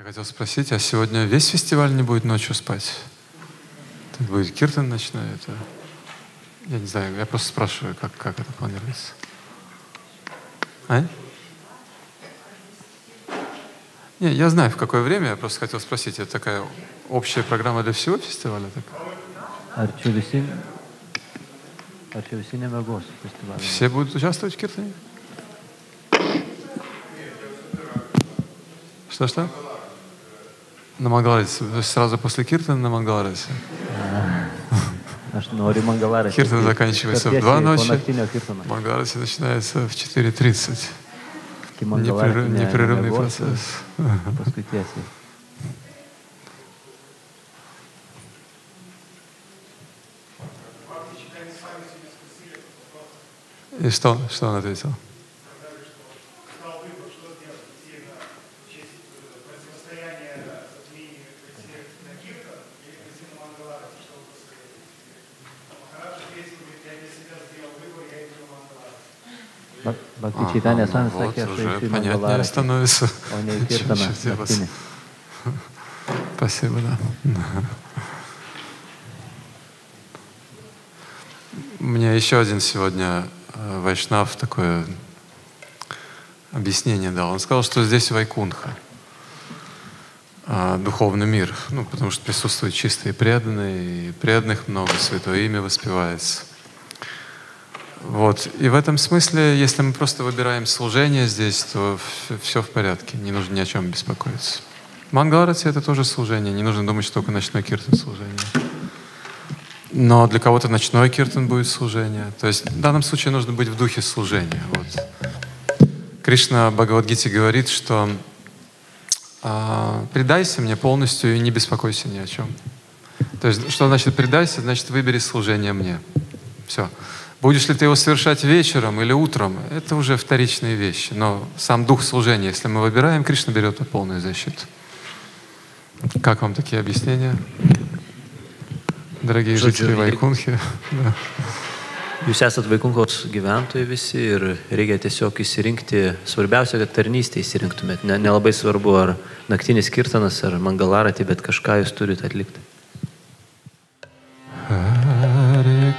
Я хотел спросить, а сегодня весь фестиваль не будет ночью спать? Тут будет киртан ночной, это... Я не знаю, я просто спрашиваю, как, как это планируется. А? Не, я знаю, в какое время, я просто хотел спросить, это такая общая программа для всего фестиваля? Так? Все будут участвовать в киртане? Что-что? На Мангаларасе. То есть сразу после киртана на mangalarą. Киртан заканчивается в 2 ночи. Мангаларасе начинается в 4.30. Непрерыв- непрерывный процесс. И что, что он ответил? Ага, ну вот, уже понятнее становится. Чем naktinį. Спасибо, да. Мне еще один сегодня э, Вайшнав такое объяснение дал. Он сказал, что здесь Вайкунха, а, духовный мир, ну, потому что присутствуют чистые преданные, и преданных много, святое имя воспевается. Вот. И в этом смысле, если мы просто выбираем служение здесь, то все в порядке, не нужно ни о чем беспокоиться. Мангаларати — это тоже служение, не нужно думать, что только ночной киртан служение. Но для кого-то ночной киртан будет служение. То есть в данном случае нужно быть в духе служения. Вот. Кришна в Бхагавадгите говорит, что а, «предайся мне полностью и не беспокойся ни о чем». То есть что значит «предайся»? Значит «выбери служение мне». Все. Будешь ли ты его совершать вечером или утром, это уже вторичные вещи. Но сам дух служения, если мы выбираем, Кришна берет под полную защиту. Как вам такие объяснения? Дорогие Žodžiu, жители Вайкунхи. Да. Jūs esat Vaikunkos gyventojai visi ir reikia tiesiog įsirinkti, svarbiausia, kad tarnystę įsirinktumėt. Ne, nelabai svarbu, ar naktinis kirtanas, ar mangalarati, bet kažką jūs turite atlikti. Hare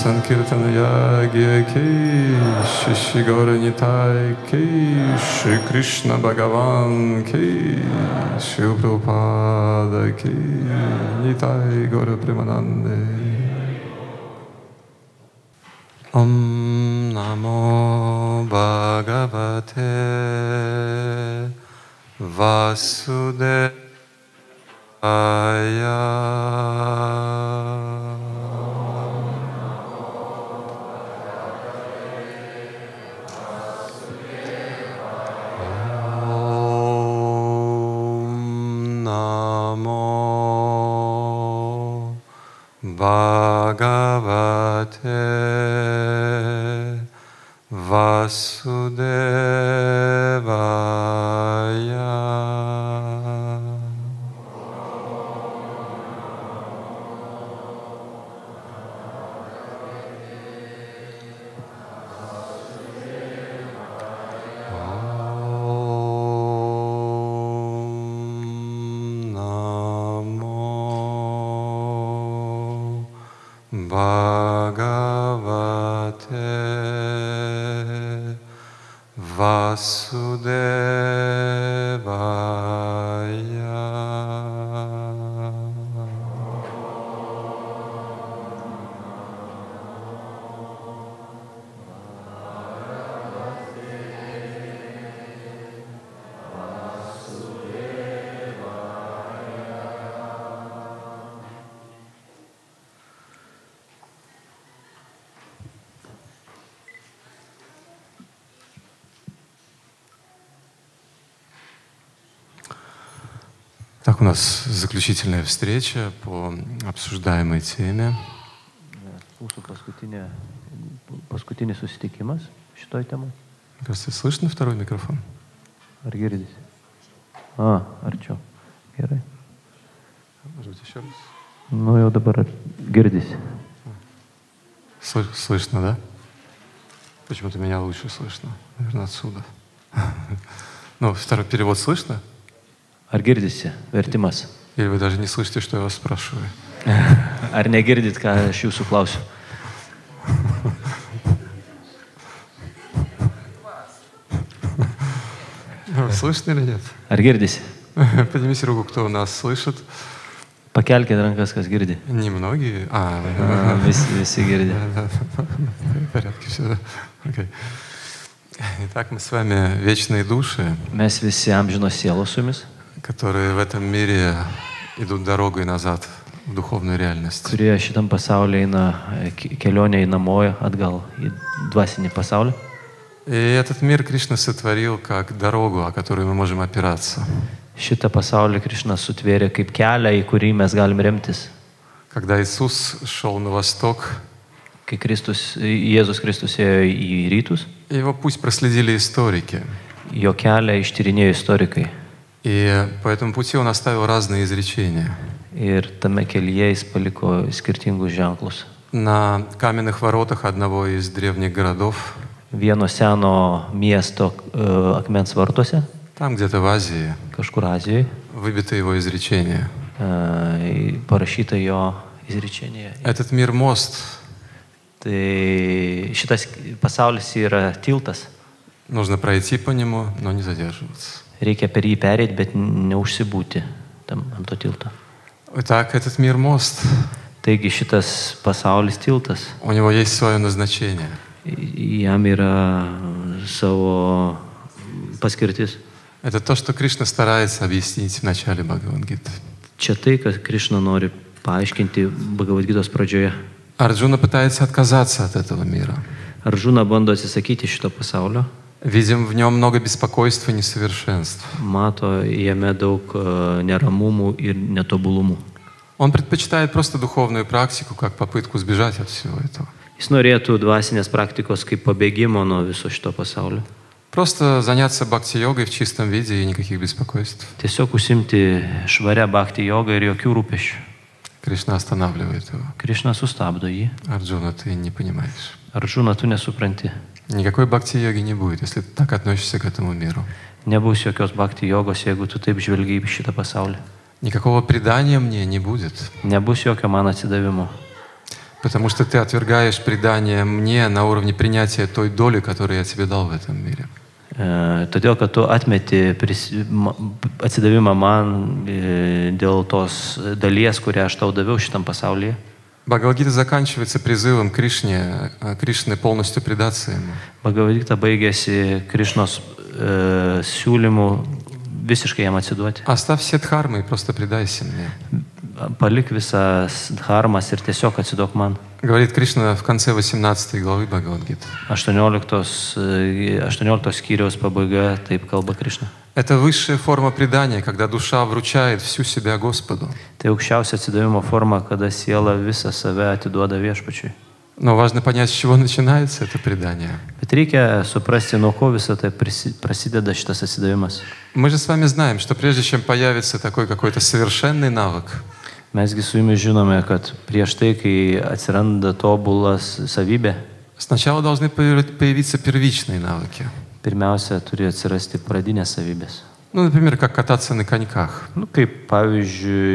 Sankirtana Ki Shishigora Nitai Ki Shri Krishna Bhagavan Ki Shri Prabhupada Ki Nitai gora Premanande. Om Namo Bhagavate Vasudevaya. Bhagavate Vasudevaya нас заключительная встреча по обсуждаемой теме. Mūsų paskutinė, paskutinis susitikimas šitoj temai. Кажется, слышно второй микрофон? Ar girdisi? A, arčiau. Gerai. Может быть, еще раз? Nu jau dabar ar- girdisi. Слы- слышно, да? Почему-то меня лучше слышно. Наверное, отсюда. Ну, второй перевод слышно? Ar girdisi vertimas? Или вы даже не слышите, что я вас спрашиваю? Ar negirdit, ką aš jūsų klausiu? Ну, Слышно или нет? Ar girdisi? Поднимите руку, кто нас слышит. Pakelkite rankas, kas girdi. Немногие. А, A, visi, visi girdi. Да, да, в порядке все. да. Окей. Итак, мы с вами вечные души, Mes visi amžinos sielos su jumis, которые в этом мире идут дорогой назад в духовную реальность. kurie šitam pasaulyje eina e, ke- kelionę į namoją atgal į dvasinį pasaulį. И этот мир Кришна сотворил как дорогу, о которую мы можем опираться. Šitą pasaulį Krišnas sutvėrė kaip kelią, į kurį mes galim remtis. Когда Иисус шел на восток, Kai Kristus, Jėzus Kristus ėjo į rytus, его путь проследили историки. jo kelią ištyrinėjo istorikai. И по этому пути он оставил разные изречения. Ir tame kelyje jis paliko skirtingus ženklus. На каменных воротах одного из древних городов, Vieno seno miesto e, akmens vartuose, там где-то в Азии, kažkur Azijoje, выбито его изречение. e, parašyta jo izričenėje. Этот мир мост, Tai šitas pasaulis yra tiltas. нужно пройти по нему, но не задерживаться. Reikia per jį perėti, bet neužsibūti tam ant to tilto. Итак, этот мир мост, Taigi šitas pasaulis tiltas. у него есть свое назначение. I- Jam yra savo paskirtis. Это то, что Кришна старается объяснить в начале Бхагавангиты. Čia tai, kad Krišna nori paaiškinti Bhagavad pradžioje. Арджуна пытается отказаться от этого мира. Aržūna bando atsisakyti šito pasaulio, Видим в нем много беспокойства и несовершенств. mato jame daug e, neramumų ir netobulumų. Он предпочитает просто духовную практику, как попытку сбежать от всего этого. Jis norėtų dvasinės praktikos kaip pabėgimo nuo viso šito pasaulio. Просто заняться бхакти-йогой в чистом виде и никаких беспокойств. Tiesiog užsimti švarę bhakti jogą ir jokių rūpešių. Кришна останавливает его. Krišna sustabdo jį. Арджуна, ты не понимаешь. Aržūna, tu nesupranti. Никакой бхакти-йоги не будет, если ты так относишься к этому миру. Nebus jokios bhakti jogos, jeigu tu taip žvelgiai į šitą pasaulį. Никакого предания мне не будет, Nebus jokio man atsidavimo. потому что ты отвергаешь предание мне на уровне принятия той доли, которую я тебе дал в этом мире. E, todėl, kad tu atmeti pris, ma, atsidavimą man e, dėl tos dalies, kurią aš tau daviau šitam pasaulyje. Бхагавадгита заканчивается призывом Кришне, э, Кришны полностью предаться ему. Bhagavadgita baigėsi Krišnos e, siūlymu visiškai jam atsiduoti. Оставь все дхармы и просто предайся мне. Palik visas dharmas ir tiesiog atsidok man. Говорит Кришна в конце 18 главы Бхагавадгиты. 18, e, 18 skyriaus pabaiga taip kalba Krišna. Это высшая форма предания, когда душа вручает всю себя Господу. Tai aukščiausia atsidavimo forma, kada siela visą save atiduoda viešpačiui. Но важно понять, с чего начинается это предание. Bet reikia suprasti, nuo ko visą tai prasideda šitas atsidavimas. Мы же с вами знаем, что прежде чем появится такой какой-то совершенный навык, Mesgi su jumis žinome, kad prieš tai, kai atsiranda tobulas savybė, сначала должны появи- появиться первичные навыки. pirmiausia turi atsirasti pradinės savybės. Ну, например, как кататься на коньках. Nu, kaip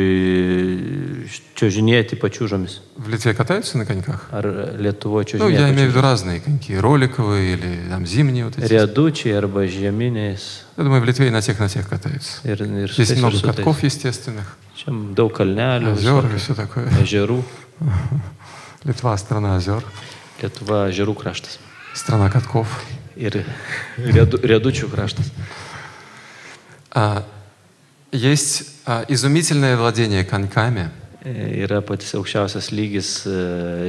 pavyzdžiui, čiažinėti pačiūžomis. В Литве катаются на коньках? Ar Lietuvoje Ну, я имею в čiažinėti виду разные коньки, роликовые или там зимние вот эти. riedučiai arba žieminiais. Я думаю, в Литве и на тех, на тех катаются. Ir, ir su Здесь tais, ir много su tais. катков естественных, Čia daug kalnelių, озер и visokių, все такое. ežerų. Литва страна озер, Lietuva ežerų kraštas. страна катков. Ir riedu, riedučių kraštas. А, есть а, изумительное владение коньками, Yra patys aukščiausias lygis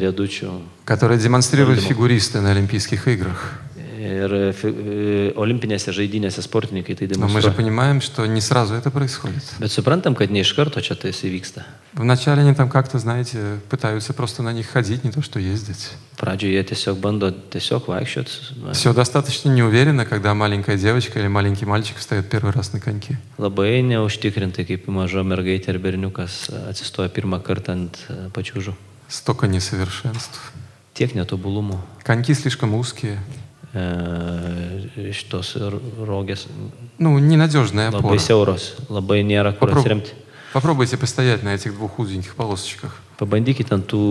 riedučių. которое демонстрируют фигуристы на Олимпийских играх. Ir olimpinėse žaidynėse sportininkai tai Но мы же demonstruoja. понимаем, что не сразу это происходит. Bet suprantam, kad ne iš karto čia tai įvyksta. Вначале они там как-то, знаете, пытаются просто на них ходить, не то что ездить. Pradžioje jie tiesiog bando tiesiog vaikščioti. Все достаточно неуверенно, когда маленькая девочка или маленький мальчик встает первый раз на коньки. Labai neužtikrintai, kaip maža mergaitė ar berniukas atsistoja pirmą kartą ant pačiūžų. Столько несовершенств. Tiek netobulumų. Коньки слишком узкие. E, šitos r- rogės Ну, ненадежная опора. labai siauros, labai nėra kur Попроб- atsiremti. Попробуйте постоять на этих двух узеньких полосочках. Pabandykite ant tų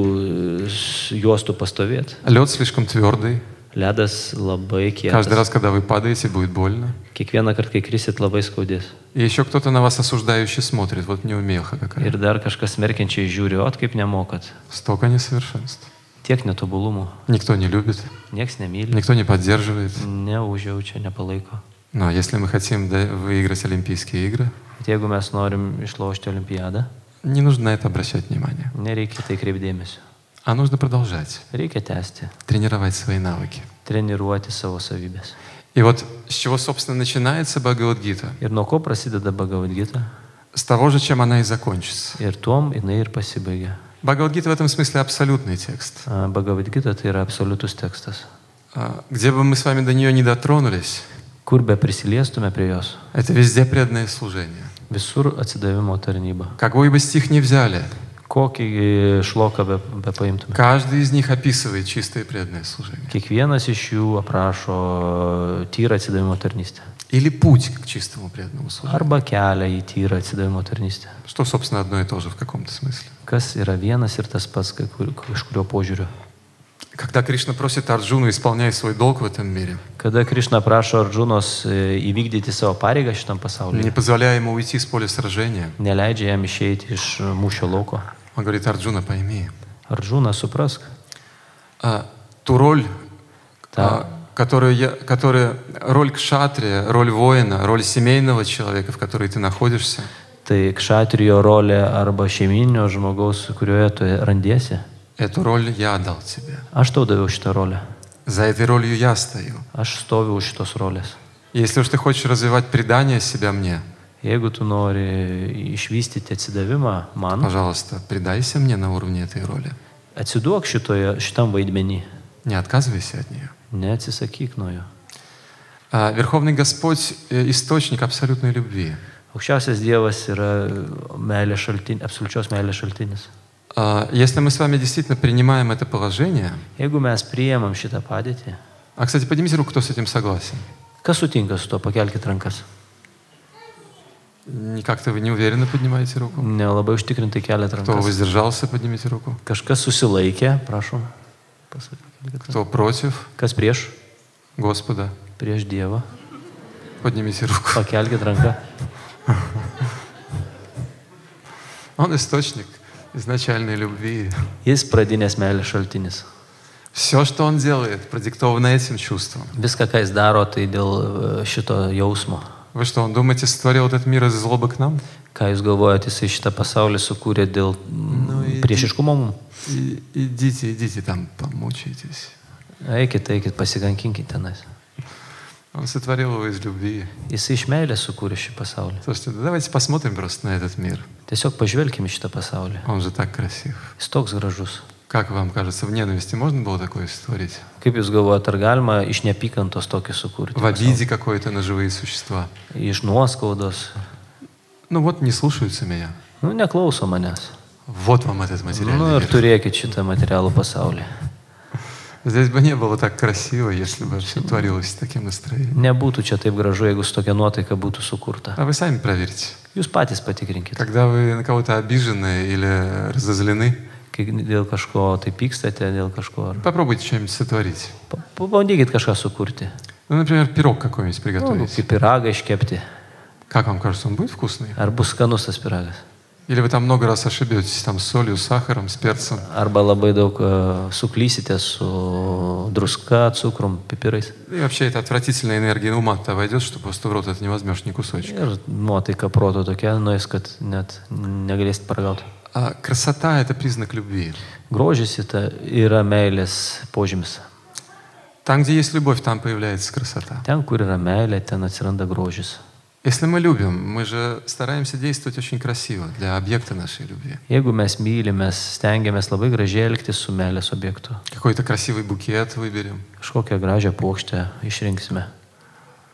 e, s- juostų pastovėti. Лед слишком твердый. Ledas labai Каждый kietas. раз, когда вы падаете, будет больно. Kiekvieną kartą, kai krisit, labai skaudės. И еще кто-то на вас осуждающий смотрит. Вот неумеха какая. Ir dar kažkas smerkiančiai žiūri, o kaip nemokat. Столько несовершенств. Tiek netobulumų. Никто не любит, никто не поддерживает. neužjaučia, nepalaiko. Но если мы хотим выиграть Олимпийские игры, jeigu mes norim išlošti olimpiadą, не нужно на это обращать внимание. nereikia tai kreipdėmėsio. А нужно продолжать Reikia tęsti, тренировать свои навыки. treniruoti savo savybės. И вот с чего, собственно, начинается Бхагавадгита? Ir nuo ko prasideda Bhagavad С того же, чем она и закончится. Ir tuom jinai ir pasibaigia. Бхагавадгита в этом смысле абсолютный текст. A, Bhagavad Gita tai yra absoliutus tekstas. А, Где бы мы с вами до нее не дотронулись, Kur be prisiliestume prie jos, это везде преданное служение. visur atsidavimo tarnyba. Какой бы стих ни взяли, Kokį šloką be, be paimtume. каждый из них описывает чистое преданное служение. Kiekvienas iš jų aprašo tyrą atsidavimo tarnystę. Или путь к чистому преданному служению. Arba kelią į tyrą atsidavimo tarnystę. Что, собственно, одно и то же в каком-то смысле. Kas yra vienas ir tas pats kai kur- kažkurio požiūrio. Когда Кришна просит Арджуну исполнять свой долг в этом мире, Kada Krišna prašo Arjunos e, įvykdyti savo pareigą šitam не pasaulyje, позволяя ему уйти с поля сражения, neleidžia jam išeiti iš e, mūšio lauko. он говорит, Арджуна, пойми, Arjuna suprask, а, ту роль, Да. а, которую я, которая, роль кшатрия, роль воина, роль семейного человека, в которой ты находишься, tai kšatrijo rolė arba šeiminio žmogaus, kurioje tu randiesi. эту роль я отдал тебе. Aš tau daviau šitą rolę. За этой ролью я стою. Aš stoviu už šitos rolės. Если уж ты хочешь развивать предание себя мне, Jeigu tu nori išvystyti atsidavimą man, пожалуйста, предайся мне на уровне этой роли. atsiduok šitoje, šitam vaidmenį. Не отказывайся от нее. Neatsisakyk nuo jo. А, Верховный Господь э, – источник абсолютной любви. Aukščiausias Dievas yra meilės šaltinis, absoliučios meilės šaltinis. А, Если мы с вами действительно принимаем это положение, Jeigu mes priemam šitą padėtį, а, кстати, поднимите руку, кто с этим согласен. kas sutinka su to, pakelkite rankas. Не как-то вы неуверенно поднимаете руку. Nelabai užtikrintai keliate Кто rankas. воздержался, поднимите руку. Kažkas susilaikė, prašom. Pasakykite. Кто против Kas prieš? Господа, Prieš Dievą. поднимите руку. Pakelkite ranką. Он источник изначальной любви. Jis pradinės meilės šaltinis. Все, что он делает, продиктовано этим чувством. Viską, ką jis daro, tai dėl e, šito jausmo. Вы что, он думаете, сотворил этот мир из злобы к нам? Ką jūs galvojate, jisai šitą pasaulį sukūrė dėl mm, priešiškumo mums? И- идите, идите там, помучайтесь. Eikit, eikit, pasigankinkit tenais. Он сотворил его из любви. Jisai iš meilės sukūrė šį pasaulį. Слушайте, да давайте посмотрим просто на этот мир. Tiesiog pažvelkime šitą pasaulį. Он же так красив. Jis toks gražus. Как вам кажется, в ненависти можно было такое сотворить? Kaip jūs galvojate, ar galima iš neapykantos tokį sukurti? В обиде какой-то на живые существа. Iš nuoskaudos. Ну вот, не слушаются меня. Nu, neklauso manęs. Вот вам этот Nu, материальный ir мир. turėkit šitą materialų pasaulį. Здесь бы не было так красиво, если бы все творилось с таким настроением. Nebūtų čia taip gražu, jeigu su tokia nuotaika būtų sukurta. А вы сами проверьте. Jūs patys patikrinkite. Когда вы на кого-то обижены или разозлены, Kai dėl kažko tai pykstate, dėl kažko. ar- попробуйте что-нибудь сотворить. Pa- Pabandykit kažką sukurti. Ну, например, пирог какой-нибудь Nu, приготовить. kaip piragą iškepti. Как вам кажется, он будет вкусный? Ar bus skanus tas piragas? Или вы там много раз ошибетесь, там с солью, сахаром, с перцем. Arba labai daug e, suklysite su druska, cukrum, pipirais. И вообще эта отвратительная энергия ума туда войдет, что просто в рот это не возьмешь ни кусочек. Ir nuotaika proto tokia nuės, kad net negalėsit paragauti. А красота — это признак любви. Grožis ita yra meilės požymis. Там, где есть любовь, там появляется красота. Ten, kur yra meilė, ten atsiranda grožis. Если мы любим, мы же стараемся действовать очень красиво для объекта нашей любви. Jeigu mes mylime, stengiamės labai gražiai elgtis su meilės objektu. Какой-то красивый букет выберем, Kažkokią gražią plokštę išrinksime.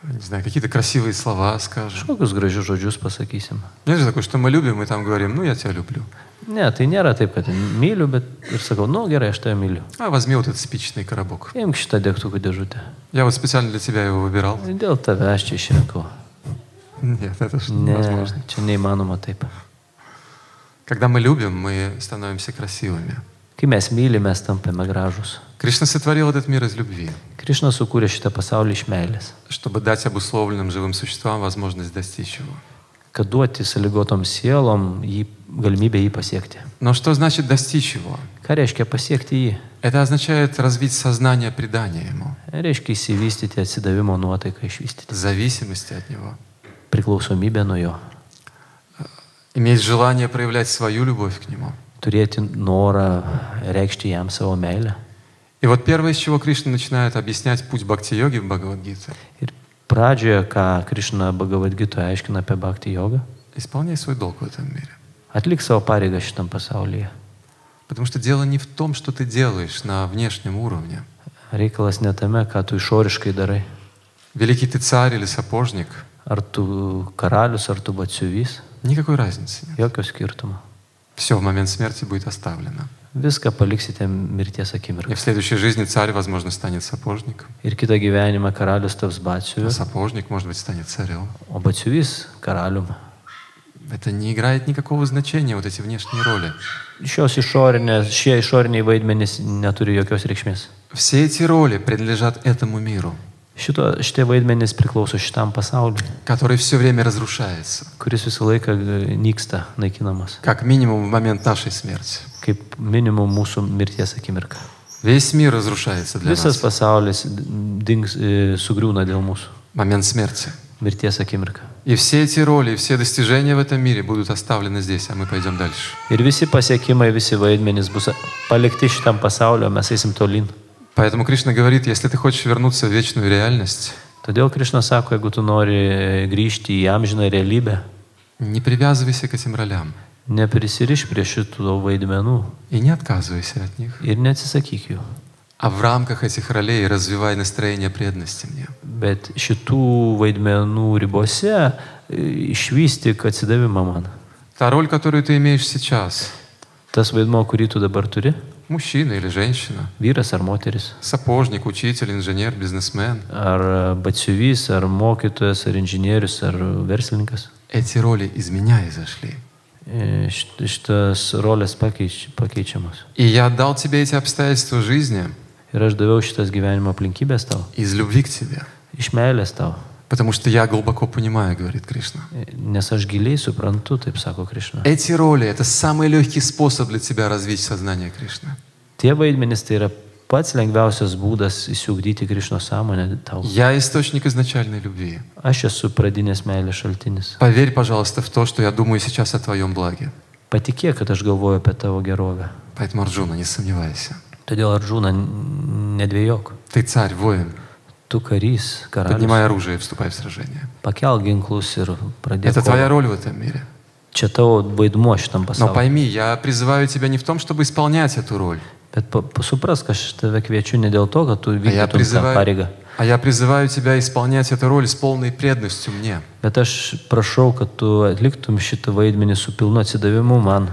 Не знаю, какие-то красивые слова скажем. Kažkokius gražius žodžius pasakysim. Же такое, что мы любим, и там говорим, ну, я тебя люблю. Ne, tai nėra taip, kad myliu, bet ir sakau, nu gerai, aš tave myliu. А возьми вот этот спичечный коробок. Imk šitą degtukų dėžutę. Я вот специально для тебя его выбирал. Dėl tavęs čia išrinkau. Нет, это же Ne, невозможно. čia neįmanoma taip. Когда мы любим, мы становимся красивыми. Kai mes mylime, mes tampame gražus. Кришна сотворил этот мир из любви, Krišna sukūrė šitą pasaulį iš meilės, чтобы дать обусловленным живым существам возможность достичь его. kad duoti sąlygotom sielom jį, galimybę jį pasiekti. Но что значит достичь его? Ką reiškia pasiekti jį? Это означает развить сознание предания ему, Reiškia įsivystyti atsidavimo nuotaiką, išvystyti зависимости от него, priklausomybę nuo jo, иметь желание проявлять свою любовь к нему. turėti norą reikšti jam savo meilę. И вот первое, с чего Кришна начинает объяснять путь бхакти-йоги в Бхагавадгите, Ir pradžioje, ką Krišna Bhagavad-gitoje aiškina apie bhakti jogą, исполняй свой долг в этом мире. atlik savo pareigą šitam pasaulyje. Потому что дело не в том, что ты делаешь на внешнем уровне. Reikalas ne tame, ką tu išoriškai darai. Великий ты царь или сапожник, Ar tu karalius, ar tu batsiuvys, никакой разницы нет. jokio skirtumo. Все в момент смерти будет оставлено. Viską paliksite mirties akimirką. в следующей жизни царь, возможно, станет сапожником, Ir kitą gyvenimą karalius taps а batsiuviu, сапожник, может быть, станет царем. o batsiuvys karalium. Это не играет никакого значения, вот эти внешние роли. Šios išorinės, šie išoriniai vaidmenys neturi jokios reikšmės. Все эти роли принадлежат этому миру, Šito, šitie vaidmenys priklauso šitam pasauliui, который все время разрушается. kuris visą laiką e, nyksta, naikinamas. Как минимум в момент нашей смерти. Kaip minimum mūsų mirties akimirka. Весь мир разрушается для Visas нас. pasaulis dings, e, sugriūna dėl mūsų. Момент смерти. Mirties akimirka. И все эти роли, и все достижения в этом мире будут оставлены здесь, а мы пойдем дальше. Ir visi pasiekimai, visi vaidmenys bus palikti šitam pasauliu, o mes eisim tolin. Поэтому Кришна говорит, если ты хочешь вернуться в вечную реальность, Todėl Krišna sako, jeigu tu nori grįžti į amžiną realybę, не привязывайся к этим ролям neprisiriš prie šitų vaidmenų и не отказывайся от них, ir neatsisakyk jų. а в рамках этих ролей развивай настроение преданности мне. Bet šitų vaidmenų ribose e, išvystyk atsidavimą man. Та роль, которую ты имеешь сейчас, Tas vaidmo, kurį tu dabar turi, мужчина или женщина, vyras ar moteris, сапожник, учитель, инженер, бизнесмен, ar batsiuvys, ar mokytojas, ar inžinierius, ar verslininkas, эти роли из меня изошли. e, šit- šitas rolės pakeič, pakeičiamas. И я отдал тебе эти обстоятельства жизни Ir aš daviau šitas gyvenimo aplinkybės tau, из любви к тебе. iš meilės tau, Потому что я глубоко понимаю, говорит Кришна. Nes aš giliai suprantu, taip sako Krišna. Эти роли — это самый легкий способ для тебя развить сознание Кришны. Я источник изначальной любви. Šaltinis. Поверь, пожалуйста, в то, что я думаю сейчас о твоем благе. Patikėk, kad aš galvoju apie tavo gerovę. Поэтому, Арджуна, не сомневайся. Todėl Aržūna nedvėjok. Ты царь, воин. Поднимай оружие и вступай в сражение. Это твоя роль в этом мире. Čia tavo vaidmuo šitam Но pasauliu. пойми, я призываю тебя не в том, чтобы исполнять эту роль, Bet suprask, aš tave kviečiu ne dėl to, kad tu а vykdytum tą pareigą. призываю, а я призываю тебя исполнять эту роль с полной преданностью мне. Bet aš prašau, kad tu atliktum šitą vaidmenį su pilnu atsidavimu man.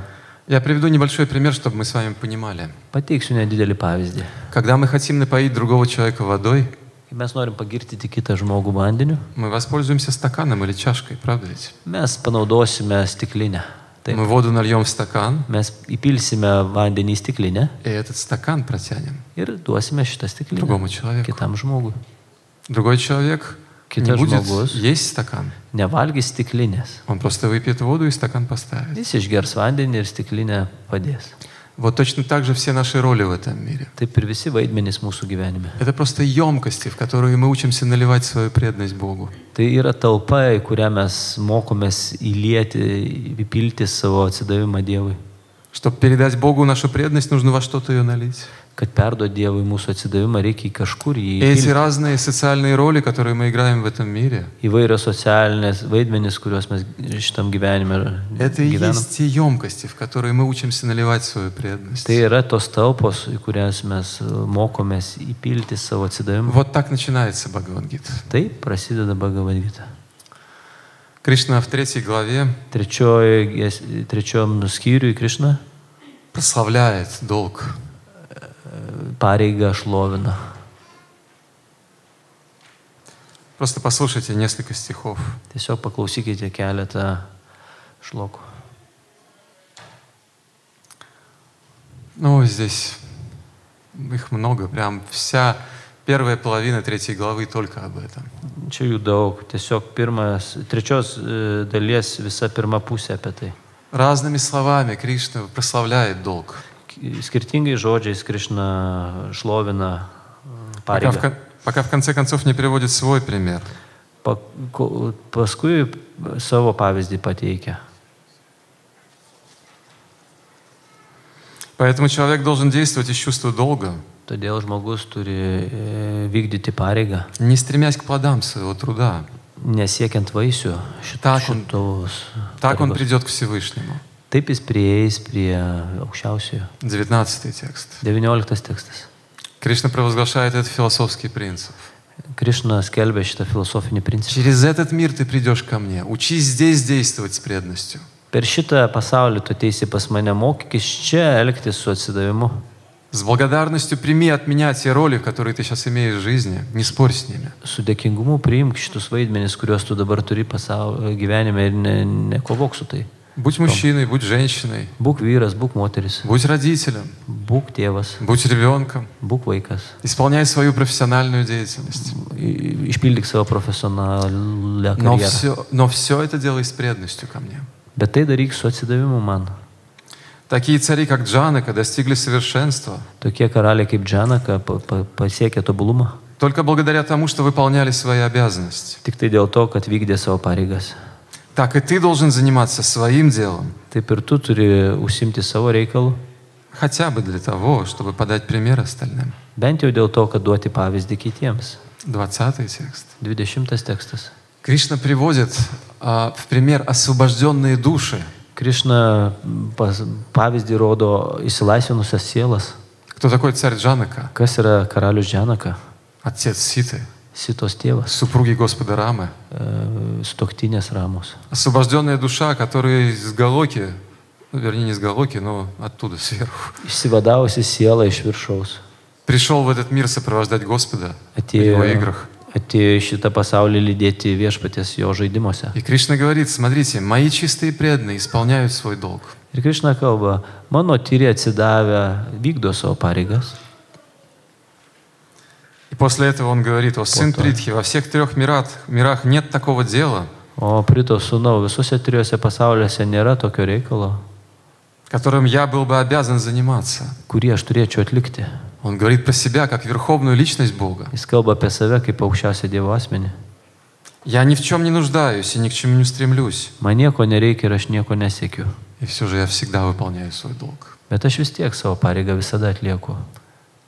Я приведу небольшой пример, чтобы мы с вами понимали. Pateiksiu nedidelį pavyzdį. Когда мы хотим напоить другого человека водой, Kai mes norim pagirtyti kitą žmogų vandeniu, мы воспользуемся стаканом или чашкой, правда ведь? mes panaudosime stiklinę. Taip. Мы воду нальем в стакан, Mes įpilsime vandenį į stiklinę и этот стакан протянем ir duosime šitą stiklinę другому человеку. kitam žmogui. Другой человек не Kitas будет žmogus есть стакан. nevalgys stiklinės. Он просто выпьет воду и стакан поставит. Jis išgers vandenį ir stiklinę padės. Вот точно так же все наши роли в этом мире. Taip ir visi vaidmenys mūsų gyvenime. Это просто емкости, в которые мы учимся наливать свою преданность Богу. Tai yra talpa, į kurią mes mokomės įlieti, įpilti savo atsidavimą Dievui. Чтобы передать Богу нашу преданность, нужно во что-то ее налить. Kad perduoti Dievui mūsų atsidavimą, reikia į kažkur jį И эти įpilti. разные социальные роли, которые мы играем в этом мире, Įvairios socialinės vaidmenys, kuriuos mes šitam gyvenime это и gyvenam. есть те емкости, в которые мы учимся наливать свою преданность. Tai yra tos talpos, į kurias mes e, mokomės įpilti savo atsidavimą. Вот так начинается Бхагавадгита. Taip prasideda Bhagavad-gita. Кришна в третьей главе Trečioji gies- Trečiom skyriui Krišna прославляет долг. Pareigą šlovina. Просто послушайте несколько стихов. Tiesiog paklausykite keletą šlokų. Ну, здесь их много, прям вся первая половина третьей главы только об этом. Čia jų daug. Tiesiog pirmas, trečios e, dalies visa pirma pusė apie tai. Разными словами Кришна прославляет долг. K- Skirtingais žodžiais Krišna šlovina e, Пока в, pareigą. кон- пока в конце концов не приводит свой пример. Pa, ko- paskui savo pavyzdį pateikia. Поэтому человек должен действовать из чувства долга, Todėl žmogus turi e, vykdyti pareigą, не стремясь к плодам своего труда. nesiekiant vaisių šit- Tak on- šitos. Так он pareigos. придет к Всевышнему. Taip jis prieis prie aukščiausiojo. 19 текст. 19 tekstas. Кришна провозглашает этот философский принцип. Krišna skelbia šitą filosofinį principą. Через этот мир ты придешь ко мне. Учись здесь действовать с преданностью. Per šitą pasaulį tu teisi pas mane, mokykis čia elgtis su atsidavimu. С благодарностью прими от меня те роли, которые ты сейчас имеешь в жизни. Не спорь с ними. Su dėkingumu priimk šitus vaidmenis, kuriuos tu dabar turi pasaulio gyvenime ir ne, nekovok su tai. Будь мужчиной, будь женщиной, Būk vyras, būk moteris, будь родителем, būk tėvas, будь ребенком. būk vaikas. Исполняй свою профессиональную деятельность. Išpildyk savo profesionalią Но karjerą. все, но все это делай с преданностью ко мне. Bet tai daryk su atsidavimu man. Такие цари, как Джанака, достигли совершенства Tokie karaliai kaip pa, pasiekė tobulumą. только благодаря тому, что выполняли свои обязанности. Tik tai dėl to, kad vykdė savo pareigas. Так и ты должен заниматься своим делом, Taip ir tu turi užsimti savo хотя бы для того, чтобы подать пример остальным. bent jau dėl to, kad duoti pavyzdį kitiems. 20 текст. 20 tekstas. Кришна приводит а, в пример освобожденные души. Pas, pavyzdį rodo įsilaisvinusias sielas. Кто такой царь Джанака? Kas yra karalius Džanaka? Отец Ситы, Sitos tėvas, супруги Господа Рамы. e, stoktinės ramos. Освобожденная душа, которая из Галоки, ну, вернее, не из Галоки, но оттуда, сверху, Išsivadavusi siela iš viršaus. пришел в этот мир сопровождать Господа в Atėjo, его играх. atėjo į šitą pasaulį lydėti viešpatės jo žaidimuose. И Кришна говорит, смотрите, мои чистые преданные исполняют свой долг. Ir Krišna kalba, mano tyri atsidavę vykdo savo pareigas. После этого он говорит, о сын Притхи, во всех трех мирах, мирах нет такого дела, O Prito sūnau, visuose trijose pasauliuose nėra tokio reikalo, которым я был бы обязан заниматься. kurį aš turėčiau atlikti. Он говорит про себя как верховную личность Бога. Jis kalba apie save kaip aukščiausią Dievo asmenį. Я ни в чем не нуждаюсь и ни к чему не стремлюсь. Man nieko nereikia ir aš nieko nesiekiu. И все же я всегда выполняю свой долг. Bet aš vis tiek savo pareigą visada atlieku.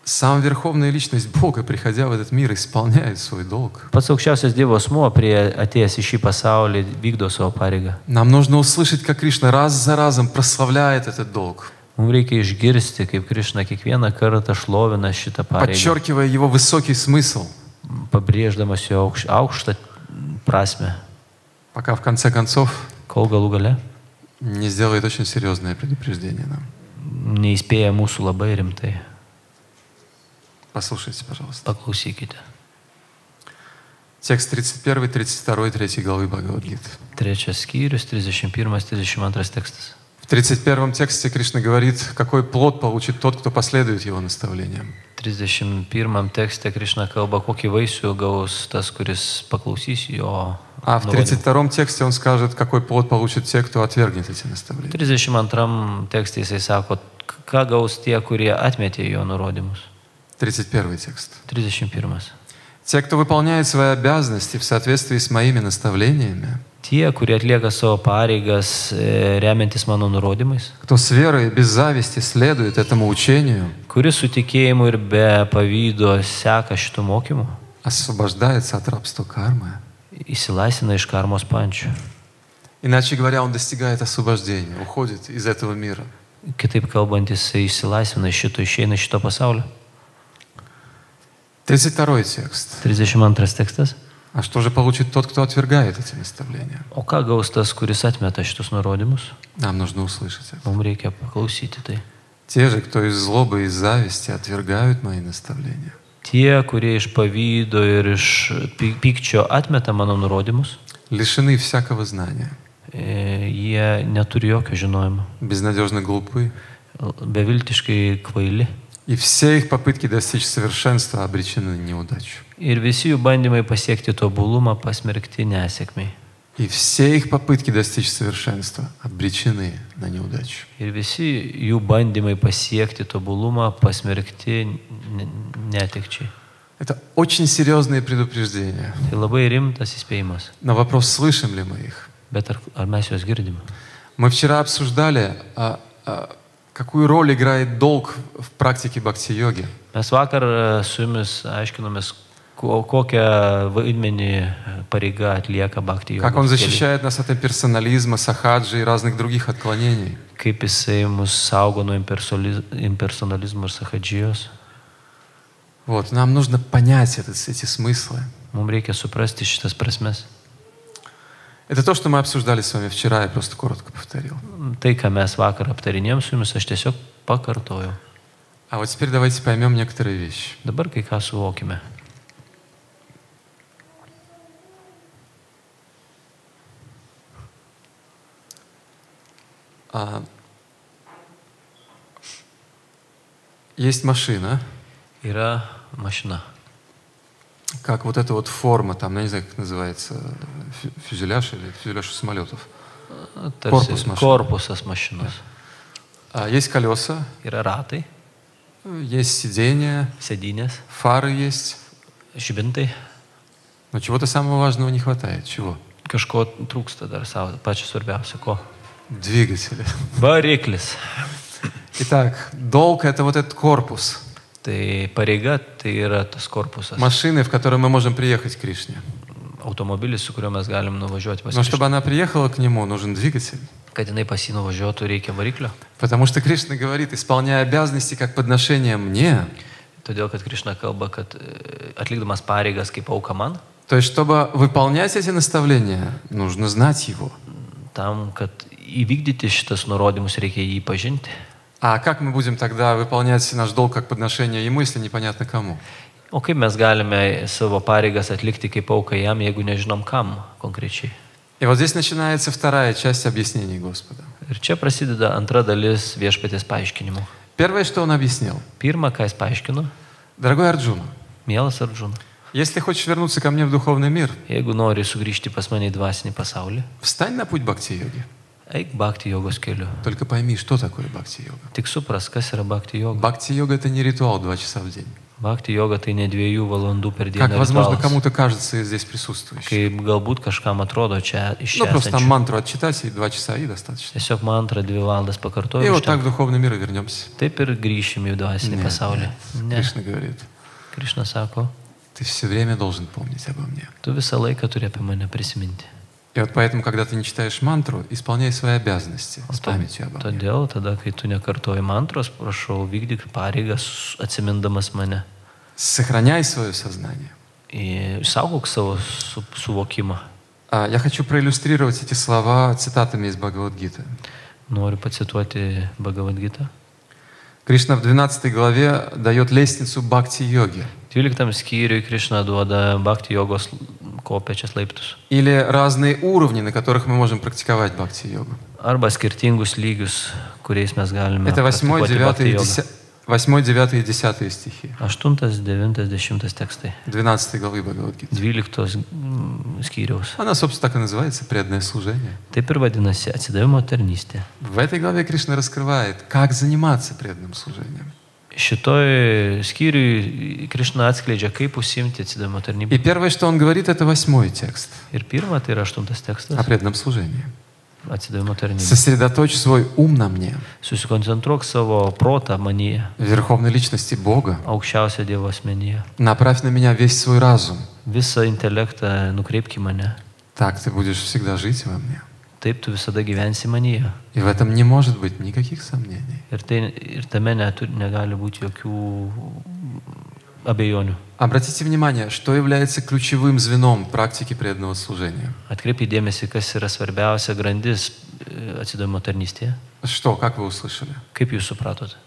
Сам верховная личность Бога, приходя в этот мир, исполняет свой долг. Pats aukščiausias Dievo asmuo, prie atėjęs į šį pasaulį, vykdo savo pareigą. Нам нужно услышать, как Кришна раз за разом прославляет этот долг, Mums reikia išgirsti, kaip Krišna kiekvieną kartą šlovina šitą pareigą, подчеркивая его высокий смысл, pabrėždamas jo aukš- aukštą prasme, пока в конце концов kol galų gale не сделает очень серьезное предупреждение нам. neįspėja mūsų labai rimtai. Послушайте, пожалуйста. Paklausykite. Текст 31, 32, 3 главы Бхагавадгиты. Trečias skyrius, 31-32 tekstas. В 31 тексте Кришна говорит, какой плод получит тот, кто последует его наставлениям. 31 tekste Krišna kalba, kokį vaisių gaus tas, kuris paklausys jo. А в nurodymų. 32 тексте он скажет, какой плод получат те, кто отвергнет эти наставления. 32 tekste jisai sako, ką gaus tie, kurie atmetė jo nurodymus. 31 текст. 31. Те, кто выполняет свои обязанности в соответствии с моими наставлениями, Tie, kurie atlieka savo pareigas e, remiantis mano nurodymais, кто с верой и без зависти следует этому учению, kuris su tikėjimu ir be pavydo seka šitų mokymų, освобождается от рабства кармы. įsilaisina iš karmos pančių. Иначе говоря, он достигает освобождения, уходит из этого мира. Kitaip kalbant, jisai išsilaisvina iš šito, išeina iš šito pasaulio. 32 текст. 32 tekstas. А что же получит тот, кто отвергает эти наставления? O ką gaus tas, kuris atmeta šitus nurodymus? Нам нужно услышать это. Mums reikia paklausyti tai. Те же, кто из злобы и из зависти отвергают мои наставления, Tie, kurie iš pavydo ir iš py- pykčio atmeta mano nurodymus, лишены всякого знания, e, jie neturi jokio žinojimo, безнадежно глупы, beviltiškai kvaili. И все их попытки достичь совершенства обречены на неудачу. Ir visi jų bandymai pasiekti tobulumą pasmerkti nesėkmiai. И все их попытки достичь совершенства обречены на неудачу. Ir visi jų bandymai pasiekti tobulumą pasmerkti ne- netekčiai. Это очень серьезные предупреждения. Tai labai rimtas įspėjimas. На вопрос, слышим ли мы их. Bet ar, ar mes juos? Мы вчера обсуждали, а, а, какую роль играет долг в практике бхакти-йоги. Mes vakar e, su jumis aiškinomės, ko- kokią vaidmenį e, pareiga atlieka Bhakti Как он jogos kely. защищает нас от имперсонализма, сахаджи и разных других отклонений. Kaip jisai mus saugo nuo impersonaliz- impersonalizmo ir sahadžijos. Вот, нам нужно понять этот, эти смыслы. Mums reikia suprasti šitas prasmes. Это то, что мы обсуждали с вами вчера, я просто коротко повторил. Tai, ką mes vakar aptarinėjom su jumis, aš tiesiog pakartojau. А вот теперь давайте поймем некоторые вещи. Dabar kai ką suvokime. А, есть машина, Yra mašina. Как вот эта вот форма, там, я не знаю, как называется, фю- фюзеляж или фюзеляж самолетов. Tarsi Korpus mašina. korpusas mašinos. А, есть колеса, ratai, есть сиденья, sėdynės, фары есть. žibintai. Но чего-то самого важного не хватает. Чего? Trūksta dar savo, pačio svarbiausio ko. Двигатели. Variklis. Итак, долг это вот этот корпус. Tai pareiga tai yra tas korpusas. Машины, в которой мы можем приехать к Кришне. Automobilis, su kuriuo mes galim nuvažiuoti pas Но jį. чтобы она приехала к нему, нужен двигатель. Kad jinai pas jį nuvažiuotų, reikia variklio. Потому что Кришна говорит, исполняя обязанности как подношение мне, Todėl, kad Krišna kalba, kad e, atlikdamas pareigas kaip auka man, то есть чтобы выполнять эти наставления, нужно знать его. tam, kad įvykdyti šitas nurodymus reikia jį pažinti. А как мы будем тогда выполнять наш долг как подношение ему, если непонятно кому? O kaip mes galime savo pareigas atlikti kaip auka jam, jeigu nežinom kam konkrečiai. И вот здесь начинается вторая часть объяснений Господа. Ir čia prasideda antra dalis viešpatės paaiškinimų. Первое, что он объяснил. Pirma, ką jis paaiškino, Дорогой Арджуна, mielas Ardžūna, если хочешь вернуться ко мне в духовный мир, jeigu nori sugrįžti pas mane į dvasinį pasaulį, встань на путь бхакти-йоги. eik bakti jogos keliu. Только пойми, что такое бхакти-йога. Tik supras, kas yra bakti joga. Бхакти-йога – это не ритуал два часа в день. Bakti joga tai ne dviejų valandų per Как, dieną. возможно, ritualas. кому-то кажется здесь присутствующим. Kaip galbūt kažkam atrodo čia iš Ну, čia. просто там esančių. мантру отчитать, и два часа, и достаточно. Tiesiog mantrą dvi valandas И pakartoju. вот так в užtenka. духовный мир и вернемся. Taip ir grįšim į dvasinį Нет, pasaulį. нет. Ne. Кришна говорит, Krišna sako, ты все время должен помнить обо мне. tu visą laiką turi apie mane prisiminti. И вот поэтому, когда ты не читаешь мантру, исполняй свои обязанности O с to- памятью обо мне. Todėl tada, kai tu nekartoji mantros, prašau, vykdyk pareigas atsimindamas mane. Сохраняй свое сознание. Išsaugok savo su, suvokimą. А, Я хочу проиллюстрировать эти слова цитатами из Бхагавадгиты. Noriu pacituoti Bhagavad-gitą. Кришна в 12 главе дает лестницу бхакти-йоги. 12 skyriui Krišna duoda Bhakti jogos kopečias laiptus. Или разные уровни, на которых мы можем практиковать бхакти-йогу. Arba skirtingus lygius, kuriais mes galime. Это 8, praktikuoti 9, bhakti и jogą. 10, 8, 9 и 10 стихи. 8, 9, 10 tekstai. 12 главы Бхагавадгиты. 12 mm, skyriaus. Она, собственно, так и называется «Преданное служение». Taip ir vadinasi atsidavimo tarnystė. В этой главе Кришна раскрывает, как заниматься преданным служением. Šitoj skyriui Krišna atskleidžia, kaip užsimti atsidavimo И tarnybą. первое, что он говорит, это восьмой текст Ir pirma, tai yra aštuntas о tekstas преданном служении. - atsidavimo tarnybė. Сосредоточь свой ум на мне, Susikoncentruok savo protą manyje, верховной личности Бога. aukščiausio Dievo asmenyje. Направь на меня весь свой разум. Visą intelektą nukreipk į mane. Так ты будешь всегда жить во мне. Taip tu visada gyvensi manyje. И в этом не может быть никаких сомнений. Ir, tai, ir tame netu, negali būti jokių abejonių. Обратите внимание, что является ключевым звеном практики преданного служения. Atkreipiai dėmesį, kas yra svarbiausia grandis e, atsidavimo tarnystėje. Что, как вы услышали? Kaip jūs supratote?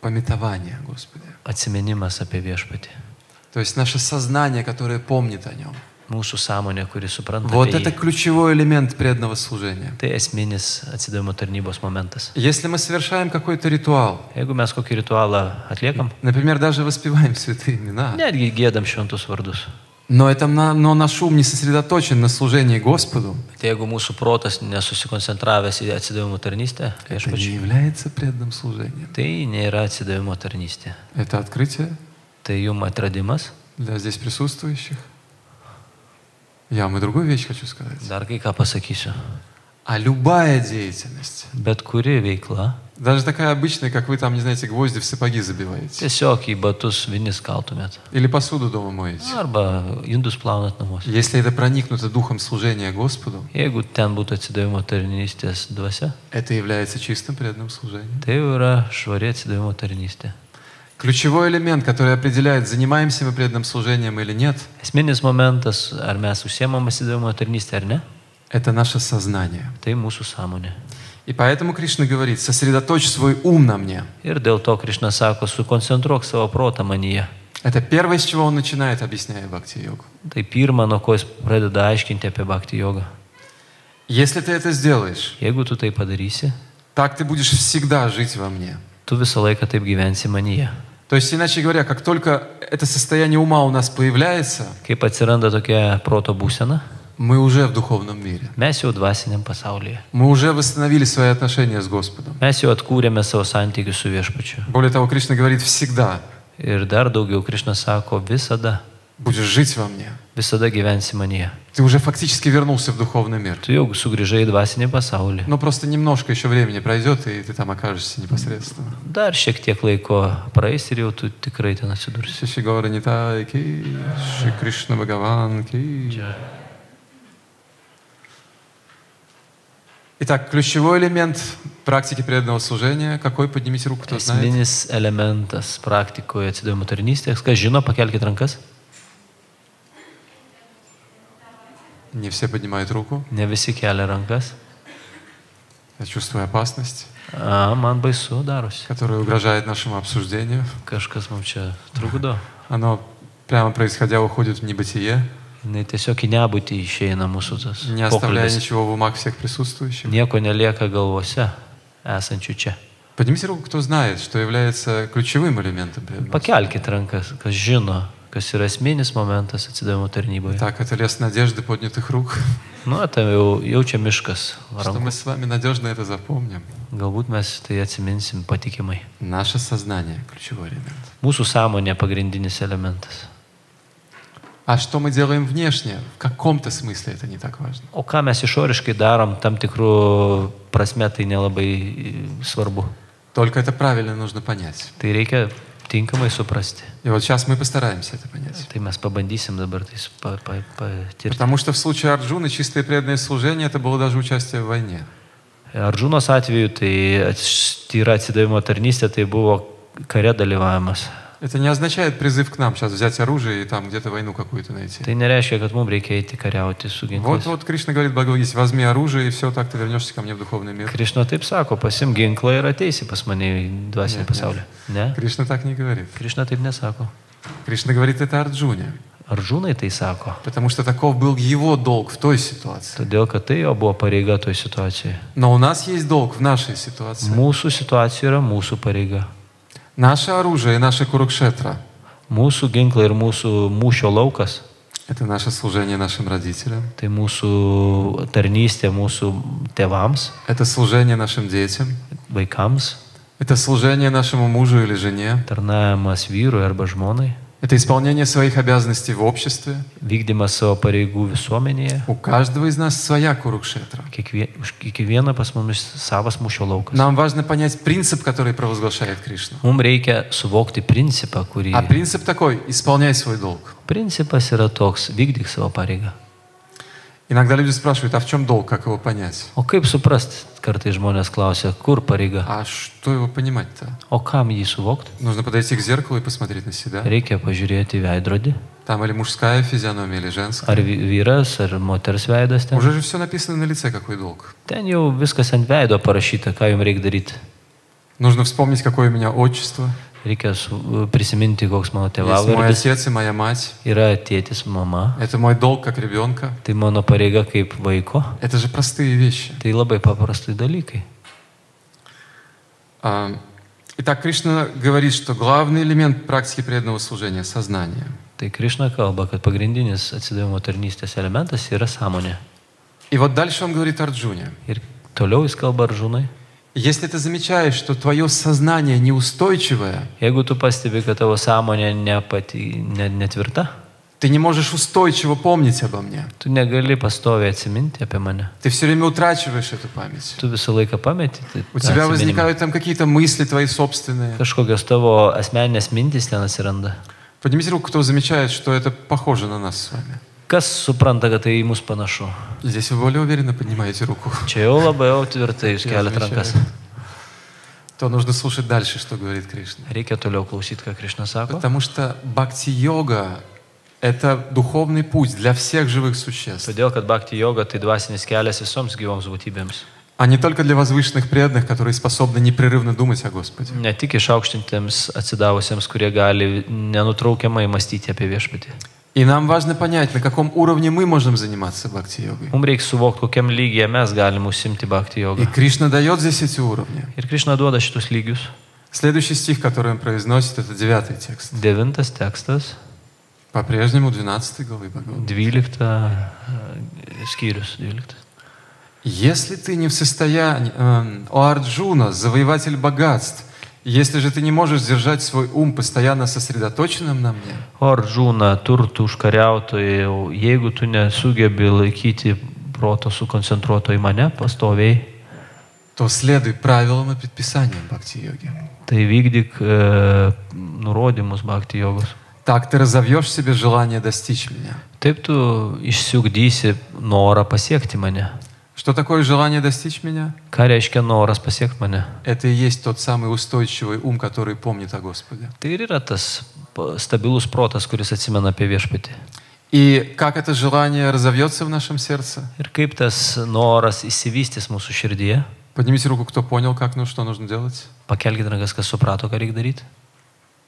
Пометование, Господи. Atsiminimas apie viešpatį. То есть наше сознание, которое помнит о нем. Mūsų sąmonė, kuri supranta. Вот apie это jį. ключевой элемент преданного служения. Tai esminis atsidavimo tarnybos momentas. Если мы совершаем какой-то ритуал, Jeigu mes kokį ritualą atliekam, например, даже воспеваем святые имена, netgi gėdam šventus vardus. но, это, на- но наш ум не сосредоточен на служении Господу, Bet jeigu mūsų protas nesusikoncentravęs į atsidavimo tarnystę, это не viešpačiui, является преданным служением. tai nėra atsidavimo tarnystė. Это открытие Tai jum atradimas. для здесь присутствующих. Я вам и другую вещь хочу сказать. Dar kai ką pasakysiu. А любая деятельность, Bet kuri veikla даже такая обычная, как вы там, не знаете, гвозди в сапоги забиваете, tiesiog į batus vinis kaltumėt. или посуду дома моете, Arba indus plaunat namuose. если это проникнуто духом служения Господу, Jeigu ten būtų atsidavimo tarnystės dvasia, это является чистым преданным служением. tai yra švari atsidavimo tarnystė. Ключевой элемент, который определяет, занимаемся мы преданным служением или нет, Esminis momentas, ar mes užsiemam atsidavimo tarnystę ar ne, это наше сознание. tai mūsų sąmonė. И поэтому Кришна говорит, сосредоточь свой ум на мне. Ir dėl to Krišna sako, sukoncentruok savo protą manyje. Это первое, с чего он начинает, объясняя бхакти-йогу. Tai pirma, nuo ko jis pradeda aiškinti apie. Если ты это сделаешь, Jeigu tu tai padarysi, так ты будешь всегда жить во мне. tu visą laiką taip gyvensi manyje. То есть, иначе говоря, как только это состояние ума у нас появляется, Kaip atsiranda tokia proto būsena, мы уже в духовном мире. mes jau dvasiniam pasaulyje. Мы уже восстановили свои отношения с Господом. Mes jau atkūrėme savo santykius su viešpačiu. Более того, Кришна говорит, всегда Ir dar daugiau Krišna sako, visada, будешь жить во мне. visada gyvensi manyje. Ты уже фактически вернулся в духовный мир. Tu jau sugrįžai į dvasinį pasaulį. Но просто немножко еще времени пройдет, и ты там окажешься непосредственно. Dar šiek tiek laiko praeis ir jau tu tikrai ten atsidursi. Шиши Гора Нитай, ки, Шри Кришна Бхагаван, ки. Итак, ключевой элемент практики преданного служения, какой, поднимите руку, кто знает. Esminis elementas praktikoje atsidavimo tarnystės. Kas žino, pakelkite rankas. Не все поднимают руку. Ne visi kelia rankas. Я чувствую опасность, A, man baisu darosi. которая угрожает нашему обсуждению. Kažkas mums čia trukdo. Оно прямо происходя уходит в небытие, Jis tiesiog į nebūtį išeina mūsų tas не оставляя pokalbis. ничего в умах всех присутствующих. Nieko nelieka galvose esančių čia. Поднимите руку, кто знает, что является ключевым элементом преданного Pakelkite rankas, kas žino, kas yra esminis momentas atsidavimo tarnyboje. Так, это лес надежды поднятых рук. Nu, tai jau jaučia miškas. Что Rankų. мы с вами надежно это запомним. Galbūt mes tai atsiminsim patikimai. Наше сознание – ключевой элемент. Mūsų sąmonė pagrindinis elementas. А что мы делаем внешне, в каком-то смысле это не так важно. O ką mes išoriškai darom, tam tikrų prasme tai nelabai e, svarbu. Только это правильно нужно понять. Tai reikia tinkamai suprasti. И вот сейчас мы постараемся это понять. Tai mes pabandysim dabar tai su- pa, pa, patirti. Потому что в случае Арджуны чистое преданное служение – это было даже участие в войне. Aržūnos atveju tai ats- tyra atsidavimo tarnystė tai buvo kare dalyvavimas. Это не означает призыв к нам сейчас взять оружие и там где-то войну какую-то найти. Tai nereiškia, kad mums reikia eiti kariauti su Вот, ginklais. вот Кришна говорит Бхагавадгите, возьми оружие, и все, так ты вернешься ко мне в духовный мир. Krišna taip sako, pasim ginklą ir ateisi pas mane į dvasinį pasaulį. Ne? Кришна так не говорит. Krišna taip nesako. Кришна говорит это Арджуне, Aržūnai tai sako. потому что таков был его долг в той ситуации. Todėl, kad tai jo buvo pareiga toj situacijoje. Но у нас есть долг в нашей ситуации. Mūsų situacija yra mūsų pareiga. Наше оружие и наша Курукшетра Mūsų ginklai ir mūsų mūšio laukas – это наше служение нашим родителям, - tai mūsų tarnystė mūsų tėvams, это служение нашим детям, vaikams, это служение нашему мужу или жене, tarnavimas vyrui arba žmonai, это исполнение своих обязанностей в обществе. vykdymas savo pareigų visuomenėje. У каждого из нас своя Курукшетра. Kiekvie, už kiekvieną pas mumis savas mūšio laukas. Нам важно понять принцип, который провозглашает Кришна. Mums reikia suvokti principą, kurį. А принцип такой – исполняй свой долг. Principas yra toks - vykdyk savo pareigą. Иногда люди спрашивают, а в чем долг, как его понять? O kaip suprast, kartai žmonės klausia, kur pareiga? А что его понимать-то? O kam jį suvokti? Нужно подойти к зеркалу и посмотреть на себя. Reikia pažiūrėti į veidrodį. Там или мужская физиономия, или женская. Ar vy- vyras, ar moters veidas ten. Уже же все написано на лице, какой долг. Ten jau viskas ant veido parašyta, ką jums reikia daryti. Нужно вспомнить, какое у меня отчество. Reikia su, prisiminti, koks mano Есть мой tėvavardis. отец и моя мать. Yra tėtis, mama. Это мой долг как ребенка. Tai mano pareiga kaip vaiko. Это же простые вещи. Tai labai paprastai dalykai. А, Итак, Кришна говорит, что главный элемент практики преданного служения – сознание. Tai Krišna kalba, kad pagrindinis atsidavimo tarnystės elementas yra sąmonė. И вот дальше он говорит Арджуне. Ir toliau jis kalba aržūnai. Если ты замечаешь, что твое сознание неустойчивое, Jeigu tu pastebi, kad tavo sąmonė ne pati, ne, netvirta, ты не можешь устойчиво помнить обо мне. tu negali pastoviai atsiminti apie mane. Ты все время утрачиваешь эту память. Tu visą laiką pameti. tai У tą тебя atsiminimą. возникают там какие-то мысли твои собственные. Kažkokios tavo asmeninės mintis ten atsiranda. Поднимите руку, кто замечает, что это похоже на нас с вами. Kas supranta, kad tai į mus panašu? Здесь вы более уверенно поднимаете руку. Čia jau labai jau tvirtai jūs Я keliat rankas. замечаю. То нужно слушать дальше, что говорит Кришна. Reikia toliau klausyti, ką Krišna sako. Потому что бхакти-йога – это духовный путь для всех живых существ, Todėl, kad bhakti yoga tai dvasinis kelias visoms gyvoms būtybėms. а не только для возвышенных преданных, которые способны непрерывно думать о Господе. Ne tik išaukštintiems atsidavusiems, kurie gali nenutraukiamai mąstyti apie viešpatį. И нам важно понять, на каком уровне мы можем заниматься бхакти-йогой. Mums reikia suvokti, kokiam lygiai mes galim užsimti bhakti И. Кришна дает здесь эти уровни. Ir Krišna duoda šitus lygius. Следующий стих, который он произносит, это девятый текст. Devintas tekstas, По-прежнему 12 главы Бхагавад. dvylikta e, skyrius, dvyliktas. Если ты не в состоянии, эм, о Арджуна, завоеватель богатств, если же ты не можешь держать свой ум постоянно сосредоточенным на мне, O Aržūna, turtų užkariautojai, jeigu tu nesugebi laikyti proto sukoncentruoto į mane pastoviai, то следуй правилам и предписаниям бхакти-йоги. tai vykdyk e, nurodymus bhakti jogos. Так ты разовьешь в себе желание достичь меня. Taip tu išsiugdysi norą pasiekti mane. Что такое желание достичь меня? Ką reiškia noras pasiekti mane? Это и есть тот самый устойчивый ум, который помнит о Господе. Tai ir yra tas stabilus protas, kuris atsimena apie viešpatį. И как это желание разовьется в нашем сердце? Ir kaip tas noras įsivystys mūsų širdyje, Поднимите руку, кто понял, как, ну, что нужно делать. pakelkite rankas, kas suprato, ką reikia daryti.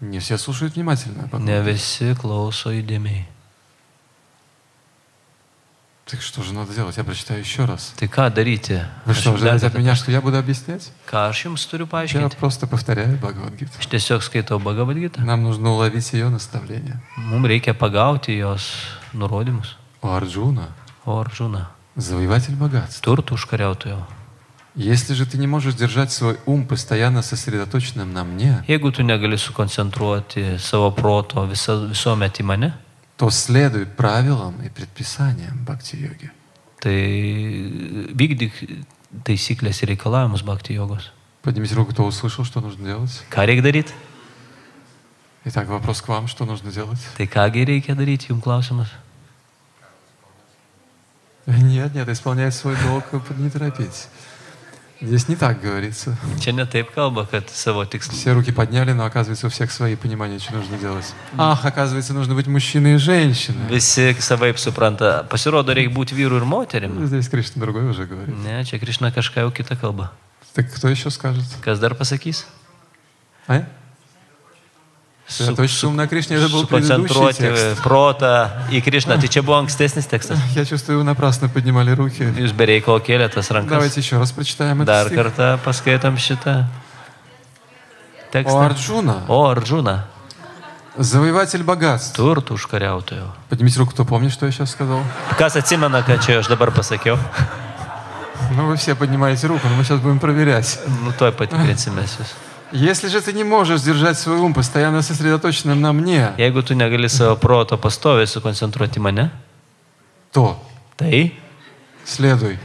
Не все слушают внимательно. Ne visi klauso įdėmiai. Так что же надо делать? Я прочитаю еще раз. Tai ką daryti? Вы Aš что, jums dar ожидаете от kartą- меня, что я буду объяснять? Ką aš jums turiu Я paaiškinti? просто повторяю Бхагавадгиту. Aš tiesiog skaitau Bagavadgitą. Нам нужно уловить ее наставление. Mums reikia pagauti jos nurodymus. У Арджуна, O Aržūna, завоеватель богатств. turtų užkariautojo. Если же ты не можешь держать свой ум постоянно сосредоточенным на мне, Jeigu tu negali sukoncentruoti savo proto visą, visuomet į mane, то следуй правилам и предписаниям бхакти-йоги. tai vykdyk taisyklės ir reikalavimus bhakti jogos. Поднимите руку, кто услышал, что нужно делать. Ką reikia daryti? Итак, вопрос к вам, что нужно делать? Tai kągi reikia daryti, jums klausimas. Нет, нет, исполнять свой долг, не торопитесь. Здесь не так говорится. Все руки подняли, но оказывается у всех свои понимания, что нужно делать. Ах, оказывается, нужно быть мужчиной и женщиной. Здесь Кришна другой уже говорит. Не, čia Кришна кашкаю кита колба. Так кто еще скажет? Каздар пасакис? А? Сосредоточиться ум на Кришне, это был предыдущий текст. прота и Кришна. Ты че был ангстесный текст? Я чувствую, вы напрасно поднимали руки. Давайте еще раз прочитаем этот стих. Даркарта, паскетам счета. О Арджуна. О Арджуна. Завоеватель богатств. Туртуш коряутую. Поднимите руку, кто помнит, что я сейчас сказал. Каса Тимана качаешь, добар пасакев. Ну, вы все поднимаете руку, но мы сейчас будем проверять. Ну, той поднимите сейчас. Если же ты не можешь держать свой ум постоянно сосредоточенным на мне, Jeigu tu negali savo proto pastoviai sukoncentruoti į mane, то tai следуй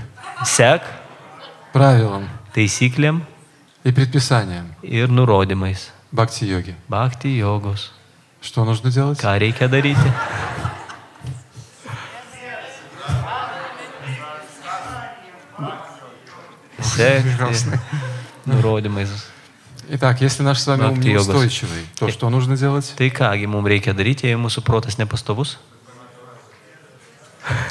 sek правилам taisyklėm и предписаниям ir nurodymais. бхакти-йоги. Bakti jogos. Что нужно делать? Ką reikia daryti? Sekti nurodymais. Итак, если наш с вами ум Бхакти-йогас. неустойчивый, то что нужно делать? Tai kągi mums reikia daryti, jei mūsų protas nepastovus?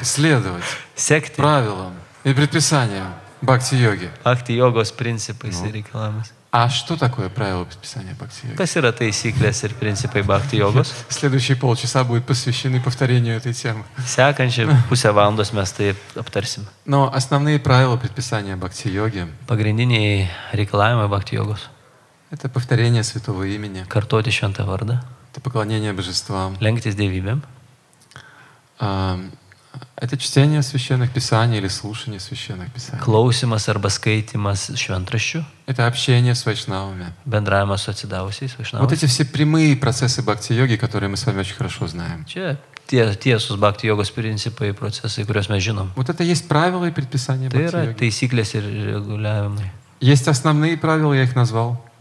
Следовать Sekti правилам и предписаниям бхакти-йоги. akti jogos principais ir reikalavimais. А что такое правило и предписания бхакти-йоги? Kas yra taisyklės ir principai bakti jogos? Следующие полчаса будут посвящены повторению этой темы. Sekančią pusę valandos mes tai aptarsim. Но основные правила предписания бхакти-йоги Pagrindiniai reikalavimai bakti jogos. — это повторение святого имени, Kartoti šventą vardą, это поклонение божествам, lenktis dievybėm, а, это чтение священных писаний или слушание священных писаний. klausimas arba skaitimas šventraščių, Это общение с вайшнавами. bendravimas su atsidavusiais Вот vaišnavais. эти все прямые процессы бхакти-йоги, которые мы с вами очень хорошо знаем. Čia tie, tiesus bakti jogos principai, procesai, kuriuos mes žinom. Вот это есть правила и предписания Tai yra бхакти-йоги. taisyklės ir reguliavimai. Есть основные правила, я их назвал.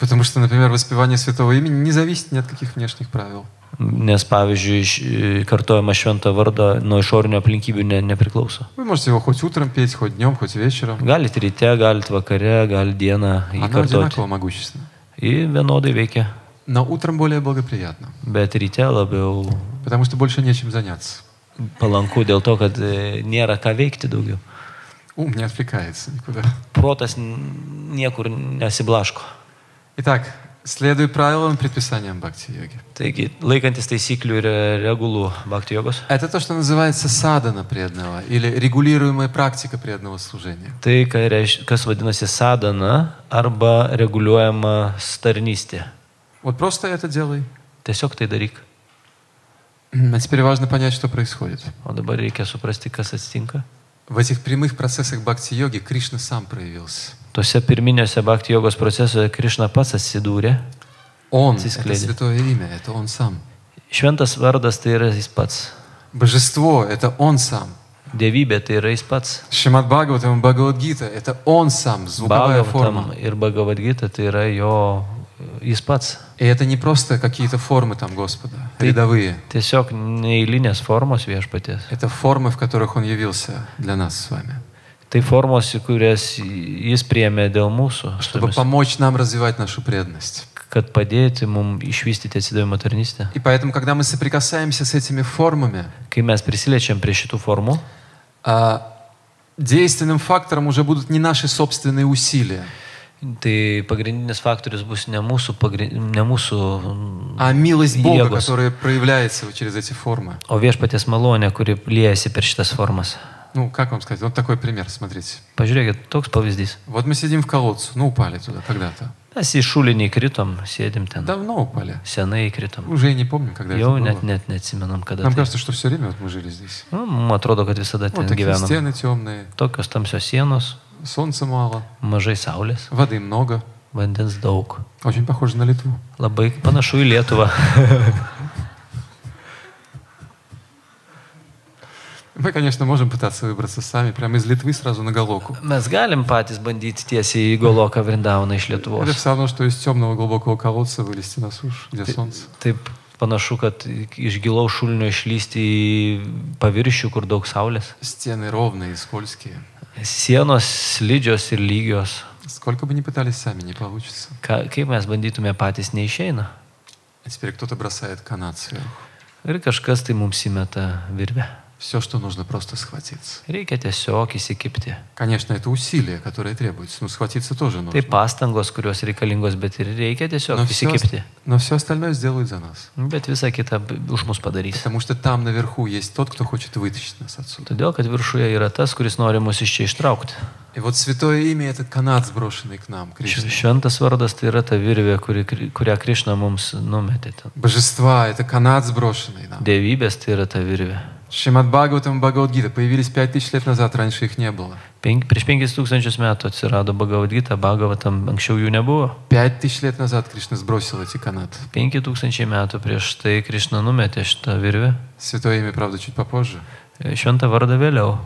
Потому что, например, воспевание святого имени не зависит ни от каких внешних правил. Nes, pavyzdžiui, iš- kartojama šventą vardą nuo išorinių aplinkybių ne, nepriklauso. Вы можете его хоть утром петь, хоть днем, хоть вечером. Galite ryte, galite vakare, galite dieną jį Оно kartoti. одинаково могущественно. Į vienodai veikia. Но утром более благоприятно, Bet ryte labiau потому что больше нечем заняться. palanku dėl to, kad e, nėra ką veikti daugiau. Ум не отвлекается никуда. Protas n- niekur nesiblaško. Итак, следуй правилам и предписаниям бхакти-йоги. Taigi, laikantis taisyklių ir e, regulų bakti jogos. Это то, что называется садана преданного или регулируемая практика преданного служения. Tai, kas vadinasi sadana arba reguliuojama starnystė. Вот просто это делай. Tiesiog tai daryk. А теперь важно понять, что происходит. O dabar reikia suprasti, kas atsitinka. В этих прямых процессах бхакти-йоги Кришна сам проявился. Tuose pirminiuose bakti jogos procesuose Krišna pats atsidūrė. Он — это святое имя, это Он сам. Šventas vardas tai yra jis pats. Божество — это Он сам. Dievybė tai yra jis pats. Шимат Бхагаватам, Бхагавадгита — это Он сам, звуковая форма. Bhagavatam ir Bhagavadgita tai yra jo, jis pats. И это не просто какие-то формы там Господа, рядовые. Tiesiog neįlinės formos viešpatės. Это формы, в которых Он явился для нас с вами. Tai formos, kurias jis priemė dėl mūsų, su Чтобы mumis, помочь нам развивать нашу преданность. kad padėti mums išvystyti atsidavimo tarnystę. И поэтому, когда мы соприкасаемся с этими формами, Kai mes prisiliečiam prie šitų formų, а, действенным фактором уже будут не наши собственные усилия, tai pagrindinis faktorius bus ne mūsų, pagri... ne mūsų а милость Бога, jėgos, которая проявляется вот через эти формы. o viešpatės malonė, kuri liejasi per šitas formas. Ну, как вам сказать? Вот такой пример, смотрите. Pažiūrėkit, toks pavyzdys. Вот мы сидим в колодце, ну, упали туда когда-то. Mes į šulinį kritom, sėdim ten. Давно упали. Senai kritom. Уже и не помним, когда Jau это net, было. net neatsimenam, kada. Нам Tai. кажется, что все время вот мы жили здесь. Nu, man atrodo, kad visada ten Вот такие gyvenam. стены темные, Tokios tamsios sienos, солнца мало, mažai saulės, воды много. vandens daug. Очень похоже на Литву. Labai panašu į Lietuvą. Мы, конечно, можем пытаться выбраться сами, прямо из Литвы сразу на Галоку. Mes galim patys bandyti tiesiai į Goloką Vrindauną iš Это Lietuvos. все равно, что из темного глубокого колодца вылезти на сушу, где солнце. Taip panašu, kad iš gilaus šulinio išlysti į paviršių, kur daug saulės. Стены ровные, скользкие. Sienos slidžios ir lygios. Сколько бы ни пытались сами, не получится. Ka, kaip mes bandytume patys neišeina. А теперь кто-то бросает канат сверху. Ir kažkas tai mums įmeta virvę. Все, что нужно, просто схватиться. Reikia tiesiog įsikipti. Конечно, это усилие, которое требуется. Но схватиться тоже нужно. Tai pastangos, kurios reikalingos, bet ir reikia tiesiog Но все, įsikipti. но все остальное сделают за нас. Bet visą kitą b- už mus padarys. Потому что там наверху есть тот, кто хочет вытащить нас отсюда. Todėl, kad viršuje yra tas, kuris nori mus iš čia ištraukti. И вот святое имя — это канат, сброшенный к нам, Š- Кришна. Šventas vardas tai yra ta virvė, kuri, kri- kurią Krišna mums numetė. ten. Божества — это канат, сброшенный нам. Dievybės tai yra ta virvė. Шимат Бхагаватам и Бхагавадгита появились пять тысяч лет назад, раньше их не было. Penk, prieš 5000 metų atsirado Bhagavad-gita, Bhagavatam anksčiau jų nebuvo. Пять тысяч лет назад Кришна сбросил эти канаты. 5000 metų prieš tai Krišna numetė šitą virvę. Святое имя, правда, чуть попозже, Šventą vardą vėliau,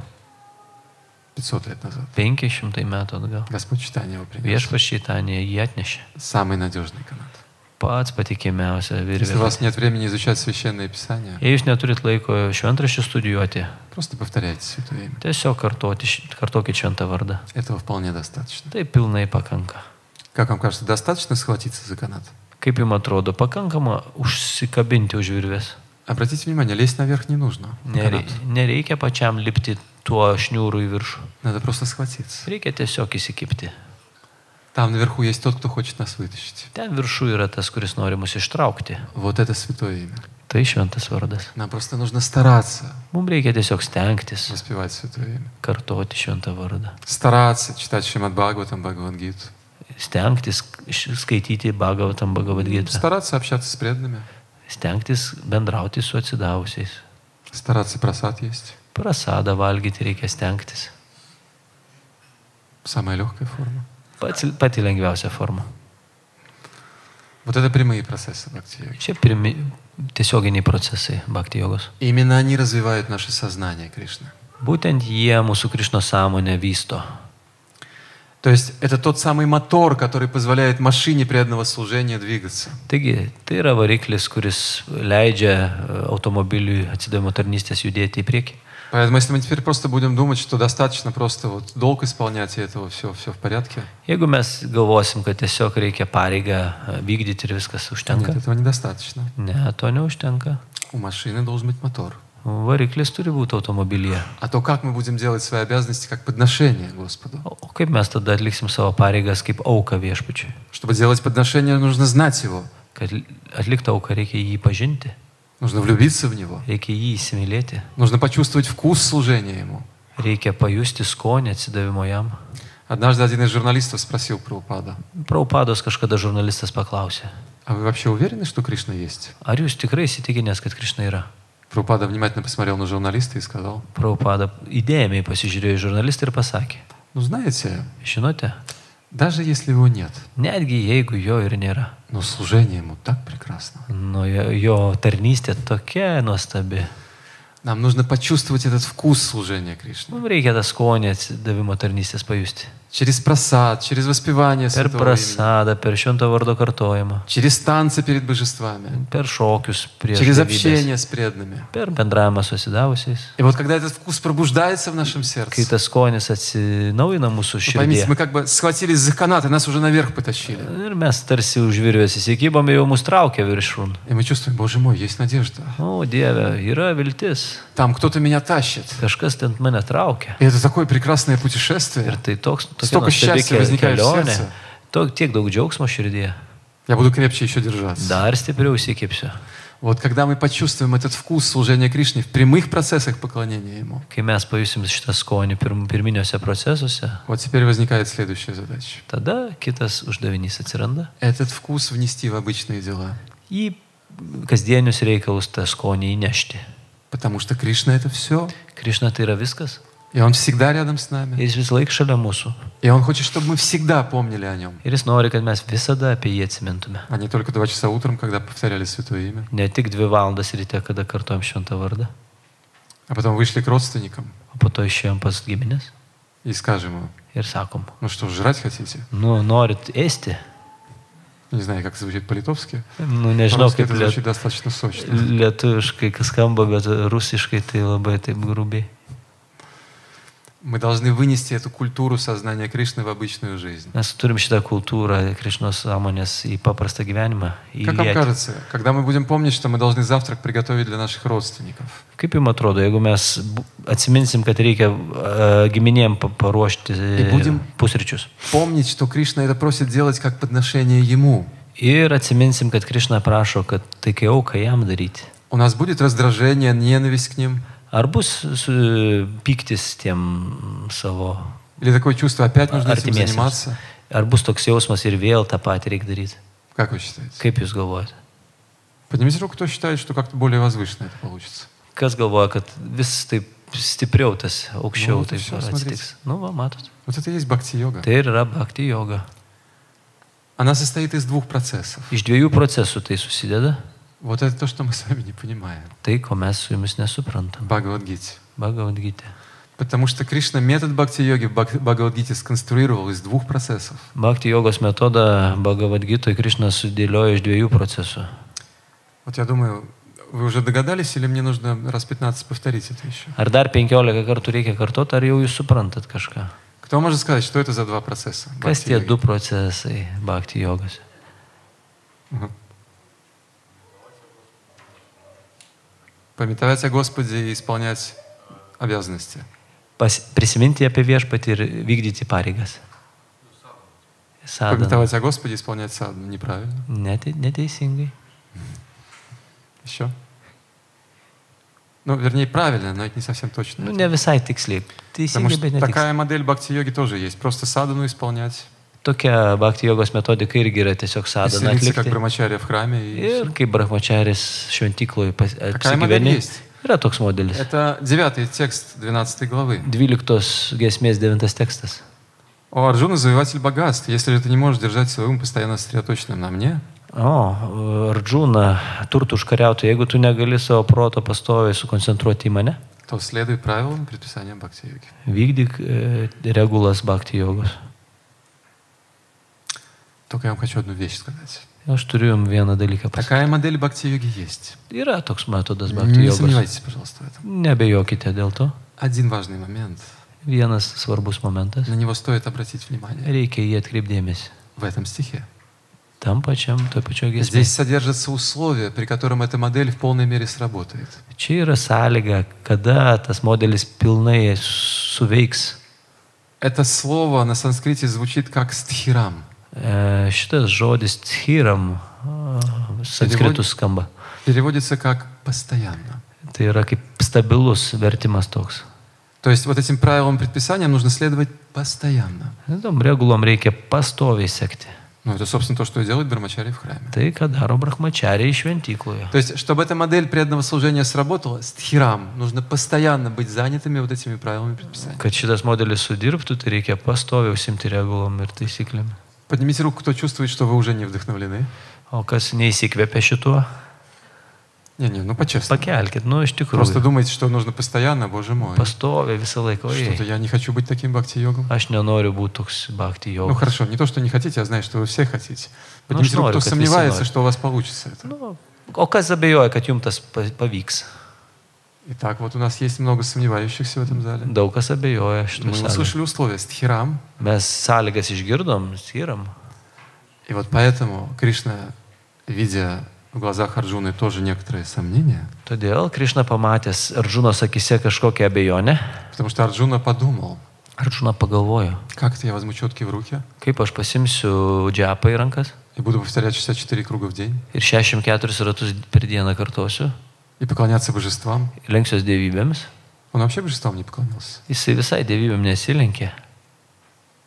500 лет назад. 500 metų atgal. Господь читание его принес. Viešpačiai Tanė jį atnešė. Самый надежный канат. Pats patikimiausia Если у virvė. вас нет времени изучать Священное Писание, Jei jūs neturit laiko šventraščių studijuoti, просто повторяйте Святое имя. tiesiog kartoti, š- kartokit šventą vardą. Этого вполне достаточно. Tai pilnai pakanka. Как вам кажется, достаточно схватиться за канат? Kaip jums atrodo, pakankama užsikabinti už virvės? Обратите внимание, лезть наверх не нужно. по Nerei, канату. nereikia pačiam lipti tuo šniūru į viršų. Надо просто схватиться. Reikia tiesiog įsikipti. Там наверху есть тот, кто хочет нас вытащить. Ten viršų yra tas, kuris nori mus ištraukti. Вот это святое имя. Tai šventas vardas. Нам просто нужно стараться Mums reikia tiesiog stengtis воспевать святое имя. kartoti šventą vardą. Стараться читать Шримад Бхагаватам, Бхагавадгиту. Stengtis š- skaityti Bhagavatam Bhagavad-gitą. Стараться общаться с преданными. Stengtis bendrauti su atsidavusiais. Стараться просад есть. Prasadą valgyti reikia stengtis. Самая легкая форма. Pati, pati lengviausia forma. Вот это прямые процессы бхакти-йоги. Čia pirmi tiesioginiai procesai bhakti jogos. Именно они развивают наше сознание Кришны. Būtent jie mūsų Krišno sąmonę vysto. То есть это тот самый мотор, который позволяет машине преданного служения двигаться. Taigi, tai yra variklis, kuris leidžia e, automobiliui atsidavimo tarnystės judėti į priekį. Поэтому если мы теперь просто будем думать, что достаточно просто вот долг исполнять и этого все, все в порядке, Jeigu mes galvosim, kad tiesiog reikia pareigą e, vykdyti ir viskas нет, užtenka. этого недостаточно. Ne, to neužtenka. У машины должен быть мотор. Variklis turi būti automobilyje. А то, как мы будем делать свои обязанности как подношение Господу. O o kaip mes tada atliksim savo pareigas kaip auką viešpačiui? Чтобы делать подношение, нужно знать его. Kad atlikti auką reikia jį pažinti, Нужно влюбиться в него. Нужно почувствовать вкус служения ему. reikia pajusti skonį atsidavimo jam. Однажды один из журналистов спросил Прабхупада, Praupados kažkada žurnalistas paklausė, а вы вообще уверены, что Кришна есть? ar jūs tikrai įsitikinęs, kad Krišna yra? Прабхупада внимательно посмотрел на журналиста и сказал, įdėmiai pasižiūrėjo į žurnalistą ir pasakė, ну знаете, žinote, даже если его нет, netgi jeigu jo ir nėra, но служение ему так прекрасно. nu, jo, jo tarnystė tokia nuostabi, Нам нужно почувствовать этот вкус служения Кришне. mums reikia tą skonį atsidavimo tarnystės pajusti. Через просад, через воспевание Per святого имени, prasadą, per švento vardo kartojimą, через танцы перед божествами, per šokius prieš через dievybes, общение с преданными. per bendravimą su asidavusiais. И вот когда этот вкус пробуждается в нашем Kai сердце, tas skonis atsinaujina mūsų вы поймите, širdį. мы как бы схватились за канаты, нас уже наверх потащили. Ir mes tarsi užvirvės įsikybom ir jau mus traukia viršūn. И мы чувствуем, Боже мой, есть надежда. O Dieve, yra viltis. Там кто-то меня тащит. Kažkas ten mane traukia. И это такое прекрасное Ir путешествие. tai toks, nuostabi счастья возникает в сердце. Tiek daug džiaugsmo širdėje. Я буду крепче еще держаться. Dar stipriau įsikipsiu. Вот когда мы почувствуем этот вкус служения Кришне в прямых процессах поклонения Ему, Kai mes pajusim šitą skonį pirm, pirminiuose procesuose, вот теперь возникает следующая задача. tada kitas uždavinys atsiranda. Этот вкус внести в обычные дела. Į kasdienius reikalus tą skonį įnešti. Потому что Кришна это все. Krišna tai yra viskas. И Он всегда рядом с нами. Jis šalia mūsų. И Он хочет, чтобы мы всегда помнили о Нем. Ir jis nori, kad mes visada apie jį atsimintume. А не только два часа утром, когда повторяли Святое Имя. Ne tik dvi valandas ryte, kada kartuojam šventą vardą. А потом вышли к родственникам O po to išėjom pas giminės и скажем им, ir sakom, ну что, жрать хотите? nu, norit ėsti? Не знаю, как звучит по-литовски. Nu, nežinau, По-русски kaip это liet, звучит достаточно сочно. lietuviškai kas skamba, bet rusiškai tai labai taip grubiai. Мы должны вынести эту культуру сознания Кришны в обычную жизнь. Mes turim šitą kultūrą Krišnos sąmonės į paprastą gyvenimą. Как вам кажется, когда мы будем помнить, что мы должны завтрак приготовить для наших родственников, Kaip jums atrodo, jeigu mes atsiminsim, kad reikia uh, giminėm pa- paruošti И будем- pusryčius. помнить, что Кришна это просит делать как подношение Ему, Ir atsiminsim, kad Krišna prašo, kad tai kai auka jam daryti. у нас будет раздражение, ненависть к ним, Ar bus su, pyktis tiem savo или такое чувство, опять нужно этим artimiesiems? заниматься? Ar bus toks jausmas ir vėl tą patį reikia daryti? Как вы считаете? Kaip jūs galvojate? Поднимите руку, кто считает, что как-то более возвышенно это получится. Kas galvoja, kad vis taip stipriau tas, aukščiau Nu, tai taip всё, atsitiks? Nu, va, matot. Вот это и есть бхакти-йога. Tai ir yra bhakti yoga. Она состоит из двух процессов. Iš dviejų procesų tai susideda. Вот это то, что мы с вами не понимаем. Tai, ko mes su jumis nesuprantam. Бхагавадгите. Bhagavad-gita. Потому что Кришна метод бхакти-йоги в Бхак- Бхагавадгите сконструировал из двух процессов. Bhakti jogos metodą Bhagavad-gita Krišna sudėliojo iš dviejų procesų. Вот я думаю, вы уже догадались или мне нужно раз 15 повторить это еще? Ar dar 15 kartų reikia kartoti, ar jau jūs suprantat kažką? Кто может сказать, что это за два процесса? Kas tie бхакти-йоги? du procesai Bhakti jogos? Мгм. Пометовать о Господе и исполнять обязанности. Pas, prisiminti apie viešpatį ir vykdyti pareigas. Пометовать о Господе и исполнять садхану. Неправильно. Nete, neteisingai. Еще? Ну, вернее, правильно, но это не совсем точно. Nu, ne visai tiksliai. Потому что такая модель бхакти-йоги тоже есть. Просто садану исполнять. Tokia Bhakti jogos metodika irgi yra tiesiog sadana Веселиться, как atlikti. брамачария в храме. И Ir kaip brahmačiaris šventykloje Какая модель apsigyveni. есть? Yra toks modelis. Это девятый текст 12 главы. 12 gesmės 9 tekstas. О, Арджуна завоеватель богатств. Если же ты не можешь держать свой ум постоянно сосредоточенным на мне, O, Ardžūna, turtų užkariauti, jeigu tu negali savo proto pastoviai sukoncentruoti į mane, то следуй правилам и предписаниям бхакти-йоги. vykdyk e, regulas Bhakti jogos. Только я вам хочу одну вещь сказать. Aš turiu jums vieną dalyką pasakyti. Такая бхакти-йоги есть. Yra toks metodas Bhakti Не сомневайтесь, пожалуйста, в этом. Nebejokite dėl to. Один важный момент. Vienas svarbus momentas. На него стоит обратить внимание. Reikia jį atkreipdėmėsi. В этом стихе. Tam pačiam, toj pačioj Здесь gesmėje. содержатся условия, при котором эта модель в полной мере сработает. Čia yra sąlyga, kada tas modelis pilnai suveiks. Это слово на санскрите звучит как стхирам. E, šitas žodis tchiram sanskritų skamba. Переводится как постоянно. Tai yra kaip stabilus vertimas toks. То есть вот этим правилам предписаниям нужно следовать постоянно. Tom regulom reikia pastoviai sekti. Ну, это, собственно, то, что и делает Брамачари в храме. Tai, ką daro brahmačiariai šventykloje. То есть, чтобы эта модель преданного служения сработала, стхирам, нужно постоянно быть занятыми вот этими правилами предписаний. Kad šitas modelis sudirbtų, tai reikia pastoviai užsimti regulom ir taisyklėm. Поднимите руку, кто чувствует, что вы уже не вдохновлены. O kas neįsikvėpia šituo, Не-не, ну по-честному. pakelkit, nu iš Просто tikrųjų. думаете, что нужно постоянно, боже мой. Pastoviai visą laiką. Что-то я не хочу быть таким бхакти-йогом. aš nenoriu būti toks bhakti Ну хорошо, не то, что не хотите, я знаю, что вы все хотите. Ну, Поднимите руку, смотрю, кто сомневается, что у вас получится это. Nu, o kas abejoja, kad jums tas pa- pavyks? Итак, вот у нас есть много сомневающихся в этом зале. Daug kas abejoja Мы šitą sąlygą. услышали условия стхирам, Mes sąlygas išgirdom, skiram. и вот поэтому Кришна, видя в глазах Арджуны тоже некоторые сомнения, Todėl Krišna pamatęs Aržunos akise kažkokią abejonę, потому что Арджуна подумал, Aržuna pagalvojo, как это я возьму четки в руки kaip aš pasimsiu džiapą į rankas и буду повторять 64 круга в день ir 64 ratus per dieną kartosiu, и поклоняться божествам. lenksiuos dievybėms. Он вообще божествам не поклонялся. Jisai visai dievybėm nesilenkė.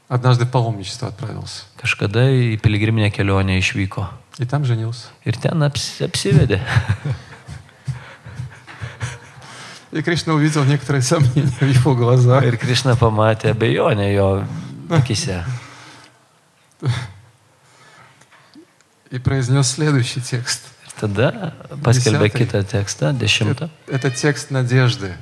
Однажды в паломничество отправился Kažkada į piligriminę kelionę išvyko и там женился. ir ten aps, apsivedė. И Кришна увидел некоторые сомнения в его глазах. Ir Krišna pamatė abejonę jo akise. И произнес следующий текст. Ir tada paskelbė Dešimtai. kitą tekstą, dešimtą. Это текст надежды.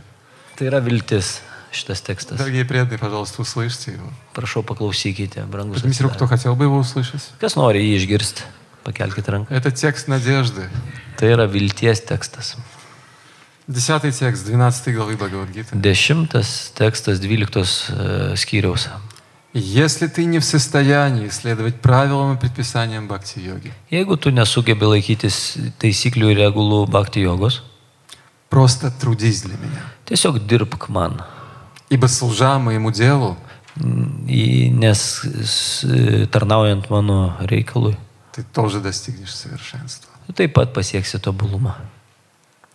Tai yra viltis šitas tekstas. Дорогие преданные, пожалуйста, услышьте его. Prašau, paklausykite, brangus. Поднимите руку, кто atsidarę. хотел бы его услышать. Kas nori jį išgirsti? Pakelkite ranką. Это текст надежды. Tai yra vilties tekstas. Десятый текст, 12 главы Бхагавадгиты. Dešimtas tekstas, dvyliktos e, skyriaus. Если ты не в состоянии следовать правилам и предписаниям бхакти-йоги, Jeigu tu nesugebi laikytis taisyklių ir regulų bhakti jogos, просто трудись для меня. tiesiog dirbk man. Ибо служа моему делу, Į- Nes s- tarnaujant mano reikalui, ты тоже достигнешь совершенства. tu taip pat pasieksi tobulumą.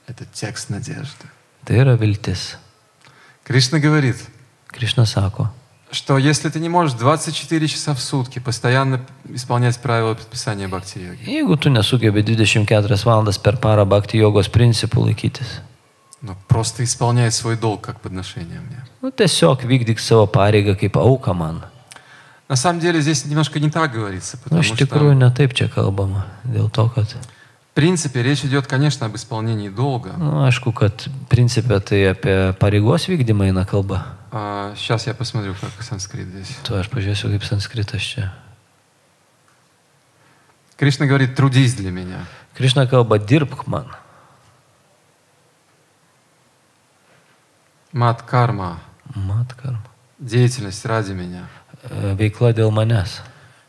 Это текст надежды. Tai yra viltis. Кришна говорит, Krišna sako, Что если ты не можешь 24 часа в сутки постоянно исполнять правила и предписания бхакти-йоги, jeigu tu nesugebi 24 valandas per parą bhakti jogos principų laikytis, ну просто исполняй свой долг как подношение мне. nu, tiesiog vykdyk savo pareigą kaip auka man. На самом деле здесь немножко не так говорится, потому iš что tikrųjų netaip čia kalbama. Dėl to, kad, в принципе речь идет, конечно, об исполнении долга. nu, aišku, kad principė tai apie pareigos vykdymą eina kalba. А, сейчас я посмотрю, как санскрит здесь. Aš pažiūrėsiu, kaip sanskritas čia. Кришна говорит, трудись для меня. Kalba, dirbk man. Мат карма, Mat karma. деятельность ради меня. E, Veikla dėl manęs.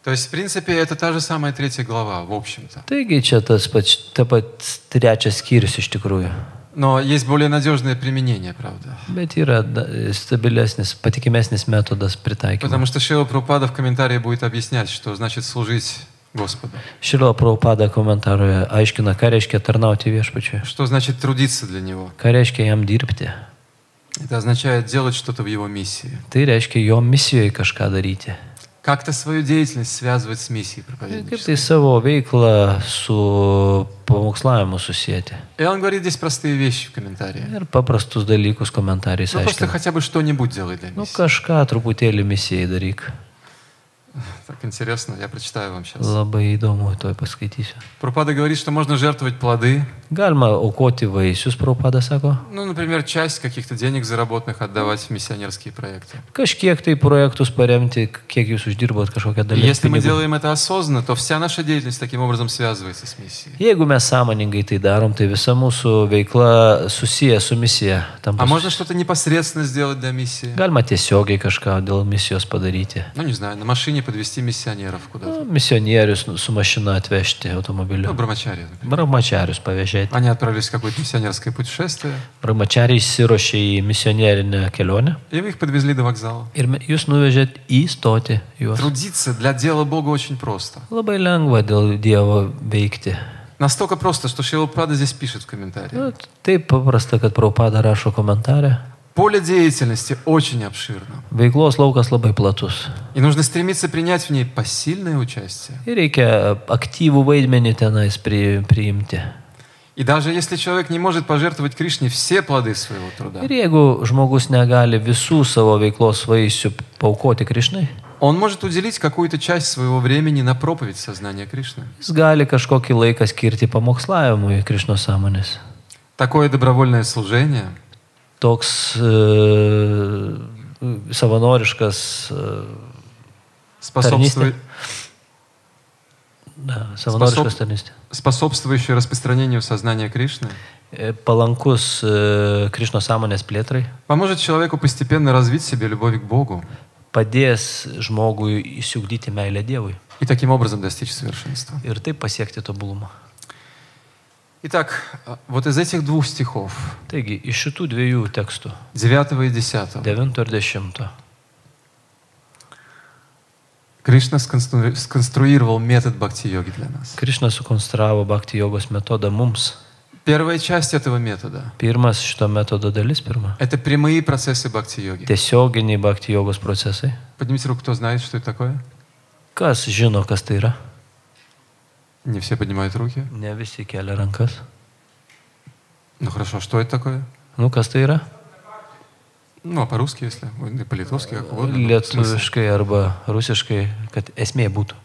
То есть, в принципе, это та же самая третья глава, в общем-то. Taigi čia tas pats, ta pat trečias skyrius iš tikrųjų. Но есть более надежное применение, правда. Bet yra stabilesnis, patikimesnis metodas pritaikymo. Потому что Шила Прабхупада в комментарии будет объяснять, что значит служить Господу. Šilo Praupada komentaroje aiškina, ką reiškia tarnauti viešpačiui. Что значит трудиться для Него. Ką reiškia jam dirbti. Это означает делать что-то в Его миссии. Tai reiškia jo misijoje kažką daryti. Как-то свою деятельность связывать с миссией Kaip проповедничества. tai savo veiklą su pamokslavimu susijęti. И он говорит здесь простые вещи в комментарии. Ir paprastus dalykus komentarais Ну, просто aiškina. хотя бы что-нибудь делай для Nu, миссии. kažką truputėlį misijai daryk. Так интересно, я прочитаю вам сейчас. Labai įdomu, toj paskaitysiu. Прабхупада говорит, что можно жертвовать плоды, Galima aukoti vaisius, Praupada sako. ну, например, часть каких-то денег заработанных отдавать в миссионерские проекты. Kažkiek tai projektus paremti, kiek jūs uždirbot kažkokią И dalį. если мы pinigų. делаем это осознанно, то вся наша деятельность таким образом связывается с миссией. Jeigu mes sąmoningai tai darom, tai visa mūsų veikla susiję su misija. Tam А можно что-то непосредственно сделать для миссии? Galima tiesiogiai kažką dėl misijos padaryti. Ну, не знаю, на машине подвести миссионеров куда-то. Nu, Misionierius nu, su mašina atvežti Ну, automobiliu. брамачари. например. Brahmačiarius pavežėti. Они отправились в какое-то миссионерское путешествие, Brahmačiariai įsirošė į misionierinę kelionę и вы их подвезли до вокзала. ir me- jūs nuvežėt į stotį juos. Трудиться для дела Бога очень просто. Labai lengva dėl Dievo veikti. Настолько просто, что Шила Прада здесь пишет в комментарии. Nu, taip paprasta, kad Praupada rašo komentarę. Поле деятельности очень обширно. Veiklos laukas labai platus. И нужно стремиться принять в ней посильное участие. Ir reikia aktyvų vaidmenį tenais pri, priimti. И даже если человек не может пожертвовать Кришне все плоды своего труда, Ir jeigu žmogus negali visų savo veiklos vaisių paukoti Krišnai, он может уделить какую-то часть своего времени на проповедь сознания Кришны. jis gali kažkokį laiką skirti pamokslavimui Krišno sąmonės. Такое добровольное служение Toks e, savanoriškas, e, способствует, da, savanoriškas Spasop- tarnystė. способствующее распространению сознания Кришны, E, Palankus e, Krišno sąmonės plėtrai поможет человеку постепенно развить в себе любовь к Богу padės žmogui įsiugdyti meilę Dievui и таким образом достичь совершенства. ir taip pasiekti tobulumą. Итак, вот из этих двух стихов, Taigi, iš šitų dviejų tekstų, 9 и 10, 9 ir 10, Кришна сконстру- сконструировал метод бхакти-йоги для нас. Sukonstravo Bhakti jogos metodą mums. Первая часть этого метода Pirmas šito metodo dalis, pirma. – это прямые процессы бхакти-йоги. Tiesioginiai jogos procesai. Поднимите руку, кто знает, что это такое. Kas žino, kas tai yra? Не все поднимают руки. Ne visi kelia rankas. Ну хорошо, что это такое? Nu, kas tai yra? Ну, а по-русски, если, Ой, и по-литовски, как угодно. ну, смысл. Lietuviškai arba rusiškai, kad esmė būtų.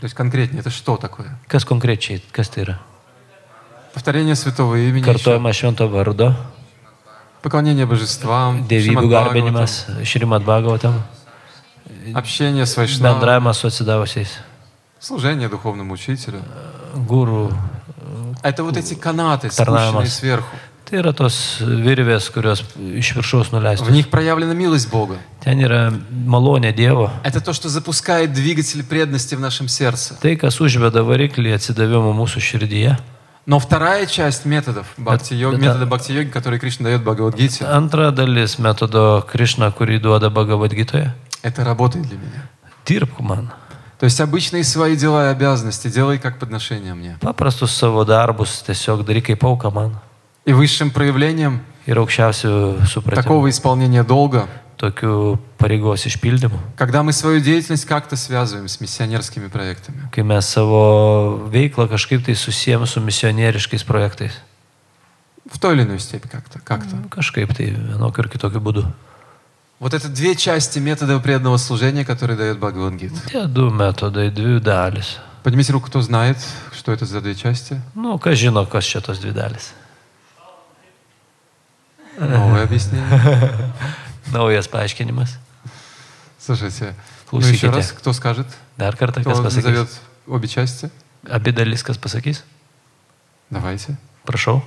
То есть конкретнее, это что такое? Kas konkrečiai, kas tai yra? Повторение святого имени, еще Kartojama švento vardo, Поклонение божествам, dievybių Шримад garbinimas, Šrimat Bhagavatam, Бхагаватам, общение с Вайшнавом, bendravimas su atsidavusiais, Служение духовному учителю. gurų. Это вот эти канаты, спущенные сверху. Tai yra tos virvės, kurios iš viršaus В nuleistos. них проявлена милость Бога. Ten yra malonė Dievo. Это то, что запускает двигатель преданности в нашем сердце. Tai, kas užveda variklį atsidavimo mūsų širdyje. Но вторая часть методов бхакти-йоги, метода бхакти-йоги, который Кришна дает в Бхагавадгите, Antra dalis metodo Krišna, kurį duoda Bhagavadgitoje. это работает для меня. Dirbk man. То есть обычные свои дела и обязанности делай как подношение мне. Paprastus savo darbus tiesiog daryk kaip auka man. И высшим проявлением Ir aukščiausių supratimų. такого исполнения долга, Tokių pareigos išpildymų. когда мы свою деятельность как-то связываем с миссионерскими проектами. Kai mes savo veiklą kažkaip tai susijęm su misionieriškais projektais. В той или иной степени как-то. как-то. Kažkaip tai vienokiu ir kitokiu būdu. Вот это две части метода преданного служения, которые дает Бхагаван Гит. Я думаю, методы и две. Поднимите руку, кто знает, что это за две части. Ну, кажино, кас что-то две дались. Новое объяснение. Новое спаечки немас. Слушайте, ну еще раз, кто скажет? Даркарта, кто назовет обе части? Обе дались, кас Давайте. Прошел.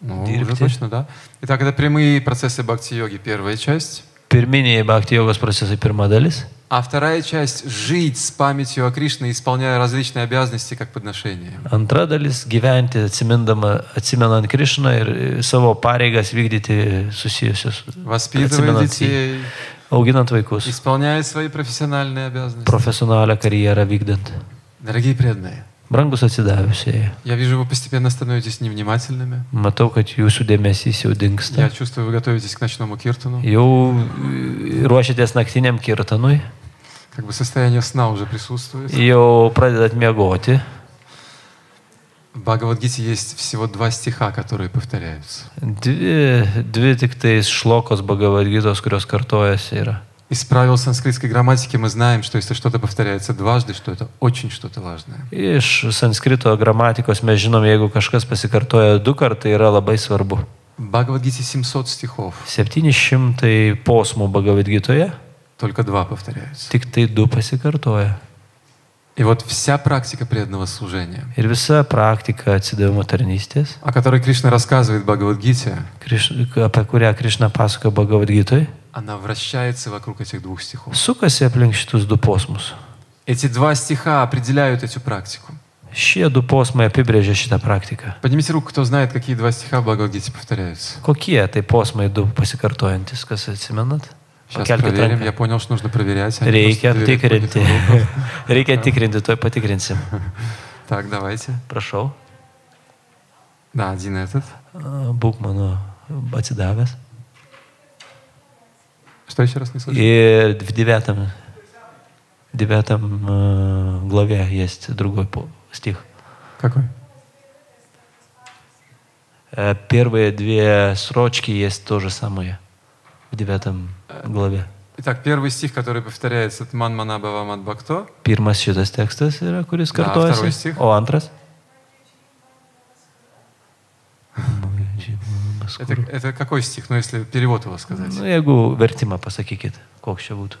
Ну, Директе. уже точно, да. Итак, это прямые процессы бхакти-йоги, первая часть. Pirminiai bhakti jogos procesai pirma dalis. А вторая часть — жить с памятью о Кришне, исполняя различные обязанности как подношение. Antra dalis - gyventi atsimenant Krišną ir savo pareigas vykdyti susijusius. Воспитывая детей, Auginant vaikus. исполняя свои профессиональные обязанности. Profesionalią karjerą vykdant. Дорогие преданные, Brangus atsidavusieji. я вижу, вы постепенно становитесь невнимательными. Matau, kad jūsų dėmesys jau Я dinksta. чувствую, вы готовитесь к ночному киртану. Jau e, ruošiatės naktiniam kirtanui. Как бы состояние сна уже присутствует. Jau pradedat miegoti. В Бхагавадгите есть всего два стиха, которые повторяются. Dvi, dvi tik tais šlokos bagavadgytos, kurios kartojasi yra. Из правил санскритской грамматики мы знаем, что если что-то повторяется дважды, что это очень что-то важное. Iš sanskrito gramatikos mes žinom, jeigu kažkas pasikartoja du kartai, yra labai svarbu. Бхагавадгите 700 стихов, 700 posmų bagavadgytoje, только два повторяются. tik tai du pasikartoja. И вот вся практика преданного служения, Ir visa praktika atsidavimo tarnystės, о которой Кришна рассказывает в Бхагавадгите, Kriš, apie kurią Krišna pasakoja bagavadgytoje, она вращается вокруг этих двух стихов. sukasi aplink šitus du posmus. Эти два стиха определяют эту практику. Šie du posmai apibrėžia šitą praktiką. Поднимите руку, кто знает, какие два стиха в Бхагавадгите повторяются. Kokie tai posmai du pasikartojantis, kas atsimenat? Сейчас Pakelkit проверим. ranką. Я понял, что нужно проверять. а не Reikia просто доверять tikrinti. поднятым рукам. Reikia tikrinti, toj patikrinsim. Так, давайте. Prašau, Да, один этот. a, būk mano atsidavęs. Что еще раз не слышу? И в девятом, девятом э, главе есть другой стих. Какой? Э, Первые две строчки есть то же самое в девятом главе. Итак, первый стих, который повторяется, это «Ман мана бава мат бхакто». Pirmas šitas tekstas yra, kuris Da, vторой kartojasi. стих. O antras? Это, это какой стих? Ну, если перевод его сказать. Nu, jeigu vertimą pasakykit, koks čia būtų.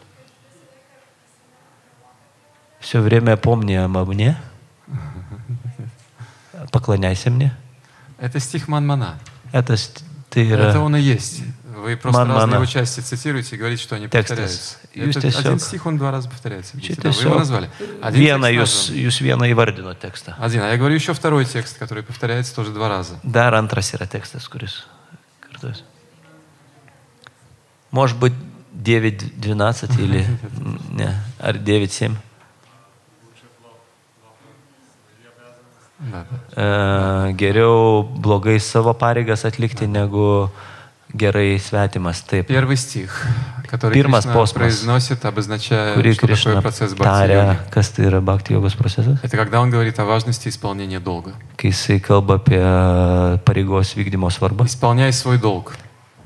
Все время помни обо мне. Поклоняйся мне. Это стих «Ман-мана». Это, с- ты Это он и есть. Вы просто Ман-мана. разные его части цитируете и говорите, что они Текстас. повторяются. Это один стих, он два раза повторяется. Да, Вы его назвали. Один vieną текст jūs, назван. jūs vieną įvardino tekstą. Один. А я говорю еще второй текст, который повторяется тоже два раза. Dar antras yra tekstas, kuris kartuos. Может быть 9.12 или не, ar 9.7. Да, да. E, geriau blogai savo pareigas atlikti negu gerai svetimas. Taip. Первый стих, который Pirmas Кришна posmas, произносит, обозначая, Kurį что такое Krišna процесс taria, бхакти kas tai yra bhakti jogos procesas. Это когда он говорит о важности исполнения долга. Kai jisai kalba apie pareigos vykdymo svarbą. Исполняй свой долг.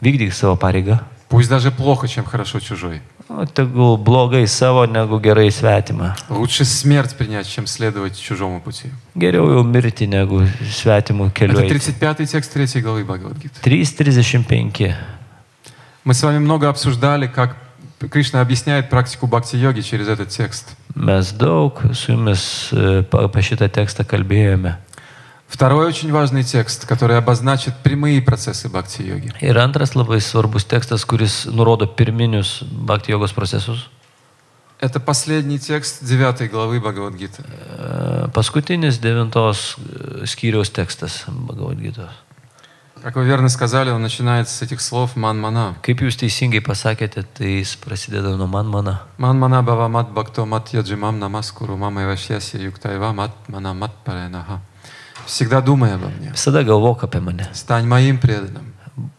Vykdyk savo pareigą. Pусть даже плохо, чем хорошо чужой. Nu, tegul blogai savo negu gerai svetima. Лучше смерть принять, чем следовать чужому пути. Geriau jau mirti negu svetimų kelių. Это eiti. 35 текст 3 главы Бхагавадгиты. 3.35. Мы с вами много обсуждали, как Кришна объясняет практику бхакти-йоги через этот текст. Mes daug su jumis apie šitą tekstą kalbėjome. Второй очень важный текст, который обозначит прямые процессы бхакти-йоги. Ir antras labai svarbus tekstas, kuris nurodo pirminius bhakti jogos procesus. Это последний текст 9 главы Бхагавадгиты. Paskutinis devintos e, skyriaus tekstas Bhagavad-gytos. Как вы верно сказали, он начинается с этих слов «ман-мана». Kaip jūs teisingai pasakėte, tai jis prasideda nuo man mana. «Ман-мана бава мат бхакто мат яджимам намаскуру мама вашьяси юктайва мат мана мат паренаха». Всегда думай обо мне. Visada galvok apie mane. Стань моим преданным.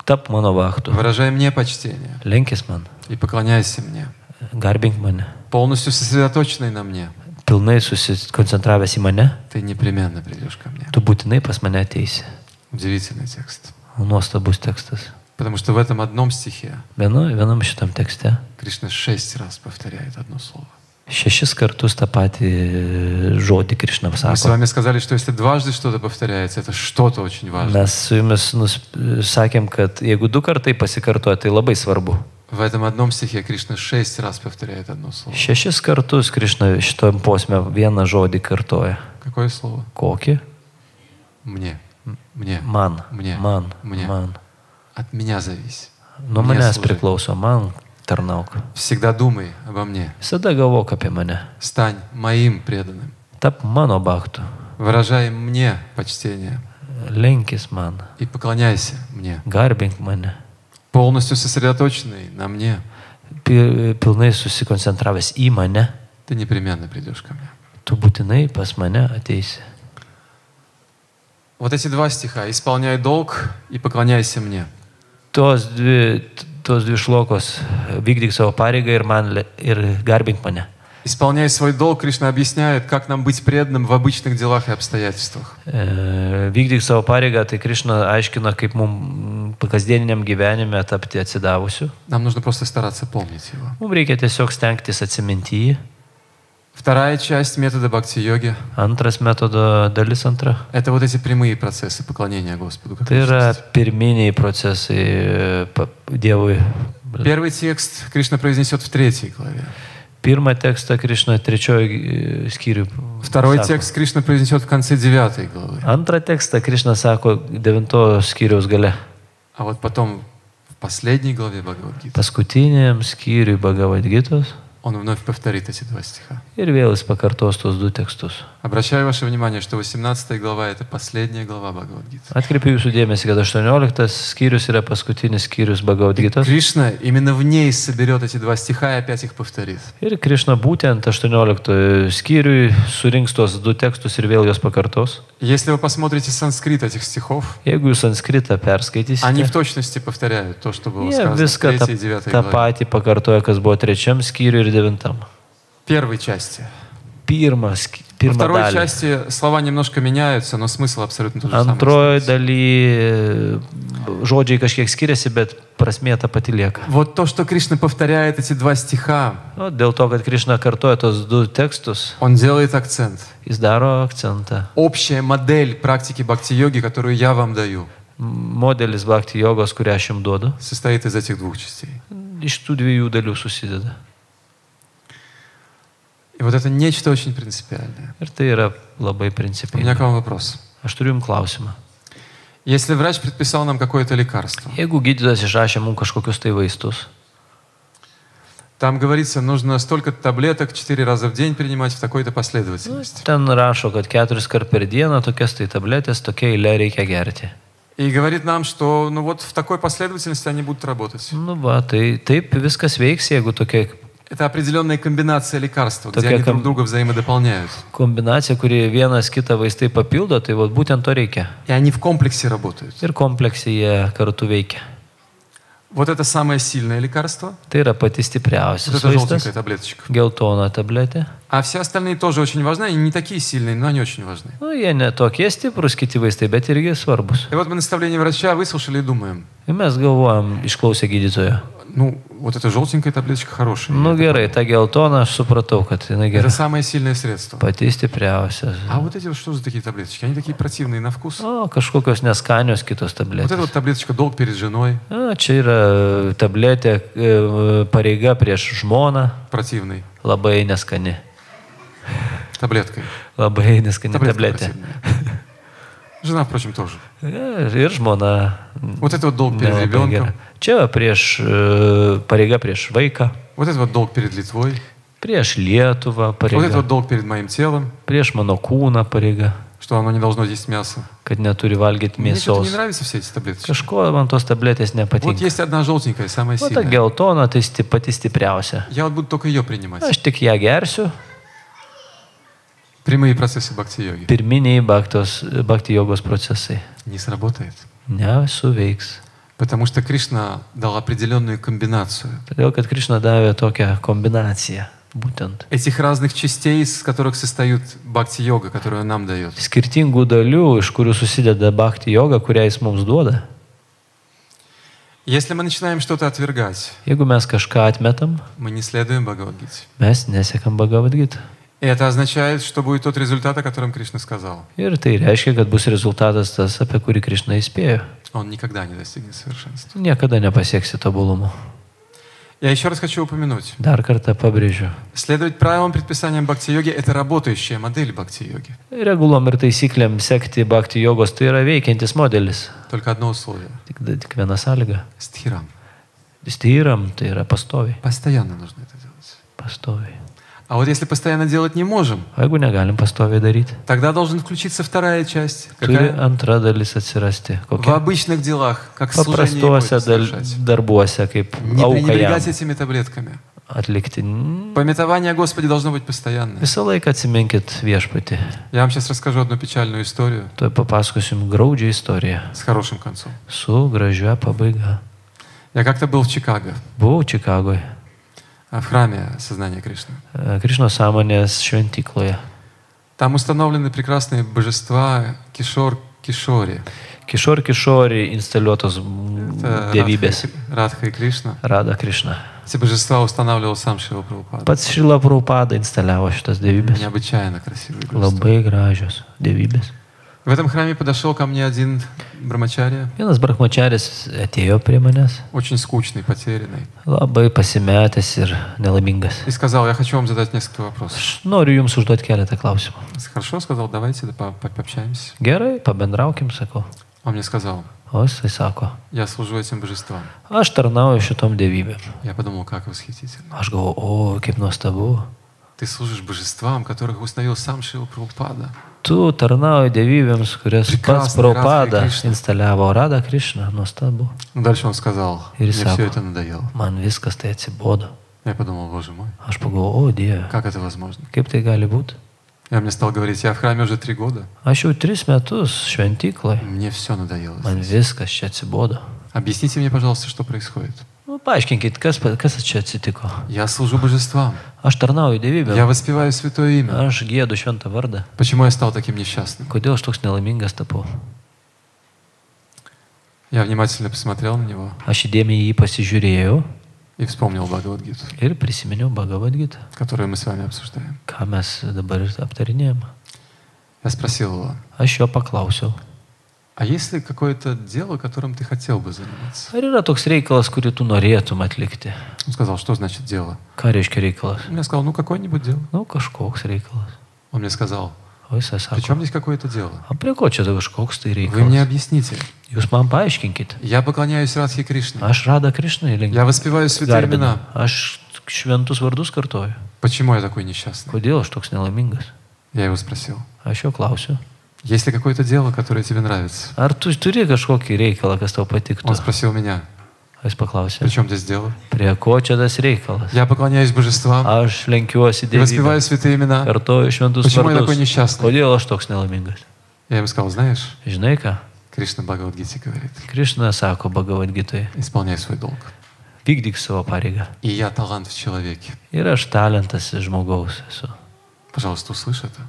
Tap mano vaktu. Выражай мне почтение Lenkis man. и поклоняйся мне. Garbink mane. Полностью сосредоточенный на мне, Pilnai susikoncentravęs į mane, ты непременно придешь ко мне. tu būtinai pas mane ateisi. Удивительный текст. Nuostabus tekstas. Потому что в этом одном стихе Vienu, vienam šitam tekste Кришна шесть раз повторяет одно слово. šešis kartus tą patį e, žodį Krišna Мы с sako. вами сказали, что если дважды что-то повторяется, это что-то очень важное. Mes su jumis nus, sakėm, kad jeigu du kartai pasikartoja, tai labai svarbu. В этом одном стихе Кришна шесть раз повторяет одно слово. Šešis kartus Krišna šitom posme vieną žodį kartoja. Какое слово? Kokį? Мне. Мне. Man. Мне. Man. Мне. Man. От меня зависит. Nuo Мне manęs служи. priklauso, man tarnauk. Всегда думай обо мне. Visada galvok apie mane. Стань моим преданным. Tap mano baktų. Выражай мне почтение Lenkis man. и поклоняйся мне. Garbink mane. Полностью сосредоточенный на мне, Pi- Pilnai susikoncentravęs į mane. ты непременно придешь ко мне. Tu būtinai pas mane ateisi. Вот эти два стиха. Исполняй долг и поклоняйся мне. Tos dvi, tos dvi šlokos. Vykdyk savo pareigą ir, man, le- ir garbink mane. Исполняй свой долг, Кришна объясняет, как нам быть преданным в обычных делах и обстоятельствах. E, Vykdyk savo pareigą, tai Krišna aiškina, kaip mums kasdieniniam gyvenime tapti atsidavusiu. Нам нужно просто стараться помнить его. Mums reikia tiesiog stengtis atsiminti jį. Вторая часть метода бхакти-йоги Antras metodo dalis antra. – это вот эти прямые процессы поклонения Господу. Tai yra личности. pirminiai procesai e, pa- Dievui. Первый текст Кришна произнесет в третьей главе. Pirmą tekstą Krišna trečiojo skyrių. Второй sako. текст Кришна произнесет в конце девятой главы. Antrą tekstą Krišna sako devintojo skyriaus gale. А вот потом в последней главе Бхагавадгиты Paskutiniam skyriui Bhagavad-gytos он вновь повторит эти два стиха. ir vėl jis pakartos tos du tekstus. Обращаю ваше внимание, что 18 глава – это последняя глава Бхагавадгиты. Atkreipiu jūsų dėmesį, kad 18 skyrius yra paskutinis skyrius Bhagavad-gytos. Кришна именно в ней соберет эти два стиха и опять их повторит. Ir Krišna būtent 18 skyriui surinks tos du tekstus ir vėl juos pakartos. Если вы посмотрите санскрит этих стихов, Jeigu jūs sanskritą они в perskaitysite, точности повторяют то, что было jie сказано в viską tą, 3 и 9 tą главе. patį pakartoja, kas buvo trečiam skyriui ir devintam. Первой части. Pirmas, sky- Во второй dalis. части слова немножко меняются, но смысл абсолютно тот же самый. Antrojoje остается. daly žodžiai kažkiek skiriasi, bet prasmė ta pati lieka. Вот то, что Кришна повторяет эти два стиха, Nu, dėl to, kad Krišna kartoja tos du tekstus, он делает акцент. jis daro akcentą. Общая модель практики бхакти-йоги, которую я вам даю, Modelis bhakti jogos, kurią aš jums duodu, состоит из этих двух частей. iš tų dviejų dalių susideda. И вот это нечто очень принципиальное. Tai yra labai У меня к вам вопрос. Aš turiu jums klausimą. Если врач предписал нам какое-то лекарство, Jeigu gydytojas išrašė mums kažkokius tai vaistus, там говорится, нужно столько таблеток четыре раза в день принимать в такой-то последовательности. ten rašo, kad keturis kart per dieną tokias tai tabletės, tokia eilė reikia gerti. И говорит нам, что ну вот в такой последовательности они будут работать. Nu, va, tai taip viskas veiks, jeigu tokia Это определенная комбинация лекарств, где Такая они друг ком- друга взаимодополняют. kombinacija, kuri vienas kitą vaistai papildo, tai vat, būtent to reikia. И они в комплексе работают. Ir kompleksai jie kartu veikia. Вот это самое сильное лекарство, Tai yra pati вот stipriausias это vaistas. желтенькая таблеточка. Geltona tabletė. А все остальные тоже очень важны, они не такие сильные, но они очень важны. Nu, jie ne tokie stiprus kiti vaistai, bet irgi svarbus. И вот мы наставление врача выслушали и думаем, Ir mes galvojam, išklausę gydytojo. Ну, вот эта желтенькая таблеточка хорошая. Nu Это- gerai, ta geltona, aš supratau, kad jinai Это gera. самое сильное средство. Pati stipriausia. А вот эти вот что за такие таблеточки? Они такие противные на вкус. O, kažkokios neskanios kitos Вот эта tabletės. вот таблеточка долг перед женой, A, čia yra tabletė e, pareiga prieš žmoną, противный. labai neskani. Таблеткой. Labai neskani Таблетка tabletė. противная. Жена, впрочем, тоже. Ir ir žmona. Вот это вот долг перед nelabai ребенком. gera. Čia va prieš e, pareiga prieš vaiką, Вот это вот долг перед Литвой. prieš Lietuvą Вот это pareiga, вот долг перед моим телом, prieš mano kūną pareiga, что оно не должно есть мясо. kad neturi valgyti Мне что-то не mėsos. нравятся все эти таблеточки. Kažko man tos tabletės Вот nepatinka. есть одна желтенькая, самая O ta сильная. geltona, tai sti- pati stipriausia. Я вот буду только ее принимать. Aš tik ją gersiu. Прямые процессы бхакти-йоги. Pirminiai baktos, bakti jogos procesai. Не сработает. Nesuveiks. Потому что Кришна дал определенную комбинацию Todėl, kad Krišna davė tokią kombinaciją. Būtent. этих разных частей, из которых состоит бхакти-йога, которую он нам дает. Skirtingų dalių, iš kurių susideda bakti joga, kurią jis mums duoda. Если мы начинаем что-то отвергать, Jeigu mes kažką atmetam, мы не следуем Бхагавадгите. mes nesekam Bhagavad И это означает, что будет тот результат, о котором Кришна сказал. Ir tai reiškia, kad bus rezultatas tas, apie kurį Krišna įspėjo. Он никогда не достигнет совершенства. Niekada nepasieksi tobulumo. Я еще раз хочу упомянуть. Dar kartą pabrėžiu. Следовать правилам предписаниям бхакти-йоги – это работающая модель бхакти-йоги. Regulom ir taisyklėm sekti bakti jogos tai yra veikiantis modelis. Только одно условие Tik, tik viena sąlyga. – стхирам. Styram tai yra pastoviai. Постоянно нужно это делать. Pastoviai. А вот если постоянно делать не можем, jeigu negalim pastoviai daryti, тогда должен включиться вторая часть. turi Какая? antra dalis atsirasti. В Kokia? обычных делах, как служение ему Paprastuose dal, совершать. darbuose, kaip Не auka jam пренебрегать этими таблетками. atlikti. N- Пометование о Господе должно быть постоянное. Visą laiką atsiminkit viešpatį. Я вам сейчас расскажу одну печальную историю Tuoj papasakosiu jums graudžią istoriją с хорошим концом. su gražia pabaiga. Я как-то был в Чикаго, Buvau Čikagoje, а, в храме Сознания Кришны. Krišno sąmonės šventykloje. Там установлены прекрасные божества Кишор, Кишори. Kišor kišori instaliuotos mm, Это dievybės. Радха и- Радха и Кришна. Rada Krišna. Эти божества устанавливал сам Шива Прабхупада. Pats Šrila Praupada instaliavo šitas dievybės. Необычайно красивые божества. Labai gražios dievybės. В этом храме подошел ко мне один брамачария, Vienas brahmačiaris atėjo prie manęs, очень скучный, потерянный, labai pasimetęs ir nelaimingas. и сказал, я хочу вам задать несколько вопросов. Aš noriu Jums užduoti keletą klausimų. Хорошо, сказал, давайте да, по- по- пообщаемся. Gerai, pabendraukim, sakau. Он мне сказал, O jisai sako, я служу этим божествам. aš tarnauju šitom dievybėm. Я подумал, как восхитительно. Aš galvoju, o, kaip nuostabu. Ты служишь божествам, которых установил сам Шива Прабхупада. Tu tarnauji dievybėms, kurias pats Прекрасный Radha Krishna. instaliavo Rada Krišna, nuostabu. Ну, дальше он сказал, мне рисовал. все это надоело. Man viskas tai atsibodo. Я подумал, боже мой, Aš pagalvoju, o Dieve, как это возможно? kaip tai gali būti? Он мне стал говорить, я в храме уже три года, Aš jau tris metus šventyklai, мне все надоело. man viskas čia atsibodo. Объясните мне, пожалуйста, что происходит. Nu, paaiškinkit, kas, pa- kas čia atsitiko. Я служу божествам, Aš tarnauju я dievybėm, воспеваю святое имя. aš gėdu šventą vardą. Почему я стал таким несчастным? Kodėl aš toks nelaimingas tapau? Я внимательно посмотрел на него Aš įdėmiai jį pasižiūrėjau и вспомнил Бхагавадгиту, ir prisiminiau Bhagavad-gitą, которую мы с вами обсуждаем. ką mes dabar ir aptarinėjom. Я спросил его, Aš jo paklausiau, А есть ли какое-то дело, которым ты хотел бы заниматься? ar yra toks reikalas, kurį tu norėtum atlikti? Он сказал, что значит дело? Ką reiškia reikalas? Я сказал, ну какое-нибудь дело. Nu, kažkoks reikalas. Он мне сказал, O jisai при sako, чем здесь какое-то дело? o prie ko čia kažkoks tai Вы мне объясните. Jūs man paaiškinkite. Я поклоняюсь Радхе Кришне. Aš Rada Krišnai linkiu. Я воспеваю святые Garbinu. имена. Aš šventus vardus kartoju. Почему я такой несчастный? Kodėl aš toks nelaimingas? Я его спросил. Aš jo klausiu. Есть ли какое-то дело, которое тебе нравится? Ar tu turi kažkokį reikalą, kas tau patiktų? Он спросил меня, Jis paklausė. при чем здесь дело? Prie ko čia tas reikalas? Я поклоняюсь божествам Aš lenkiuosi и воспеваю Dievui. святые имена. Kartoju šventus Почему я такой vardus. несчастный? Kodėl aš toks nelaimingas? Я ему сказал, знаешь, Žinai ką? Кришна Бхагавадгите говорит, Krišna sako Bhagavad-gitoj. исполняй свой долг. Vykdyk savo pareigą. И я талант в человеке. Ir aš talentas iš žmogaus esu. Пожалуйста, услышь это.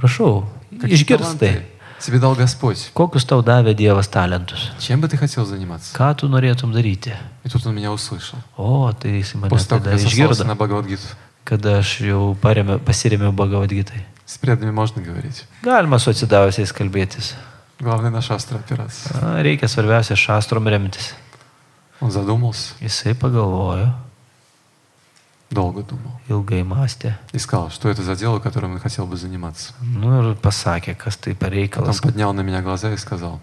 Prašau, Какие išgirs таланты tai. тебе дал Господь? Kokius tau davė Dievas talentus? Чем бы ты хотел заниматься? Ką tu norėtum daryti? И тут он меня услышал. O, tai jis mane После того, tada как я сослался išgirdo, на Бхагавадгиту. kada aš jau parėmė, pasirėmiau Bhagavadgitai. С преданными можно говорить. Galima su atsidavusiais kalbėtis. Главное на шастры опираться. A, Reikia svarbiausia šastrom remtis. Он задумался, Jisai pagalvojo, Долго думал. ilgai mąstė. И сказал, что это за дело, которым он хотел бы заниматься. Nu ir pasakė, kas tai per Потом reikalas. поднял на меня глаза и сказал,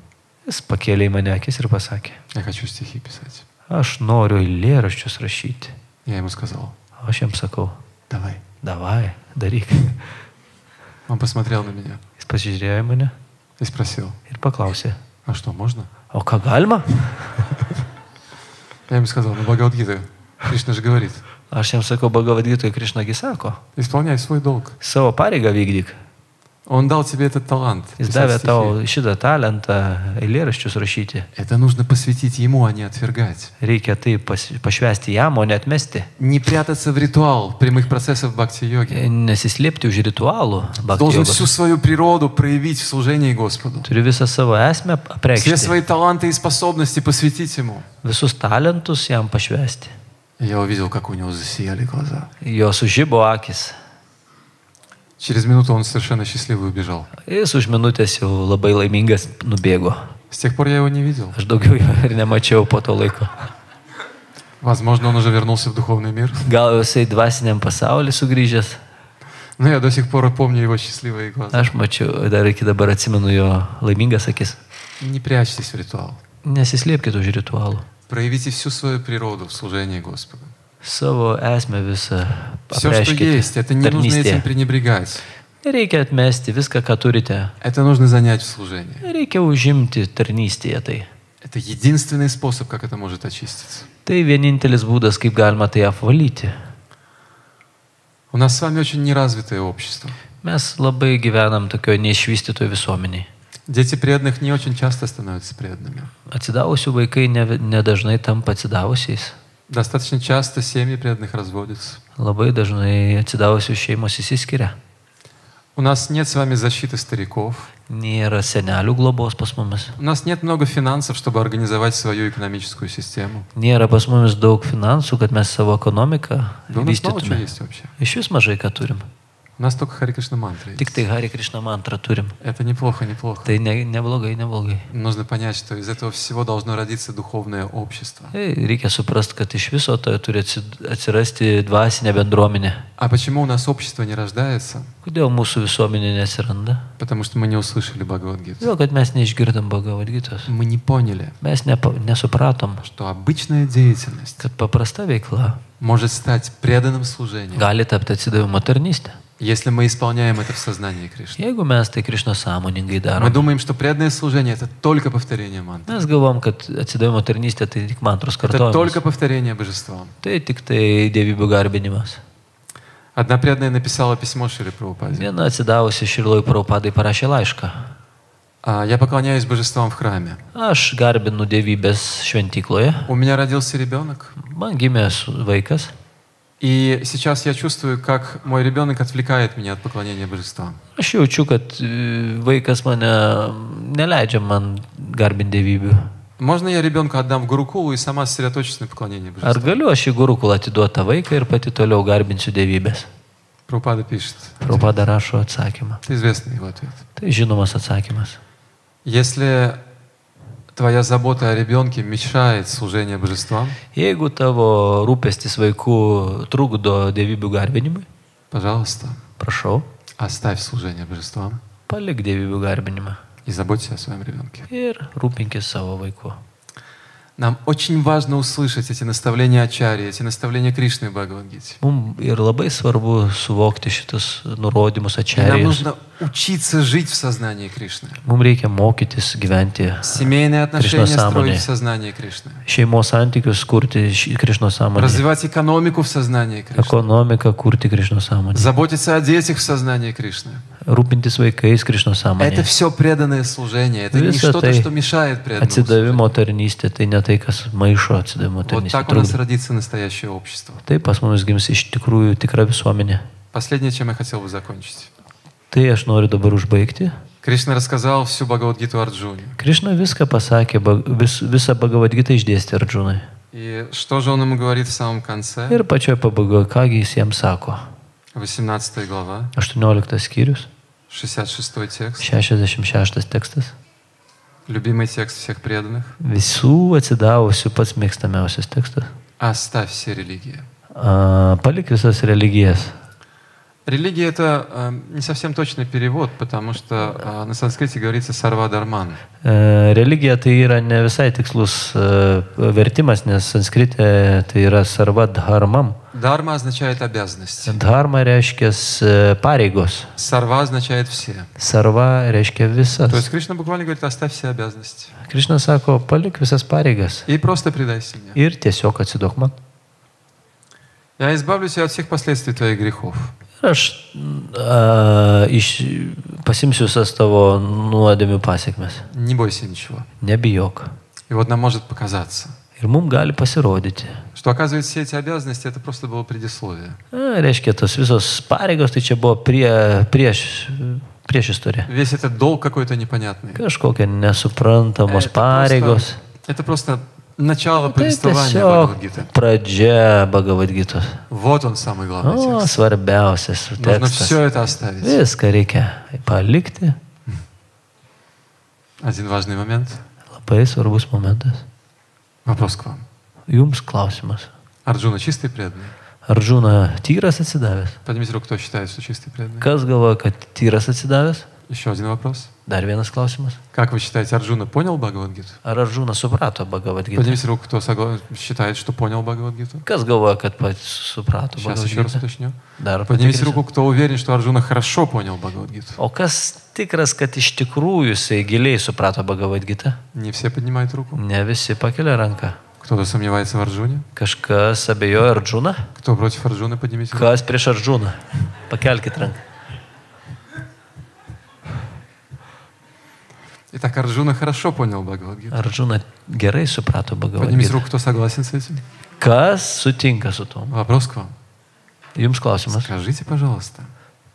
Jis pakėlė į mane akis ir pasakė, я хочу стихи писать. aš noriu eilėraščius rašyti. Я ему сказал, aš jam sakau, давай. davai, daryk. Он посмотрел на меня Jis pasižiūrėjo į mane и sпросил, ir paklausė, а что, можно? o ką galima? Я ему сказал, ну Бхагавадгита, Кришна же говорит, Aš jam sakau, Bhagavadgitoje Krišnagi sako, исполняй свой долг. savo pareigą vykdyk. Он дал тебе этот талант. Jis писать davė стихи. tau šitą talentą eilėraščius rašyti. Это нужно посвятить ему, а не отвергать. Reikia tai pas, pašvesti jam, o ne atmesti. Не прятаться в ритуал прямых процессов бхакти-йоги. Nesislėpti už ritualų. bhakti Должен jogos. всю свою природу проявить в служении Господу. Turi visą savo esmę Все apreikšti. свои таланты и способности посвятить ему. Visus talentus jam pašvesti. И я увидел, как у него засияли глаза. Jo sužybo akis. Через минуту он совершенно счастливый убежал. Jis už minutės jau labai laimingas nubėgo. С тех пор я его не видел. Aš daugiau jo ir nemačiau po to laiko. Возможно, он уже вернулся в духовный мир. Gal jisai dvasiniam pasaulį sugrįžęs. Но я до сих пор помню его счастливые глаза. Aš mačiau, dar iki dabar atsimenu jo laimingas akis. Не прячьтесь в ритуал. Nesislėpkite už ritualų. Проявите всю свою природу в служении Господу. Savo esmę visą Все, что есть, это не нужно этим пренебрегать. Nereikia atmesti viską, ką turite. Это нужно занять в служении. Reikia užimti tarnystėje tai. Это единственный способ, как это может очиститься. Tai vienintelis būdas, kaip galima tai apvalyti. У нас с вами очень неразвитое общество. Mes labai gyvenam tokio neišvystytoje visuomeniai. Дети преданных не очень часто становятся преданными. Atsidavusių vaikai ne- nedažnai tampa atsidavusiais. Достаточно часто семьи преданных разводятся. Labai dažnai atsidavusių šeimos įsiskiria. У нас нет с вами защиты стариков. Nėra senelių globos pas mumis. У нас нет много финансов, чтобы организовать свою экономическую систему. Nėra pas mumis daug finansų, kad mes savo ekonomiką Да у нас мало чего vystytume. есть вообще. Iš vis mažai ką turim. У нас только Хари Кришна мантры. Tik есть. tai Hari Krishna mantrą turim. Это неплохо, неплохо. Tai ne, neblogai, neblogai. Нужно понять, что из этого всего должно родиться духовное общество. Tai reikia suprasti, kad iš viso to turi atsi- atsirasti dvasinė bendruomenė. А почему у нас общество не рождается? Kodėl mūsų visuomenė nesiranda? Потому что мы не услышали Бхагавадгиту. Todėl, kad mes neišgirdom Bhagavadgytos. Мы не поняли, Mes nepa, nesupratom, что обычная деятельность kad paprasta veikla может стать преданным служением, gali tapti atsidavimo tarnystė. если мы исполняем это в сознании Кришны. Jeigu mes tai Krišno sąmoningai Мы darom, думаем, что преданное служение — это только повторение мантры. mes galvom, kad atsidavimo tarnystė tai tik mantros Это только kartojimas. повторение божествам. Tai tik tai dievybių garbinimas. Одна преданная написала письмо Шри Прабхупаде. Viena atsidavusi Širloj Praupadai parašė laišką. А, Я поклоняюсь божествам в храме. Aš garbinu dievybės šventykloje. У меня родился ребенок, Man gimė su- vaikas. и сейчас я чувствую, как мой ребенок отвлекает меня от поклонения божествам. Aš jaučiu, kad e, vaikas mane neleidžia man garbinti dievybių. Можно я ребенка отдам в Гурукулу и сама сосредоточусь на поклонении Ar божествам? galiu aš į gurukulą atiduoti tą vaiką ir pati toliau garbinsiu dievybės? Прабхупада пишет. Praupada rašo atsakymą. Это известный его ответ. Tai žinomas atsakymas. Если твоя забота о ребенке мешает служению божествам, Jeigu tavo rūpestis vaikų trukdo dievybių garbinimui, пожалуйста, prašau, оставь служение божествам. Palik dievybių garbinimą. И заботься о своем ребенке. ir rūpinkis savo vaiku. Нам очень важно услышать эти наставления Ачари, эти наставления Кришны в Бхагавадгите. Mums ir labai svarbu suvokti šitus nurodymus И Нам ačiarijos. нужно учиться жить в сознании Кришны. Mums reikia mokytis gyventi Семейные отношения Кришна строить Самуне. в сознании Кришны. šeimos santykius kurti ši- Krišno sąmonė, Развивать экономику в сознании Кришны. ekonomiką kurti Krišno sąmonė, Заботиться о детях в сознании Кришны. rūpintis vaikais Krišno Это sąmonė. все преданное служение. Это не Visą что-то, tai что мешает преданному служению. atsidavimo tarnystė, tai ne tai, kas maišo atsidavimo Вот tarnystė. так у нас trukdo. родится настоящее общество. Tai pas mus gims iš tikrųjų tikra visuomenė. Последнее, чем я хотел бы закончить. Tai aš noriu dabar užbaigti. Кришна рассказал всю Бхагавадгиту Арджуне. Krišna viską pasakė, Bag- vis, visą Bhagavad-gitą išdėstė Arjūnai. И что же он ему говорит в самом конце? Ir pačioje pabaigoje, kągi jis jam sako. 18 глава, 18 skyrius, 66 текст. 66 tekstas. Любимый текст всех преданных. Visų atsidavusių pats mėgstamiausias tekstas. Оставь все религии. A, palik visas religijas. Религия это э, не совсем точный перевод, потому что э, на санскрите говорится сарва дарман. E, Religija tai yra ne visai tikslus e, vertimas, nes sanskritė tai yra sarva dharmam. Дарма означает обязанность. Dharma reiškia e, pareigos. Сарва означает все. Sarva reiškia То visas. есть Кришна буквально говорит, оставь все обязанности. Krišna sako, palik visas pareigas И просто предайся мне. ir tiesiog atsidok man. Я избавлю тебя от всех последствий твоих грехов. Ir aš a, iš, pasimsiu visas tavo nuodėmių pasiekmes. Не бойся ничего. Nebijok. И вот нам может показаться, Ir mums gali pasirodyti. что оказывается все эти обязанности это просто было предисловие. A, reiškia, tos visos pareigos, tai čia buvo prie, prieš, prieš istoriją. Весь этот долг какой-то непонятный. Kažkokie nesuprantamos Это pareigos. просто, это просто начало повествования Бхагавадгиты. pradžia Bhagavadgitos. Вот он самый главный O, текст. svarbiausias Нужно tekstas. все это оставить. Viską reikia palikti. Один важный момент. Labai svarbus momentas. Вопрос к вам. Jums klausimas. Арджуна чистый преданный? Arjuna tyras atsidavęs? Поднимите руку, кто считает, что чистый преданный. Kas galvoja, kad tyras atsidavęs? Еще один вопрос. Dar vienas klausimas. Как вы считаете, Арджуна понял Бхагавадгиту? Ar Arjuna suprato Bhagavad Gita? Поднимите руку, кто согла- считает, что понял Бхагавадгиту. Kas galvoja, kad pats suprato Сейчас Bhagavad еще раз Gita? уточню. Dar Поднимите patikrinsiu. руку, кто уверен, что Арджуна хорошо понял Бхагавадгиту. O kas tikras, kad iš tikrųjų jisai giliai suprato Bhagavad Gita? Не все поднимают руку. Ne visi pakelia ranką. Кто-то сомневается в Арджуне. Kažkas abejoja Arjuna? Кто против Арджуны, поднимите руку. Kas prieš Arjuna? Pakelkit ranką. Итак, Арджуна хорошо понял Бхагавадгиту. Arjuna gerai suprato Bhagavad Поднимите Gita. руку, кто согласен с этим. Kas sutinka su tuo? Вопрос к вам. Jums klausimas. Скажите, пожалуйста,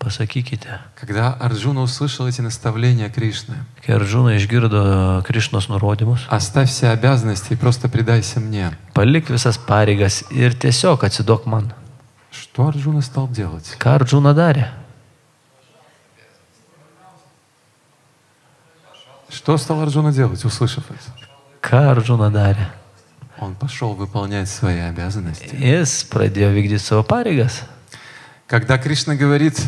Pasakykite. когда Арджуна услышал эти наставления Кришны, Kai Arjuna išgirdo Krišnos nurodymus, оставь все обязанности и просто предайся мне. palik visas pareigas ir tiesiog atsidok man. Что Арджуна стал делать? Ką Arjuna darė? Что стал Арджуна делать, услышав это? Arjuna darė? Он пошел выполнять свои обязанности. Jis pradėjo vykdyti savo pareigas. Когда Кришна говорит,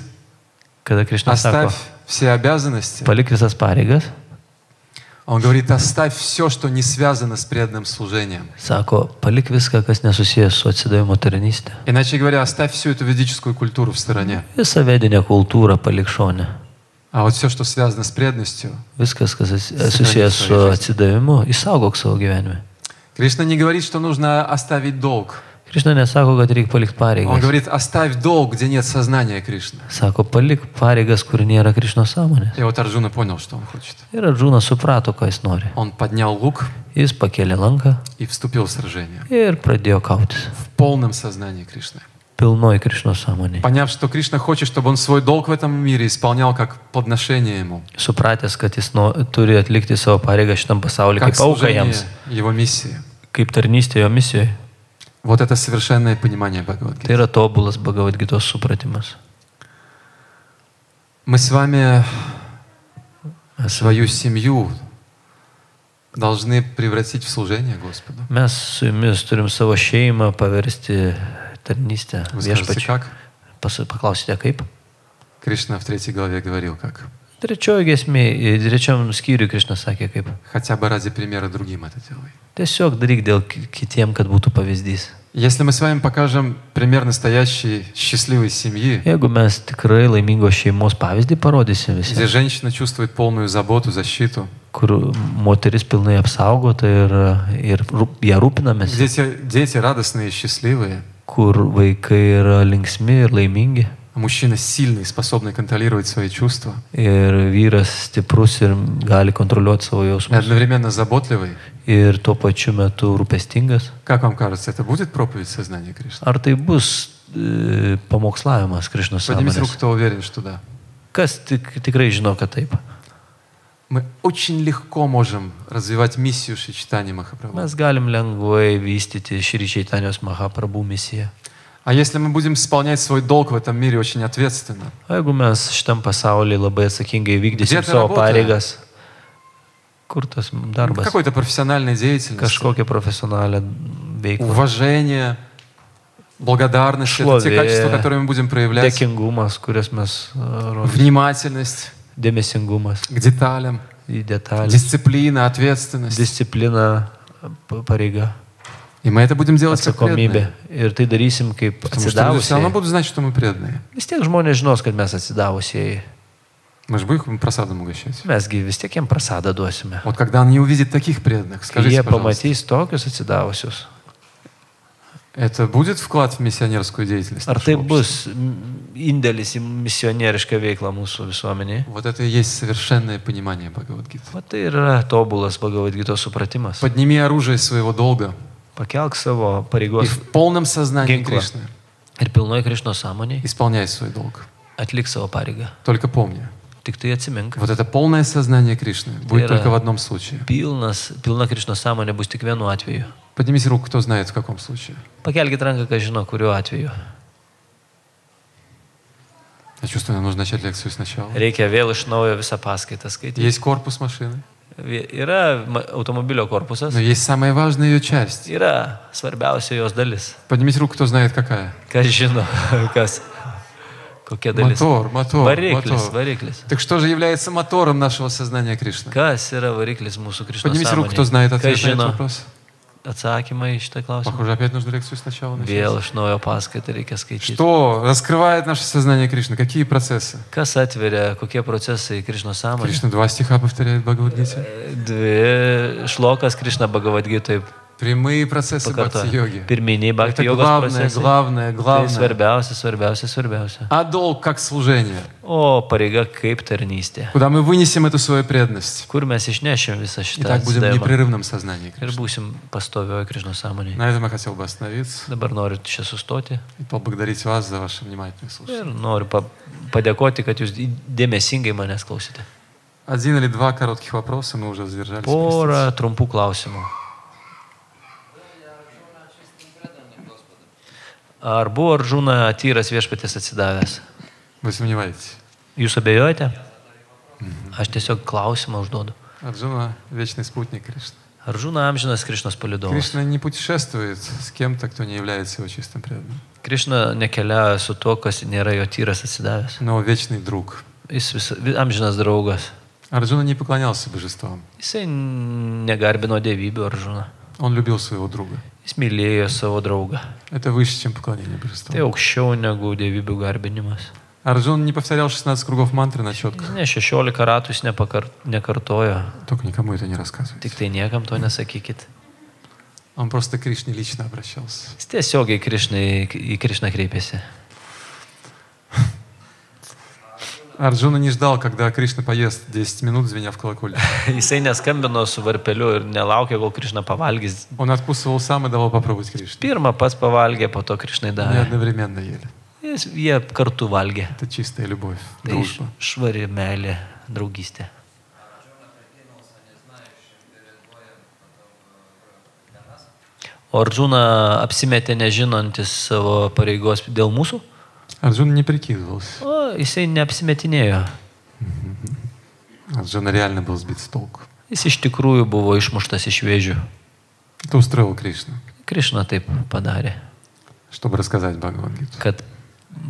Krišna sako, оставь все обязанности, palik visas pareigas, он говорит, оставь все, что не связано с преданным служением. sako, palik viską, kas nesusijęs su atsidavimo. Иначе говоря, оставь всю эту ведическую культуру в стороне. Visą vedinę kultūrą palik. А вот все, что связано с преданностью, Viskas, kas ats- susijęs su atsidavimu, išsaugok savo gyvenime. Кришна не говорит, что нужно оставить долг. Krišna nesako, kad reikia palikti Он pareigas. говорит, оставь долг, где нет сознания Кришны. Sako, palik pareigas, kur nėra Krišnos sąmonės. И вот Арджуна понял, что он хочет. Ir Adžūnas suprato, ką jis nori. Он поднял лук Jis pakėlė lanką и вступил в сражение. ir pradėjo kautis. В полном сознании Кришны. Pilnoj Krišnos sąmonė. Поняв, что Кришна хочет, чтобы он свой долг в этом мире исполнял как подношение ему, Supratęs, kad jis nu, turi atlikti savo pareigą šitam pasauliu как kaip auka служение jiems, его миссии. kaip tarnystė jo misijoje. Вот это совершенное понимание Tai Бхагавадгиты. yra tobulas Bhagavad-gitos supratimas. Мы с вами свою семью должны превратить в служение Господу. Mes su jumis turim savo šeimą paversti tarnystę viešpačiu. как? Paklausite, kaip? Кришна в третьей главе говорил, как. Trečioji gesmė, trečiam skyriui Krišna sakė, kaip. Хотя бы ради примера другим это делай. Tiesiog daryk dėl ki- kitiem, kad būtų pavyzdys. Если мы с вами покажем пример настоящей счастливой семьи, Jeigu mes tikrai laimingos šeimos pavyzdį parodysim где visi, женщина чувствует полную заботу, защиту, kur moteris pilnai apsaugota ir, ir ją rūpinamės, где те- дети радостные, счастливые, kur vaikai yra linksmi ir laimingi, а мужчина сильный, способный контролировать свои чувства, ir vyras stiprus ir gali kontroliuoti savo и jausmus, одновременно заботливый, ir tuo pačiu metu rūpestingas. как вам кажется, это будет проповедь сознания Кришны? Ar tai bus e, pamokslavimas Krišnos Поднимите руку, sąmonės? кто уверен, что да. Kas tik, tikrai žino, kad taip? Мы очень легко можем развивать миссию Шичтани Махапрабху. Mes galim lengvai vystyti Šryčiaitanijos Mahaprabhu misiją. А если мы будем исполнять свой долг в этом мире очень ответственно, O jeigu mes šitam pasaulyje labai atsakingai vykdysim savo pareigas, kur tas в darbas, какой-то профессиональной деятельности, kažkokią profesionalią veiklą, уважение, благодарность, это те Шlovė, качества, которые мы будем проявлять, dėkingumas, kurias mes внимательность dėmesingumas к деталям, į detalės, дисциплина, ответственность. disciplina, pa- pareiga, И мы это будем делать как atsakomybė. преданные. Ir tai darysim kaip Потому что люди все равно atsidavusiai. будут знать, что мы преданные. Vis tiek žmonės žinos, kad mes atsidavusiai. Мы же будем их просадом угощать. Mesgi vis tiek jiems prasadą duosime. Вот когда они увидят таких преданных, Kai скажите, jie пожалуйста, pamatys tokius atsidavusius, Это будет вклад в миссионерскую деятельность? ar нашего tai общества? bus mm, indėlis į misionierišką veiklą mūsų visuomenėje? Вот это и есть совершенное понимание Бхагавадгиты. O tai yra tobulas Bhagavad-gytos supratimas. Подними оружие своего долга Pakelk savo и pareigos в полном сознании Гинкла. Кришны ir pilnoj Krišno sąmoniai исполняй свой долг. atlik savo pareigą. Только помни, Tik tai atsimink. вот это полное сознание Кришны будет только в одном случае. Pilnas, pilna Krišno sąmonė bus tik vienu atveju. Поднимите руку, кто знает, в каком случае. Pakelkite ranką, kas žino, kuriuo atveju. Я чувствую, нам нужно начать лекцию сначала. Reikia vėl iš naujo visą paskaitą skaityti. Есть корпус машины, Vie- Yra ma- automobilio korpusas, но есть самая важная ее часть. yra svarbiausia jos dalis. Поднимите руку, кто знает, какая. Kas žino, kas. Kokia dalis? Мотор, мотор, Variklis, мотор. variklis. Так что же является мотором нашего сознания Кришны? Kas yra variklis mūsų Krišnos Поднимите руку, кто знает sąmonėje? ответ Kas на этот žino вопрос. atsakymą į šitą klausimą? Похоже, опять нужно лекцию сначала начать. Vėl iš naujo paskaitą reikia skaityti. Что раскрывает наше сознание Кришны? Какие процессы? Kas atveria, kokie procesai Krišnos sąmonė? Кришна два стиха повторяет в Бхагавадгите. Dvi šlokas Krišna Bhagavadgitoje Прямые процессы pakartoja. бхакти-йоги. Pirminiai Это bhakti jogos главное, procesai. главное, Tai главное. svarbiausia, svarbiausia, svarbiausia. А долг как служение, O pareiga kaip tarnystė. куда мы вынесем эту свою преданность. Kur mes išnešim visą И šitą так будем в atsidavimą. непрерывном сознании Ir Кришны. būsim pastovioje Krišnos sąmonėje. На этом я хотел бы остановиться Dabar noriu čia sustoti и поблагодарить вас за ваше внимательное слушание. ir noriu pa padėkoti, kad jūs dėmesingai manęs klausėte. Один или два коротких вопроса, мы уже задержались. Porą trumpų klausimų. Ar buvo Aržūna tyras viešpatės atsidavęs? простите. Вы сомневаетесь? Jūs abejojate? Aš tiesiog klausimą užduodu. Арджуна – вечный спутник Кришны. Aržūna amžinas Krišnos palidovas. Кришна не путешествует с кем-то, кто не является его чистым преданным, Krišna nekeliauja su tuo, kas nėra jo tyras atsidavęs. но вечный друг. Jis vis, vi- amžinas draugas. Арджуна не поклонялся божествам. Jisai negarbino dievybių Aržūną. Он любил своего друга. Jis mylėjo savo draugą. Это выше, чем поклонение Tai божествам. aukščiau negu dievybių garbinimas. Арджун не повторял 16 кругов мантры на четко. Ne 16 ratų jis nepakar, nekartojo. Только никому это не рассказывайте. Tik tai niekam to nesakykit. Он просто к Кришне лично обращался. Jis tiesiogiai Krišnai, į Krišną kreipėsi. Арджуна не ждал, когда Кришна поест 10 минут, звеня в колокольне. Jisai neskambino su varpeliu ir nelaukė, kol Krišna pavalgys. Он откусывал сам и давал попробовать Кришне. Pirmą pats pavalgė, po to Krišnai Они davė. одновременно ели. Jis, jie kartu valgė. Это чистая любовь, Tai дружба. š- švari meilė, draugystė. O Arjuna apsimetė nežinantis savo pareigos dėl mūsų? Арджуна не прикидывался. O jisai neapsimetinėjo. Арджуна реально был сбит с толку. Jis iš tikrųjų buvo išmuštas iš vėžių. Это устроил Кришна, Krišna taip padarė, чтобы рассказать Бхагавангиту. kad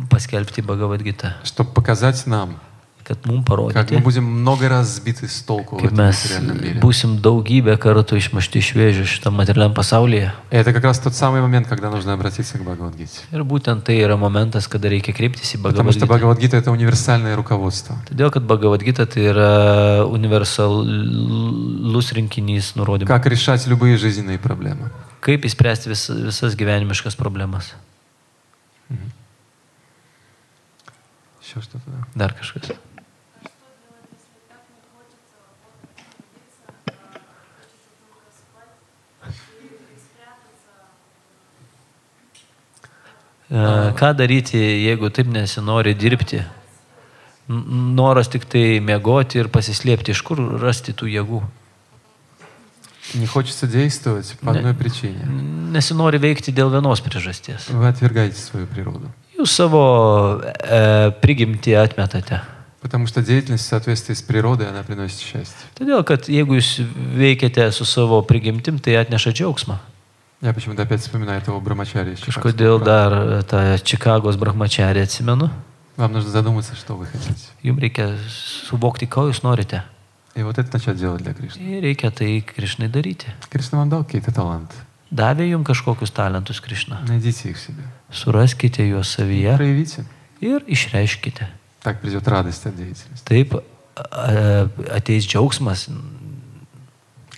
paskelbti Bhagavad-gita, Чтобы показать нам, kad mums как мы parodyti, будем много раз сбиты с толку в kaip этом mes материальном мире. būsim daugybę kartų išmušti iš vėžių šitam materialiam pasaulyje. И это как раз тот самый момент, когда нужно обратиться к Бхагавангите. Ir būtent tai yra momentas, kada reikia kreiptis į Потому что Bhagavad-gita. Бхагавангита — это универсальное руководство. Todėl, kad Bhagavad-gita tai yra universalus rinkinys nurodymų. Как решать любые жизненные проблемы. Kaip įspręsti vis, visas gyvenimiškas problemas. Еще что-то, да? Dar kažkas. Ką daryti, jeigu taip nesinori dirbti, N- Noras tik tai mėgoti ir pasislėpti, iš kur rasti tų jėgų. Не хочется действовать по одной причине. Nesinori veikti dėl vienos priežasties. Вы отвергаете свою природу. Jūs savo e, prigimtį atmetate. Потому что деятельность в соответствии с природой, она приносит счастье. Todėl, kad jeigu jūs veikiate su savo prigimtim, tai atneša džiaugsmą. Я почему-то опять вспоминаю этого брамачария. из Чикагского Kažkodėl храма. dar e, tą Čikagos brahmačiarį atsimenu. Вам нужно задуматься, что вы хотите. Jums reikia suvokti, ko jūs norite. И вот это начать делать для Кришны. Ir reikia tai Krišnai daryti. Кришна вам дал какие-то таланты. Davė jums kažkokius talentus Krišna. Найдите их в себе. Suraskite juos savyje Проявите. ir išreiškite. Так придет радость от деятельности. Taip a- ateis džiaugsmas.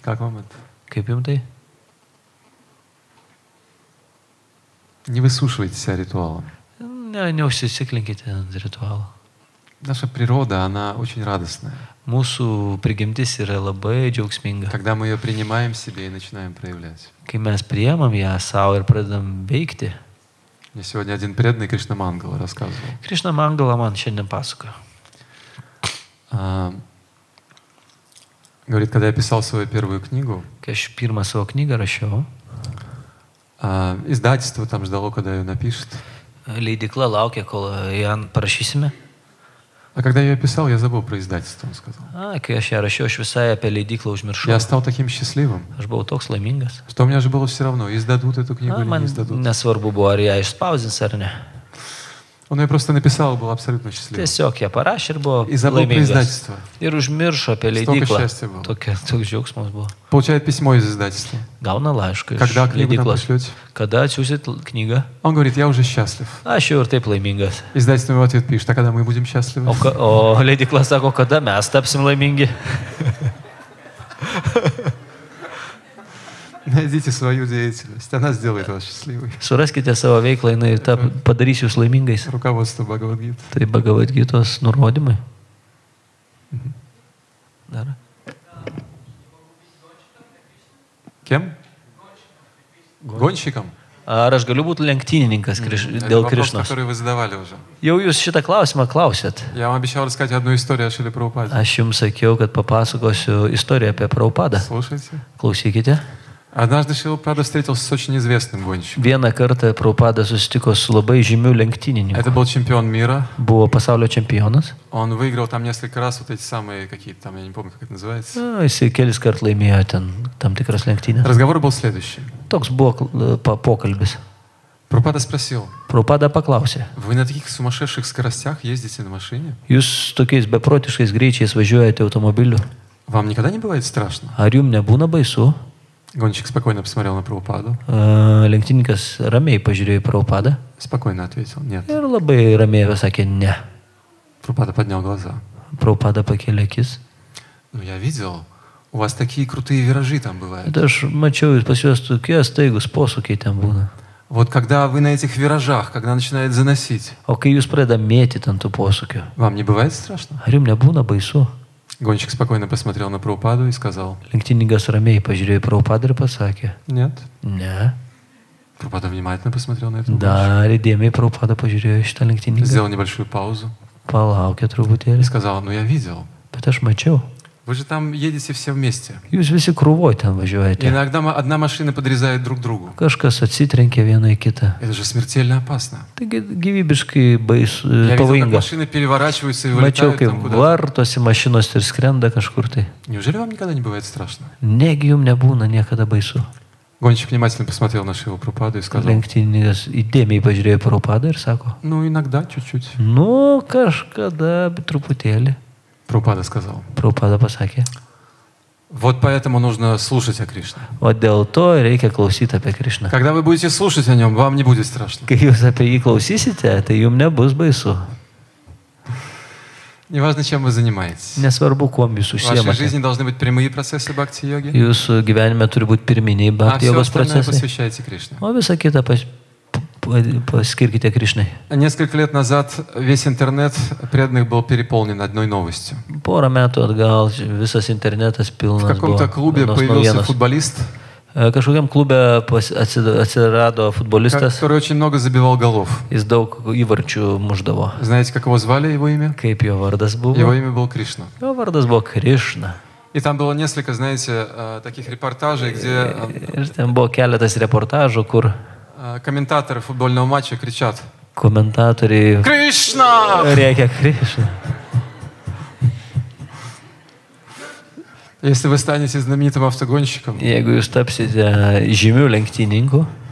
Как вам это? Kaip jums tai? Не высушивайте себя ритуалом. Ne, neužsisiklinkite ant ritualo. Наша природа, она очень радостная. Mūsų prigimtis yra labai džiaugsminga. Когда мы ее принимаем себе и начинаем проявлять. Kai mes priemam ją savo ir pradedam veikti. Мне сегодня один преданный Кришна Мангала рассказывал. Krišna Mangala man šiandien pasakojo. А, говорит, когда я писал свою первую книгу, Kai aš pirmą savo knygą rašiau, а, издательство там ждало, когда ее напишет. leidikla laukia, kol ją parašysime. А когда я ее писал, я забыл про издательство, он сказал. A, kai aš ją rašiau, aš visai apie leidiklą užmiršau. Я стал таким счастливым, Aš buvau toks laimingas. что у меня же было все равно, издадут эту книгу Na, или не man издадут. nesvarbu buvo, ar ją išspausdins ar ne. Он ее просто написал, был абсолютно счастливым. Tiesiog ją parašė ir buvo И забыл про laimingas. издательство. Ir užmiršo apie leidiklą. счастья было. Tokia, toks džiaugsmas buvo. Получает письмо из издательства. Gauna laišką iš Когда книгу нам leidyklos. пошлете? Kada l- knygą? Он говорит, я уже счастлив. Aš jau ir taip laimingas. Издательство ему в ответ пишет, а когда мы будем счастливы? O, ka, o leidykla sako, kada mes tapsim laimingi? Найдите свою деятельность, она сделает вас счастливой. Suraskite savo veiklą, jinai ta, padarys jūs laimingais. Руководство Бхагавадгиты. Tai Bhagavad Gita's nurodymai. Dar. Кем? Гонщиком? Ar aš galiu būti lenktynininkas kriš, Это dėl вопрос, Krišnos? который вы задавали уже. Jau jūs šitą klausimą klausėt. Я вам обещал рассказать одну историю о Шиле Прабхупаде. Aš jums sakiau, kad papasakosiu istoriją apie Praupadą. Слушайте. Klausykite. Однажды Шила Прабхупада встретился с очень известным гонщиком. Vieną kartą Praupada susitiko su labai žymiu Это lenktynininku. был чемпион мира. Buvo pasaulio čempionas. Он выиграл там несколько раз вот эти самые какие-то там, я не помню, как это называется. Na, Jisai kelis kart laimėjo ten tam tikras lenktynės. Разговор был следующий. Toks buvo kl- pa- pokalbis. Прабхупада спросил, Praupada paklausė. вы на таких сумасшедших скоростях ездите на машине? Jūs tokiais beprotiškais greičiais važiuojate automobiliu. Вам никогда не бывает страшно? Ar jums nebūna baisu? Гонщик спокойно посмотрел на Прабхупаду. Lenktynininkas ramiai pažiūrėjo į Praupadą Спокойно ответил, нет. ir labai ramiai pasakė ne. Прабхупада поднял глаза. Praupada pakėlė akis. Ну, я видел, у вас такие крутые виражи там бывают. Bet aš mačiau, pas juos tokie staigus posūkiai ten būna. Вот когда вы на этих виражах, когда начинает заносить, O kai jūs pradeda mėtyti ant tų posūkių, вам не бывает страшно? ar jums nebūna baisu? Гонщик спокойно посмотрел на Прабхупаду и сказал, Lenktyninkas ramiai pažiūrėjo į Praupadą ir pasakė, нет. ne. Прабхупада внимательно посмотрел на этого гонщика, Dar įdėmiai Praupada pažiūrėjo į šitą lenktyninką. сделал небольшую паузу Palaukė и truputėlį. сказал, ну я видел, Bet aš mačiau. вы же там едете все вместе. Jūs visi krūvoj ten И važiuojate. иногда ма- одна машина подрезает друг другу. Kažkas atsitrenkia viena į kitą. Это же смертельно опасно. Taigi gyvybiškai baisu, Я видел, как pavojinga. машины переворачиваются и Mačiau, вылетают kaip там куда-то. vartosi mašinos ir skrenda kažkur tai. Неужели вам никогда не бывает страшно? Negi jums nebūna niekada baisu. Гонщик внимательно посмотрел на Шиву Прабхупаду и сказал, Lenktyninkas įdėmiai pažiūrėjo į Praupadą ir sako, ну иногда чуть-чуть. nu kažkada bet truputėlį. Прабхупада сказал, Praupada pasakė, вот поэтому нужно слушать о Кришне. o dėl to reikia klausyti apie Krišną. Когда вы будете слушать о нем, вам не будет страшно. Kai jūs apie jį klausysite, tai jums nebus baisu. Неважно, чем вы занимаетесь. Nesvarbu, kuo jūs В вашей užsiemate. жизни должны быть прямые процессы бхакти-йоги, Jūsų gyvenime turi būti pirminiai а bhakti все jogos остальное procesai. посвящайте Кришне. O visą kitą pas, pa- paskirkite Krišnai. Несколько лет назад весь интернет преданных был переполнен одной новостью. Porą metų atgal visas internetas В pilnas buvo. каком-то клубе vienos появился naujienos. футболист, E, E, Kažkokiam klube pas- atsid- atsirado futbolistas, который очень много забивал голов. jis daug įvarčių muždavo. Знаете, как его звали, его имя? Kaip jo vardas Его buvo? имя был Кришна. Jo vardas buvo Krišna. И там было несколько, знаете, э, таких репортажей, где э, Ir ten buvo keletas reportažų, kur э, комментаторы футбольного матча кричат komentatoriai «Кришна!» reikia Krišna. Если вы станете знаменитым автогонщиком, Jeigu jūs tapsite žymių lenktynininkų и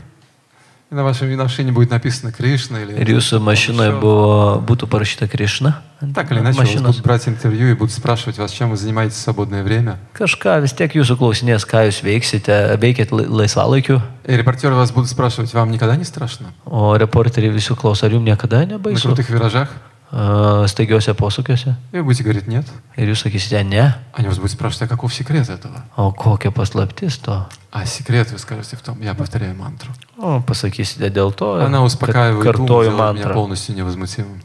на вашей машине будет написано Кришна или ir jūsų mašinoje еще, buvo, būtų parašyta Krišna, ant так или иначе, вас mašinos, будут брать интервью и будут спрашивать вас, чем вы занимаетесь в свободное время. kažką vis tiek jūsų klausinės, ką jūs veiksite, veikėt lai- laisvalaikiu, И репортеры вас будут спрашивать, вам никогда не страшно? o reporteriai visų klauso, ar jums niekada На nebaisu крутых виражах? a, staigiuose posūkiuose. И вы будете говорить нет. Ir jūs sakysite, ne, Они вас будут spрашивать, а каков секрет этого? o kokia paslaptis to? А секрет, вы скажете, в том, я повторяю мантру. O pasakysite dėl to, Она kad успокаивает ум, kartoju делает меня mantrą. полностью невозмутимым.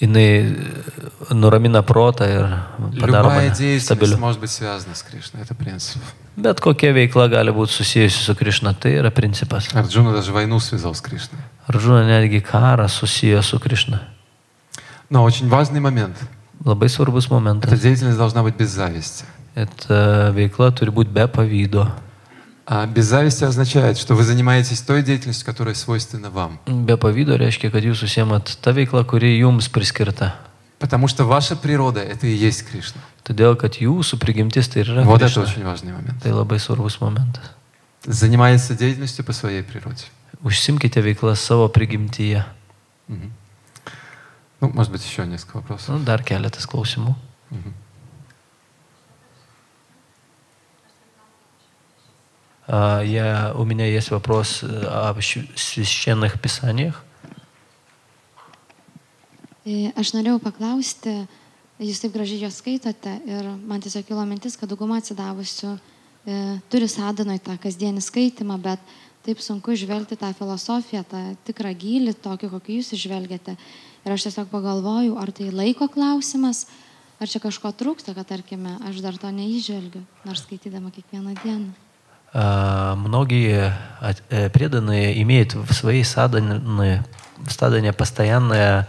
Jinai nuramina protą ir padaro Любая mane деятельность stabiliu. может быть связана с Кришной. Это принцип. Bet kokia veikla gali būti susijusi su Krišna, tai yra principas. Арджуна даже войну связал с Кришной. Aržūna netgi karą susiję su Krišna. Но очень важный момент. Labai svarbus Эта momentas. деятельность должна быть без зависти. Eta veikla turi būti be pavydo. А без зависти означает, что вы занимаетесь той деятельностью, которая свойственна вам. Be pavydo reiškia, kad jūs susiemat tą veiklą, kuri jums priskirta. Потому что ваша природа — это и есть Кришна. Todėl, kad jūsų prigimtis tai yra Вот это очень важный момент. Tai labai svarbus momentas. Занимается деятельностью по своей природе. Užsimkite veiklą savo prigimtyje. Мгм. Ну, может быть, еще несколько вопросов. Nu, dar keletas klausimų. Мгм. А, Я, у меня есть вопрос э, о щ- священных писаниях. E, Aš norėjau paklausti, jūs taip gražiai jos skaitote ir man tiesiog kilo mintis, kad dauguma atsidavusių e, turi sadanoj tą kasdienį skaitimą, bet taip sunku žvelgti tą filosofiją, tą tikrą gilį, tokį, kokį jūs išvelgiate. Ir aš tiesiog pagalvoju, ar tai laiko klausimas, ar čia kažko trūksta, kad tarkime, aš dar to neįžvelgiu, nors skaitydama kiekvieną dieną. А, Многие от- э, преданные имеют в своей садане, садане постоянное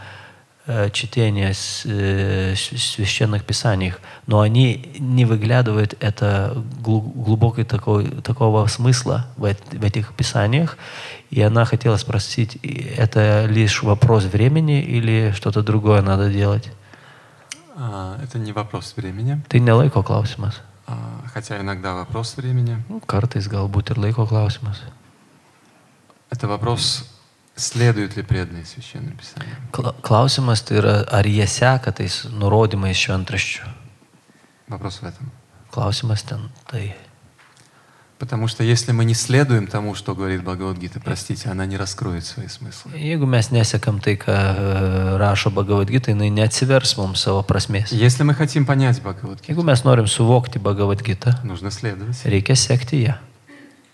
э, чтение с- э, священных писаний, но они не выглядывают это глу- глубокой такой, такого смысла в, эт- в этих писаниях. И она хотела спросить, это лишь вопрос времени или что-то другое надо делать? А, Это не вопрос времени, Tai nelaiko klausimas. а, хотя иногда вопрос времени. Nu, Kartais galbūt ir laiko klausimas. Это вопрос, следуют ли преданные священным писаниям. Kla- Klausimas tai yra, ar jie seka tais nurodymais šventraščių. Вопрос в этом. Klausimas ten tai. Потому что если мы не следуем тому, что говорит Бхагавадгита, простите, она не раскроет свои смыслы. Jeigu mes nesekam tai, ką e, rašo Bhagavadgita, jinai neatsivers mums savo prasmės. Если мы хотим понять Бхагавадгиту, Jeigu mes norim suvokti Bhagavadgitą, нужно следовать. reikia sekti ją.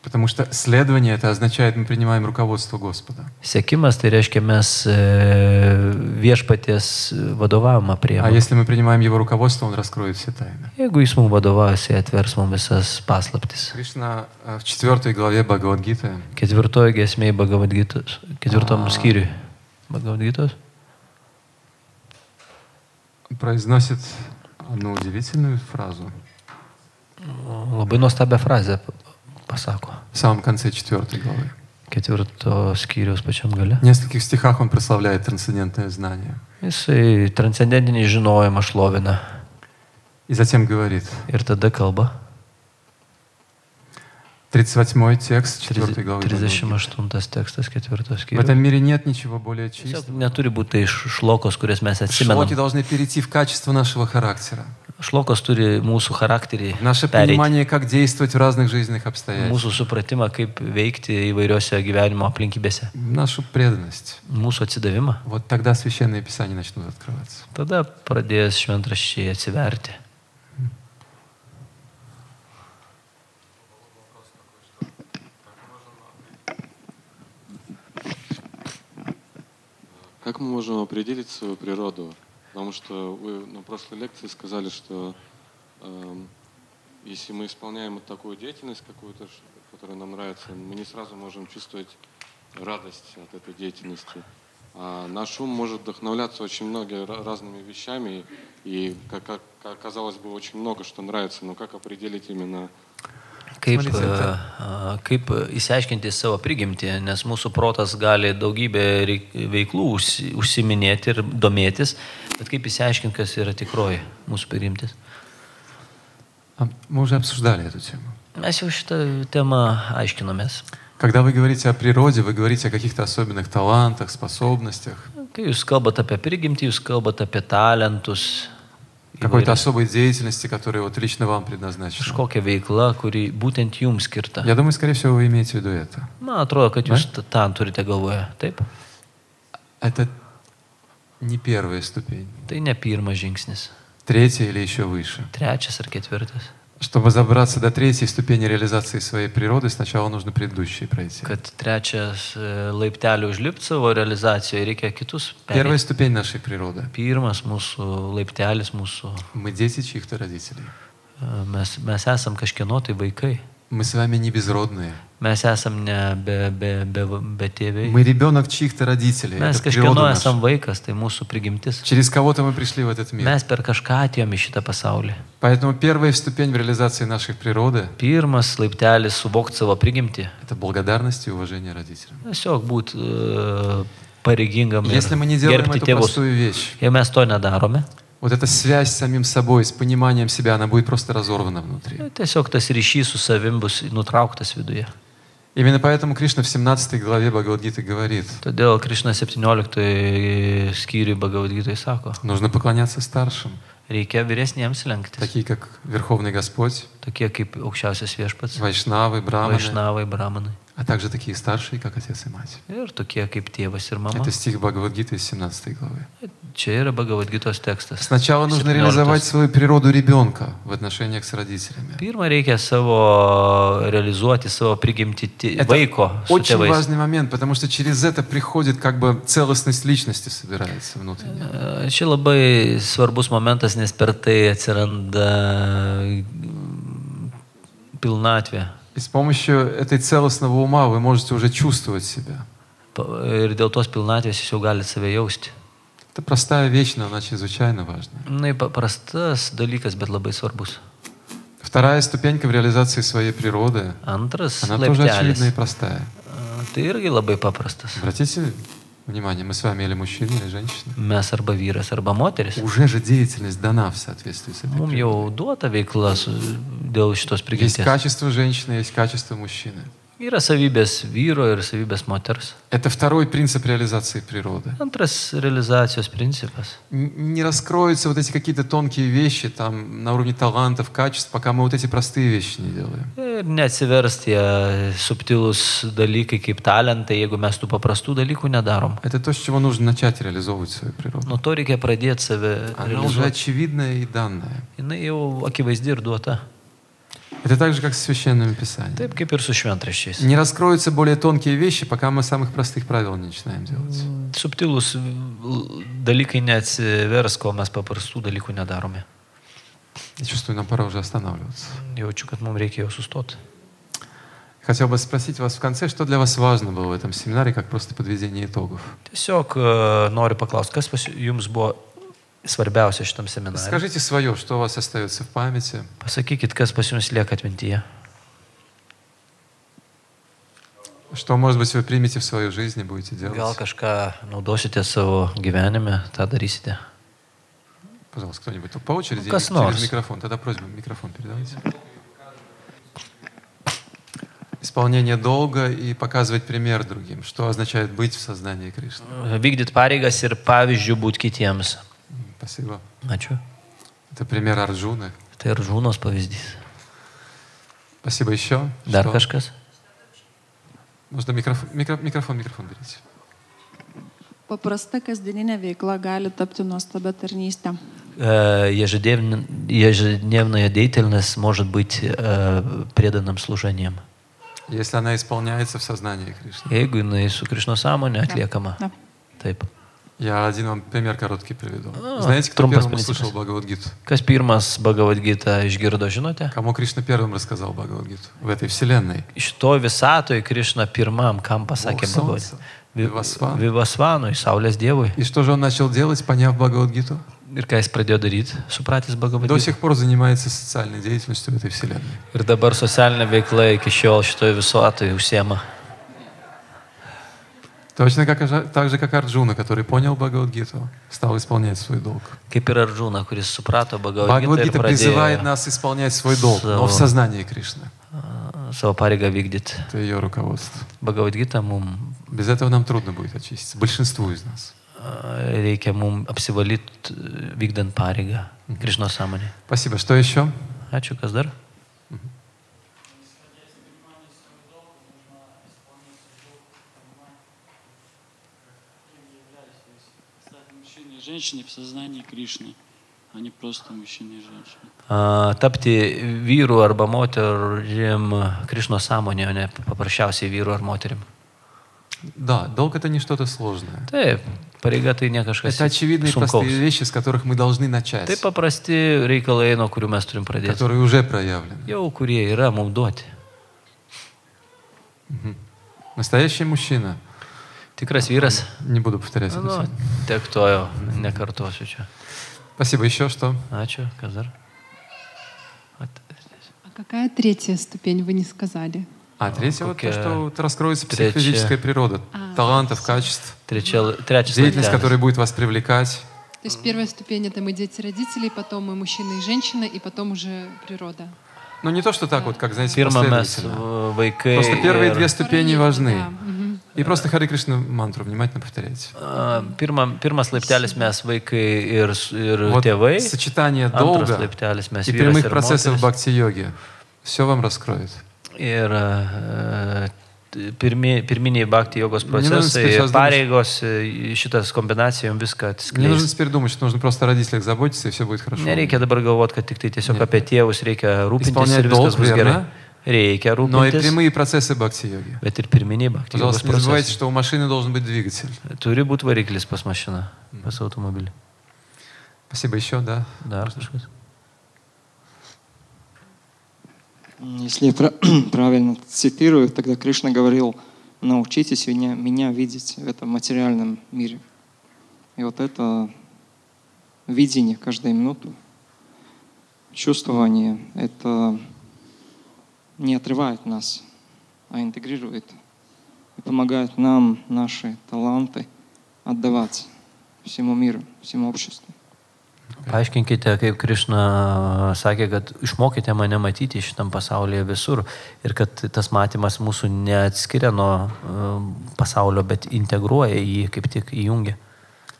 Потому что следование это означает, мы принимаем руководство Господа. Sekimas tai reiškia, mes e, viešpaties vadovavimą А priemame. если мы принимаем его руководство, он раскроет все тайны. Jeigu jis mums vadovaujasi, atvers mums visas paslaptis. Кришна э, в четвертой главе Бхагавадгиты Ketvirtoji gesmė Bhagavadgitos, ketvirtom A. skyriui Bhagavadgitos. произносит одну удивительную фразу Labai nuostabią frazę p- pasako. в самом конце четвертой главы. Ketvirto skyriaus pačiam gale. В нескольких стихах он прославляет трансцендентное знание. Jisai transcendentinį žinojimą šlovina И затем говорит, ir tada kalba. 38 текст 4 главы. Бхагавад-гиты. 38 tekstas ketvirto В этом skyriaus. мире нет ничего более Tiesiog чистого. neturi būti tai š- šlokos, kurias mes Шлоки atsimename. должны перейти в качество нашего характера. Šlokos turi mūsų charakterį, В Наше pereiti. понимание, как действовать в разных жизненных mūsų обстоятельствах. supratimą, kaip veikti įvairiose gyvenimo aplinkybėse, Нашу преданность. mūsų atsidavimą. Вот тогда священные писания начнут открываться. Tada pradės šventraščiai atsiverti. Как мы можем определить свою природу? Потому что вы на прошлой лекции сказали, что эм, если мы исполняем вот такую деятельность какую-то, которая нам нравится, мы не сразу можем чувствовать радость от этой деятельности. А наш ум может вдохновляться очень много ра- разными вещами, и, как- как казалось бы, очень много что нравится, но как определить именно Kaip, Смотrite, e, ta- a, kaip įsiaiškinti savo prigimtį, nes mūsų protas gali daugybę reik- veiklų užsi- užsiminėti ir domėtis, bet kaip įsiaiškinti, kas yra tikroji mūsų prigimtis. А Мы уже обсуждали эту тему. Mes jau šitą temą aiškinomės. Когда вы говорите о природе, вы говорите о каких-то особенных талантах, способностях, Kai jūs kalbate apie prigimtį, jūs kalbate apie talentus, какой-то įvairias- особой деятельности, которая вот лично вам предназначена. kažkokia veikla, kuri būtent jums skirta. Я думаю, скорее всего, вы имеете в виду это. Man atrodo, kad jūs t- tą turite galvoje. Taip? Это не первая ступень, Tai ne pirmas žingsnis. третья или еще выше. Trečias ar ketvirtas. Чтобы забраться до третьей ступени реализации своей природы, сначала нужно предыдущие пройти. Kad trečias e, laiptelį užlipti savo realizacijoje, reikia kitus. Первая pereiti. ступень нашей природы. Pirmas mūsų laiptelis, mūsų. Мы дети чьих-то родителей. e, Mes, mes esam kažkieno tai vaikai. Мы с вами не безродные. Mes esam ne be, be, be, be tėviai. Мы ребенок чьих-то родителей. Mes Это природа kažkieno esam наша. vaikas, tai mūsų prigimtis. Через кого-то мы пришли в этот мир. Mes per kažką atėjome į šitą pasaulį. Поэтому первая ступень в реализации нашей природы Pirmas laiptelis suvokti savo prigimtį. – это благодарность и уважение родителям. Tiesiog būti uh, pareigingam. ir Если мы не делаем gerbti эту tėvus. простую вещь, Jei mes to nedarome, вот эта связь с самим собой, с пониманием себя, она будет просто разорвана внутри. tai tiesiog tas ryšys su savim bus nutrauktas viduje. Именно поэтому Кришна в 17 главе Бхагавадгиты говорит, Todėl Krišna 17 skyriui Bagavadgytai sako, нужно поклоняться старшим, reikia vyresniems lenktis. такие как Верховный Господь, Tokie kaip aukščiausias viešpats, Вайшнавы, Браманы, vaišnavai, bramanai. А также такие старшие, как отец и мать. Ir tokie kaip tėvas ir mama. Это стих Бхагавадгиты из 17 главы. Čia yra Bagavadgytos tekstas. Сначала нужно 17. реализовать свою природу ребенка в отношениях с родителями. Pirmą reikia savo realizuoti savo Это vaiko su очень tėvais. важный момент, потому что через это приходит как бы целостность личности собирается внутренне. E, Čia labai svarbus momentas, nes per tai atsiranda pilnatvė. И с помощью этой целостного ума вы можете уже чувствовать себя. Ir dėl tos pilnatvės jūs jau galite save jausti. Это простая вещь, но она чрезвычайно важна. Na, paprastas dalykas, bet labai svarbus. Вторая ступенька в реализации своей природы, Antras она тоже очевидная и простая. a, Tai irgi labai paprastas. Обратите внимание, мы с вами или мужчина, или женщина. Mes arba vyras, arba moteris. Уже же деятельность дана в соответствии с этой Mums природой. jau duota veikla su, dėl šitos Есть prigimties. качество женщины, есть качество мужчины. Yra savybės vyro ir savybės moters. Это второй принцип реализации природы. Antras realizacijos principas. Не раскроются вот эти какие-то тонкие вещи там на уровне талантов, качеств, пока мы вот эти простые вещи не делаем. Ir neatsivers tie subtilūs dalykai kaip talentai, jeigu mes tų paprastų dalykų nedarom. Это то, с чего нужно начать реализовывать свою природу. Nuo to reikia pradėti save Она уже очевидная и данная. Jis jau akivaizdi ir duota. Это так же, как с священными писаниями. Не раскроются более тонкие вещи, пока мы самых простых правил не начинаем делать. Subtilūs l- dalykai neatsivers, kol mes paprastų dalykų nedarome. Я чувствую, нам пора уже останавливаться. Jaučiu, kad mums reikia jau sustoti. Хотел бы спросить вас в конце, что для вас важно было в этом семинаре, как просто подведение итогов. Tiesiog noriu paklausti, kas jums buvo svarbiausia šitam seminarui. Скажите свое, что у вас остается в памяти, Pasakykit, kas pas jums lieka atmintyje. что, может быть, вы примете в свою жизнь и будете делать. Gal kažką naudosite savo gyvenime, tą darysite. Пожалуйста, кто-нибудь по очереди Ну, kas через nors. микрофон. Тогда просьба, микрофон передавайте. Исполнение долга и показывать пример другим. Что означает быть в сознании Кришны. Vykdyti pareigas ir pavyzdžių būti kitiems. Спасибо. Ačiū. Это пример Арджуны. Ir žūnos pavyzdys. Спасибо еще. Dar Что? Можно микрофон, микро- микрофон, микрофон берите. Paprasta kasdieninė veikla gali tapti nuostabia tarnystė. Ежедневн- Ежедневная деятельность может быть э, преданным служением. Если она исполняется в сознании Кришны. Jeigu jinai su Krišno sąmonė atliekama. Taip. Я один вам пример короткий приведу. Знаете, кто первым услышал Бхагавадгиту? Kas pirmas Bhagavad-gita išgirdo, žinote? Кому Кришна первым рассказал Бхагавадгиту? В этой вселенной. Krišna pirmam, kam pasakė Bog Bhagavad. Солнца, Vivasvana. Vivasvanui, Saulės Dievui. И что же он начал делать, поняв Бхагавадгиту? Ir ką jis pradėjo daryti, supratęs До Bhagavad сих пор занимается социальной деятельностью в этой вселенной. Ir dabar socialinė veikla iki šiol šitoje visuotoje užsiema. Точно как, так же, как Арджуна, который понял Бхагавадгиту, стал исполнять свой долг. Бхагавадгита призывает нас исполнять свой долг, но в сознании Кришны. vykdyti. Это ее руководство. Без этого нам трудно будет очиститься. Большинству из нас. reikia mums apsivalyti vykdant pareigą Krišno sąmonė. Спасибо. Что еще? Ačiū, kas dar? Стать мужчиной и женщиной в сознании Кришны, а не просто мужчиной и женщиной. A, Tapti vyru arba moterim Krišno sąmonė, o ne paprasčiausiai vyru ar moterim. Да, долг это не что-то сложное. Taip, pareiga tai ne kažkas Это очевидные sunkaus. простые вещи, с которых мы должны начать, Tai paprasti reikalai, nuo kurių mes turim pradėti. которые уже проявлены. Jau kurie yra mums duoti. Настоящий мужчина. Tikras vyras. Не буду повторять это Nu, все. tiek to jau nekartosiu čia. Спасибо. Еще что? Kas dar? At- А какая третья ступень вы не сказали? А третье вот то, что раскроется третья? психофизическая природа, А. талантов, качеств, trečias деятельность, которая будет вас привлекать. То есть первая ступень это мы дети родителей, потом мы мужчина и женщина, и потом уже природа. Но не то, что так вот, как, знаете, последовательно. vaikai. Просто первые две ступени важны. да, мгм. И просто Хари Кришна мантру внимательно повторяйте. A, Pirma, pirmas laiptelis mes vaikai ir, s- ir Вот tėvai. сочетание Antras долга laiptelis mes и vyras прямых ir процессов moteris. бхакти-йоги все вам раскроет. Ir e, t- pirmi, pirminiai bhakti jogos Не нужно procesai, теперь сейчас думать, pareigos, e, šitas kombinacija jums viską Не нужно atskleis. теперь думать, что нужно просто о родителях заботиться, и все будет хорошо. Nereikia dabar galvoti, kad tik tai tiesiog apie tėvus reikia rūpintis Исполнять ir долг, viskas bus верно? Reikia Но и rūpintis, прямые процессы бхакти-йоги. bet ir pirminiai jogos Пожалуйста, не забывайте, что у машины должен быть двигатель. Turi būti variklis pas mašiną, pas automobilį. Спасибо. Еще, да? Dar kažkas. Если я пра- правильно цитирую, тогда Кришна говорил, научитесь меня, меня видеть в этом материальном мире. И вот это видение каждую минуту, чувствование, это не отрывает нас, а интегрирует и помогает нам наши таланты отдавать всему миру, всему обществу. Paaiškinkite, kaip Krišna sakė, kad išmokite mane matyti šitam pasaulyje visur ir kad tas matymas mūsų neatskiria nuo e, pasaulio, bet integruoja jį, kaip tik įjungia.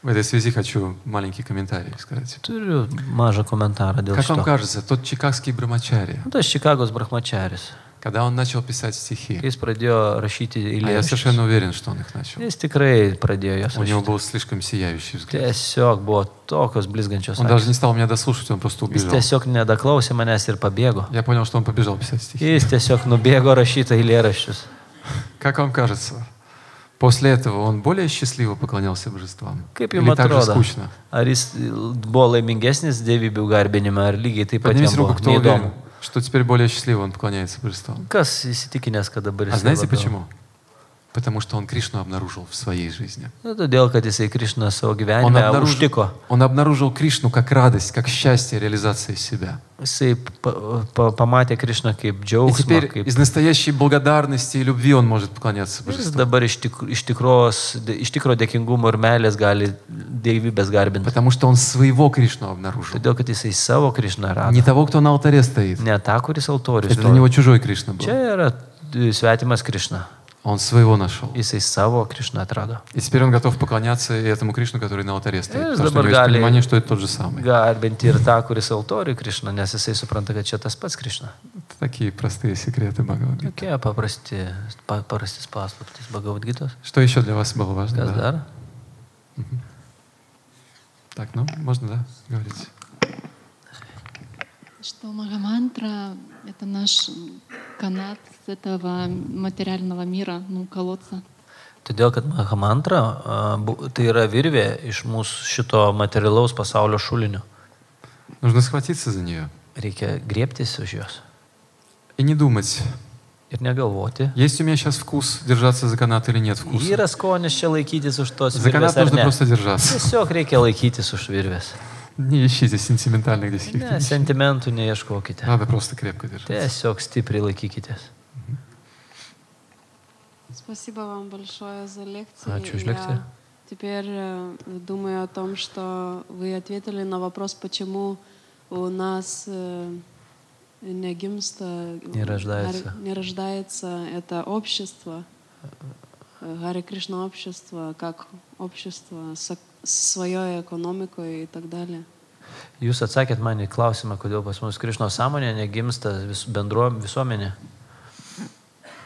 В этой связи хочу маленький комментарий сказать. Turiu mažą komentarą dėl Как вам šito. кажется, тот чикагский брамачари, Nu, Tas Čikagos Brahmačaris, когда он начал писать стихи, kai jis pradėjo rašyti а я eilėraščius, совершенно уверен, что он их начал, jis tikrai pradėjo jas у него rašyti. был слишком сияющий взгляд. Tiesiog buvo tokios blizgančios. Он даже akys. не стал меня дослушать, он просто Jis убежал. tiesiog nedaklausė manęs ir pabėgo. Я понял, что он побежал писать стихи. Jis tiesiog nubėgo rašyti eilėraščius. Как вам кажется, после этого он более счастливо поклонялся божествам? Kaip Или jums так же atrodo? скучно? Ar jis buvo laimingesnis dievybių garbinime, ar lygiai taip pat jam Поднимите руку, buvo кто neįdomu? уверен, что теперь более счастливо он поклоняется божествам. Kas įsitikinęs, kad dabar А jis... знаете почему? Потому что он Кришну обнаружил в своей жизни. Nu, todėl, kad jisai Krišną savo Он gyvenime обнаружил, užtiko. он обнаружил Кришну как радость, как счастье реализации себя. Jisai pa, pa, pamatė Krišną kaip И džiaugsmą, теперь kaip... из настоящей благодарности и любви он может поклоняться Ir Jis божествам. dabar iš, tik, iš, tikros, iš tikro dėkingumo ir meilės gali dievybės garbinti. Потому что он своего Кришну обнаружил. Todėl, kad jisai savo Krišną rado. Не того, кто на алтаре стоит. Ne tą, kuris altorius. Это для него чужой Кришна был. Čia yra e, svetimas Krišna. Он своего нашел. И из саво Кришна отрада. И теперь он готов поклоняться этому Кришну, который на алтаре стоит. Потому что у него есть понимание, что это тот же самый. Кришна. Такие простые секреты Бхагавадгиты. Что еще для вас было важно? Да? Угу. Так, ну, можно, да, говорить. Что Магамантра это наш канат с этого материального мира, ну, колодца. Todėl, kad Mahamantra a, bu- tai yra virvė iš mūsų šito materialaus pasaulio šulinio. Нужно схватиться за нее Reikia griebtis už jos и не думать, ir negalvoti. есть у меня сейчас вкус держаться за канат или нет вкуса. Yra skonis čia laikytis už tos За канат virvės ar нужно ne. просто держаться. Tiesiog reikia laikytis už virvės. Не ищите сентиментальных здесь Ne, каких-то вещей. sentimentų neieškokite. Надо просто крепко держаться. Tiesiog stipriai laikykitės. Спасибо вам большое за лекцию. А, чё, ж Я лекция? Теперь э, думаю о том, что вы ответили на вопрос, почему у нас э, не гимста, Не рождается. Не рождается это общество, Гарри Кришна общество, как общество со, со своей экономикой и так далее. Jūs atsakėt man į klausimą, kodėl pas mus Krišno sąmonė negimsta vis, bendruom, visuomenė.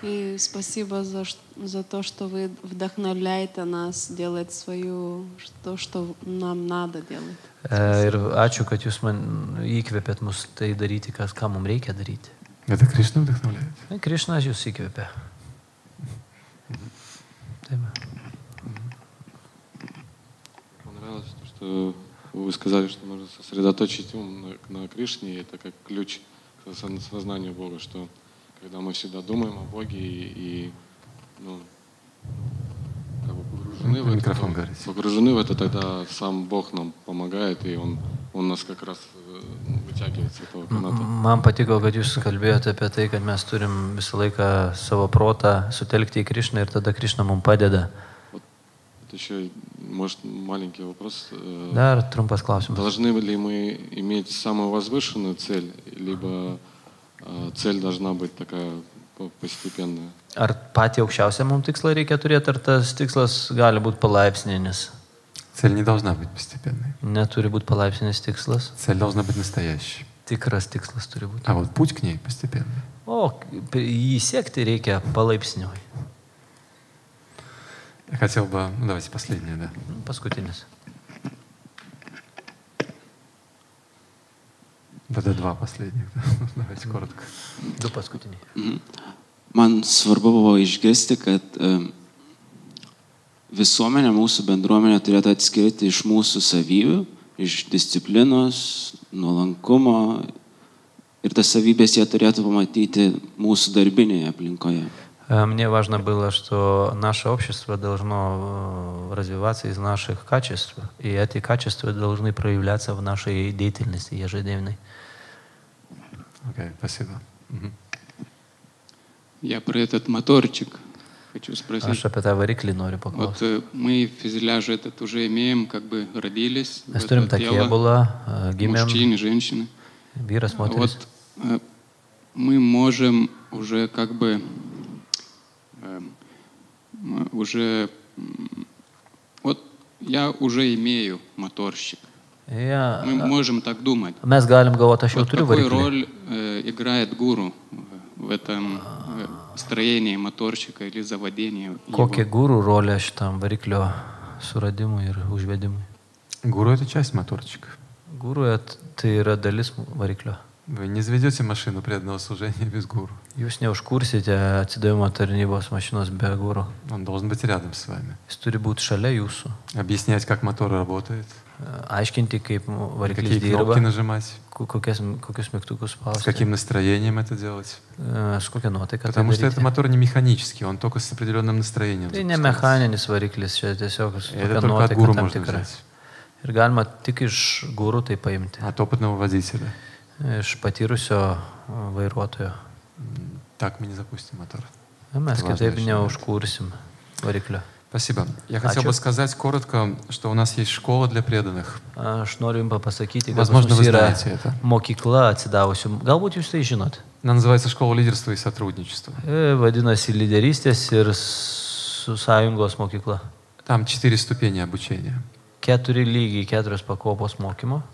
И спасибо за, ш- за то, что вы вдохновляете нас делать свою, то, что нам надо делать. E, Ir ačiū, kad jūs man įkvėpėt mus tai daryti, kas, ką mums reikia daryti. Это Кришна вдохновляет? Na, Krišnas jūs įkvėpė. Taip. Понравилось то, что вы сказали, что нужно сосредоточить ум на, на Кришне, и это как ключ к сознанию Бога, что когда мы всегда думаем о Боге и, и, ну, как бы погружены в это, Микрофон говорите. погружены в это, тогда сам Бог нам помогает, и Он, он нас как раз э, вытягивает с этого каната. Man patiko, kad jūs kalbėjote apie tai, kad mes turim visą laiką savo protą sutelkti į Krišną ir tada Krišna mums padeda. Это еще, может, маленький вопрос. э, Dar trumpas klausimas. Должны ли мы иметь самую возвышенную цель, либо э, цель должна быть такая по- постепенная? Ar patį aukščiausią mums tikslą reikia turėti, ar tas tikslas gali būti palaipsninis? Цель не должна быть постепенной. Neturi būti palaipsninis tikslas. Цель должна быть настоящей. Tikras tikslas turi būti. А вот путь к ней постепенный. O p- jį siekti reikia palaipsniui. Я хотел бы, ну давайте последнее, да. Paskutinis. Да-да, два последних. да. Давайте коротко. Du paskutiniai. Mhm. Man svarbu buvo išgirsti, kad e, visuomenė, mūsų bendruomenė turėtų atskirti iš mūsų savybių, iš disciplinos, nuolankumo ir tas savybės jie turėtų pamatyti mūsų darbinėje aplinkoje. Э, Мне важно было, что наше общество должно э, развиваться из наших качеств, и эти качества должны проявляться в нашей деятельности ежедневной. Окей, спасибо. Мгм. Я про этот моторчик хочу спросить. Așa pe tavă Нори поклон. Вот э, мы фюзеляж этот уже имеем, как бы родились. Mēs turim tā ķēbulā, gimēm. Мужчины, женщины. Ви смотрит. Вот э, мы можем уже как бы э, уже вот я уже имею моторщик. Я, мы можем так думать. Мы можем говорить, что вот какую роль э, играет гуру в этом строении моторщика или заводении его? Kokia gūrų rolė šitam variklio suradimui ir užvedimui? Гуру это часть моторчика. Gūrų tai yra dalis variklio. Вы не заведете машину преданного служения без гуру. Jūs neužkursite atsidavimo tarnybos mašinos be gūrų. Он должен быть рядом с вами. Jis turi būti šalia jūsų. Объяснять, как мотор работает, Aiškinti, kaip variklis какие dirba, кнопки нажимать, ku- kokias, kokius mygtukus с spausti, каким настроением это делать. e, su kokia nuotaika. tai Потому что daryti. это мотор не механический, он только с определенным настроением. Tai ne запускается. mechaninis variklis, čia tiesiog su И Это tokia только от nuotaika гуру tam можно tikra. взять, Ir galima tik iš gūrų tai paimti, от опытного водителя. iš patyrusio e, vairuotojo. Так мы не запустим мотор. Na, Mes Это kitaip важная žinutė. neužkursim variklio. Спасибо. Я хотел Ačiū. бы сказать коротко, что у нас есть школа для преданных. Kad Возможно, вы знаете это. mokykla atsidavusių. Galbūt Jūs tai žinot. Она называется «Школа лидерства и сотрудничества». E, Vadinasi lyderystės ir sąjungos mokykla. Там четыре ступени обучения. Keturi lygiai, keturios pakopos mokymo.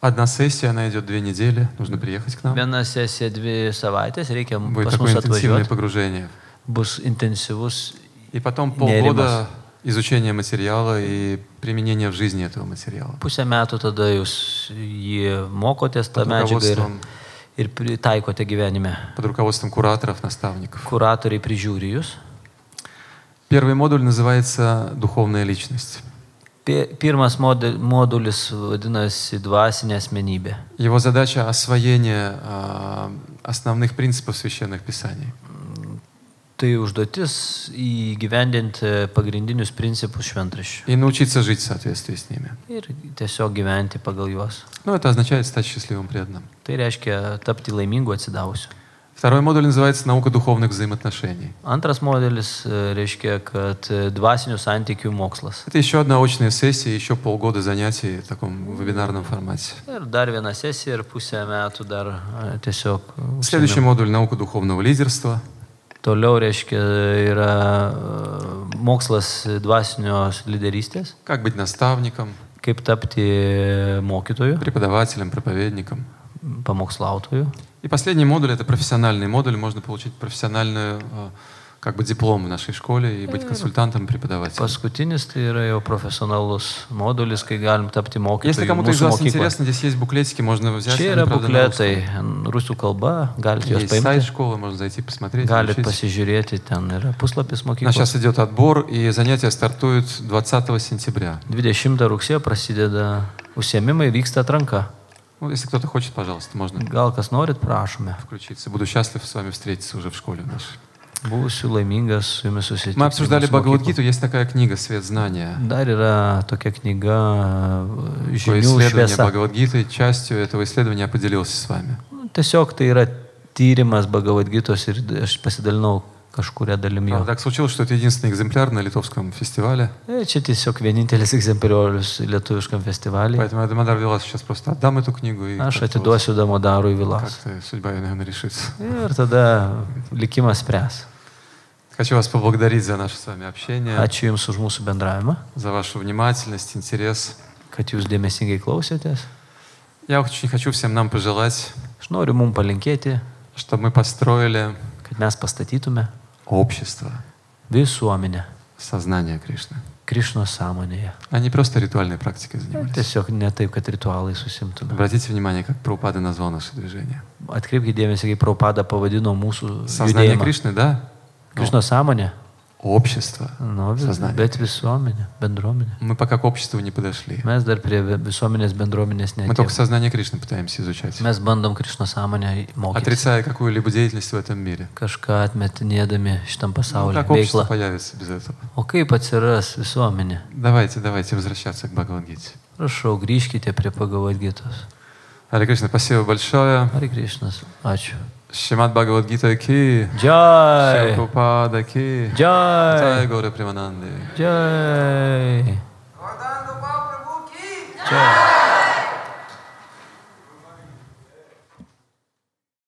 Одна сессия, она идет две недели, нужно приехать к нам. Viena sesija dvi savaitės, reikia Будет pas такое mus интенсивное atvažiuoti. погружение. Bus intensyvus И потом полгода изучения материала и применения в жизни этого материала. Pusę metų tada jūs jį mokotės tą Под medžiagą ir, руководством, ir pritaikote gyvenime. под руководством кураторов, наставников. Kuratoriai prižiūri jūs. Первый модуль называется «Духовная личность». Pi- Pirmas modulis vadinasi dvasinė asmenybė. Его задача — освоение а, основных принципов священных писаний. Tai užduotis įgyvendinti pagrindinius principus šventraščių И научиться жить в соответствии с ними. ir tiesiog gyventi pagal juos. Ну, это означает стать счастливым преданным. Tai reiškia tapti laimingu atsidavusiu. Второй модуль называется «Наука духовных взаимоотношений». E, reiškia, kad e, dvasinių santykių mokslas. Это еще одна очная сессия, еще полгода занятий в таком вебинарном формате. Sesija ir pusę metų dar e, tiesiog. užsiėmimų. Следующий модуль «Наука духовного лидерства». Toliau reiškia yra e, mokslas dvasinio lyderystės, Как быть наставником, kaip tapti mokytoju, преподавателем, проповедником. pamokslautoju. И последний модуль — это профессиональный модуль. Можно получить профессиональную э, как бы диплом в нашей школе и быть консультантом, преподавателем. Paskutinis tai yra jau profesionalus modulis, kai galim tapti mokytoju. Если кому-то из вас интересно, здесь есть буклетики, можно взять. Čia yra bukletai rusų kalba, galite juos Есть сайт paimti, школы, можно зайти посмотреть. изучить. pasižiūrėti, ten yra puslapis нас сейчас mokyklos. идет отбор, и занятия стартуют 20 сентября. 20 rugsėjo prasideda užsiemimai, vyksta atranka. Ну, если кто-то хочет, пожалуйста, можно Gal kas norit, prašome. включиться. Буду счастлив с вами встретиться уже в школе нашей. Būsiu laimingas su jumis susitikti. Мы обсуждали mūsų Бхагавадгиту, mokykloj. есть такая книга «Свет знания». Dar yra tokia knyga e, Такое žinių исследование šviesa. Бхагавадгиты. Частью этого исследования я поделился с вами. Nu, Tiesiog tai yra tyrimas Bhagavadgitos ir aš pasidalinau kažkuria dalimi jo. А, Так случилось, что это единственный экземпляр на литовском фестивале. E, Čia tiesiog vienintelis egzempliorius lietuviškam festivaliui. Поэтому я Дамодар Вилас сейчас просто отдам эту книгу и Aš как-то atiduosiu Damodarui Vilas. как-то судьба, наверное, решится. Ir tada likimas spręs. Хочу вас поблагодарить за наше с вами общение, Ačiū Jums už mūsų bendravimą, за вашу внимательность, интерес. kad Jūs dėmesingai klausėtės. Я очень хочу всем нам пожелать, Aš noriu Mums palinkėti, чтобы мы построили kad mes pastatytume общество visuomenę сознания Кришны, Krišnos sąmonėje. а не просто rituальной практикой занимались. Tiesiog ne taip, kad ritualai susimtume. Обратите внимание, как Прабхупада назвал наше движение. Atkreipkite dėmesį, kaip Praupada pavadino mūsų Сознание judėjimą. Кришны, да? Но Krišnos sąmonė. Общество. Nu, vis, Сознание. bet visuomenė, bendruomenė. Мы пока к обществу не подошли. Mes dar prie vi- visuomenės bendruomenės Мы только netėjome. сознание Кришны пытаемся изучать. Mes bandom Krišnos sąmonę mokyti. Отрицая какую-либо деятельность в этом мире. Kažką atmetinėdami šitam Ну, pasauliu. как общество Veiklą. появится без этого? O kaip atsiras visuomenė? Давайте, давайте возвращаться к Бхагавадгите. Prašau, grįžkite prie Pagavadgytos. Ари Кришна, спасибо большое. Ari Krišnas, Shemad Bhagavad Gita aqui. Jai. Prabhupada aqui. Jai. Jai Gaura Premanande. Jai. Jai.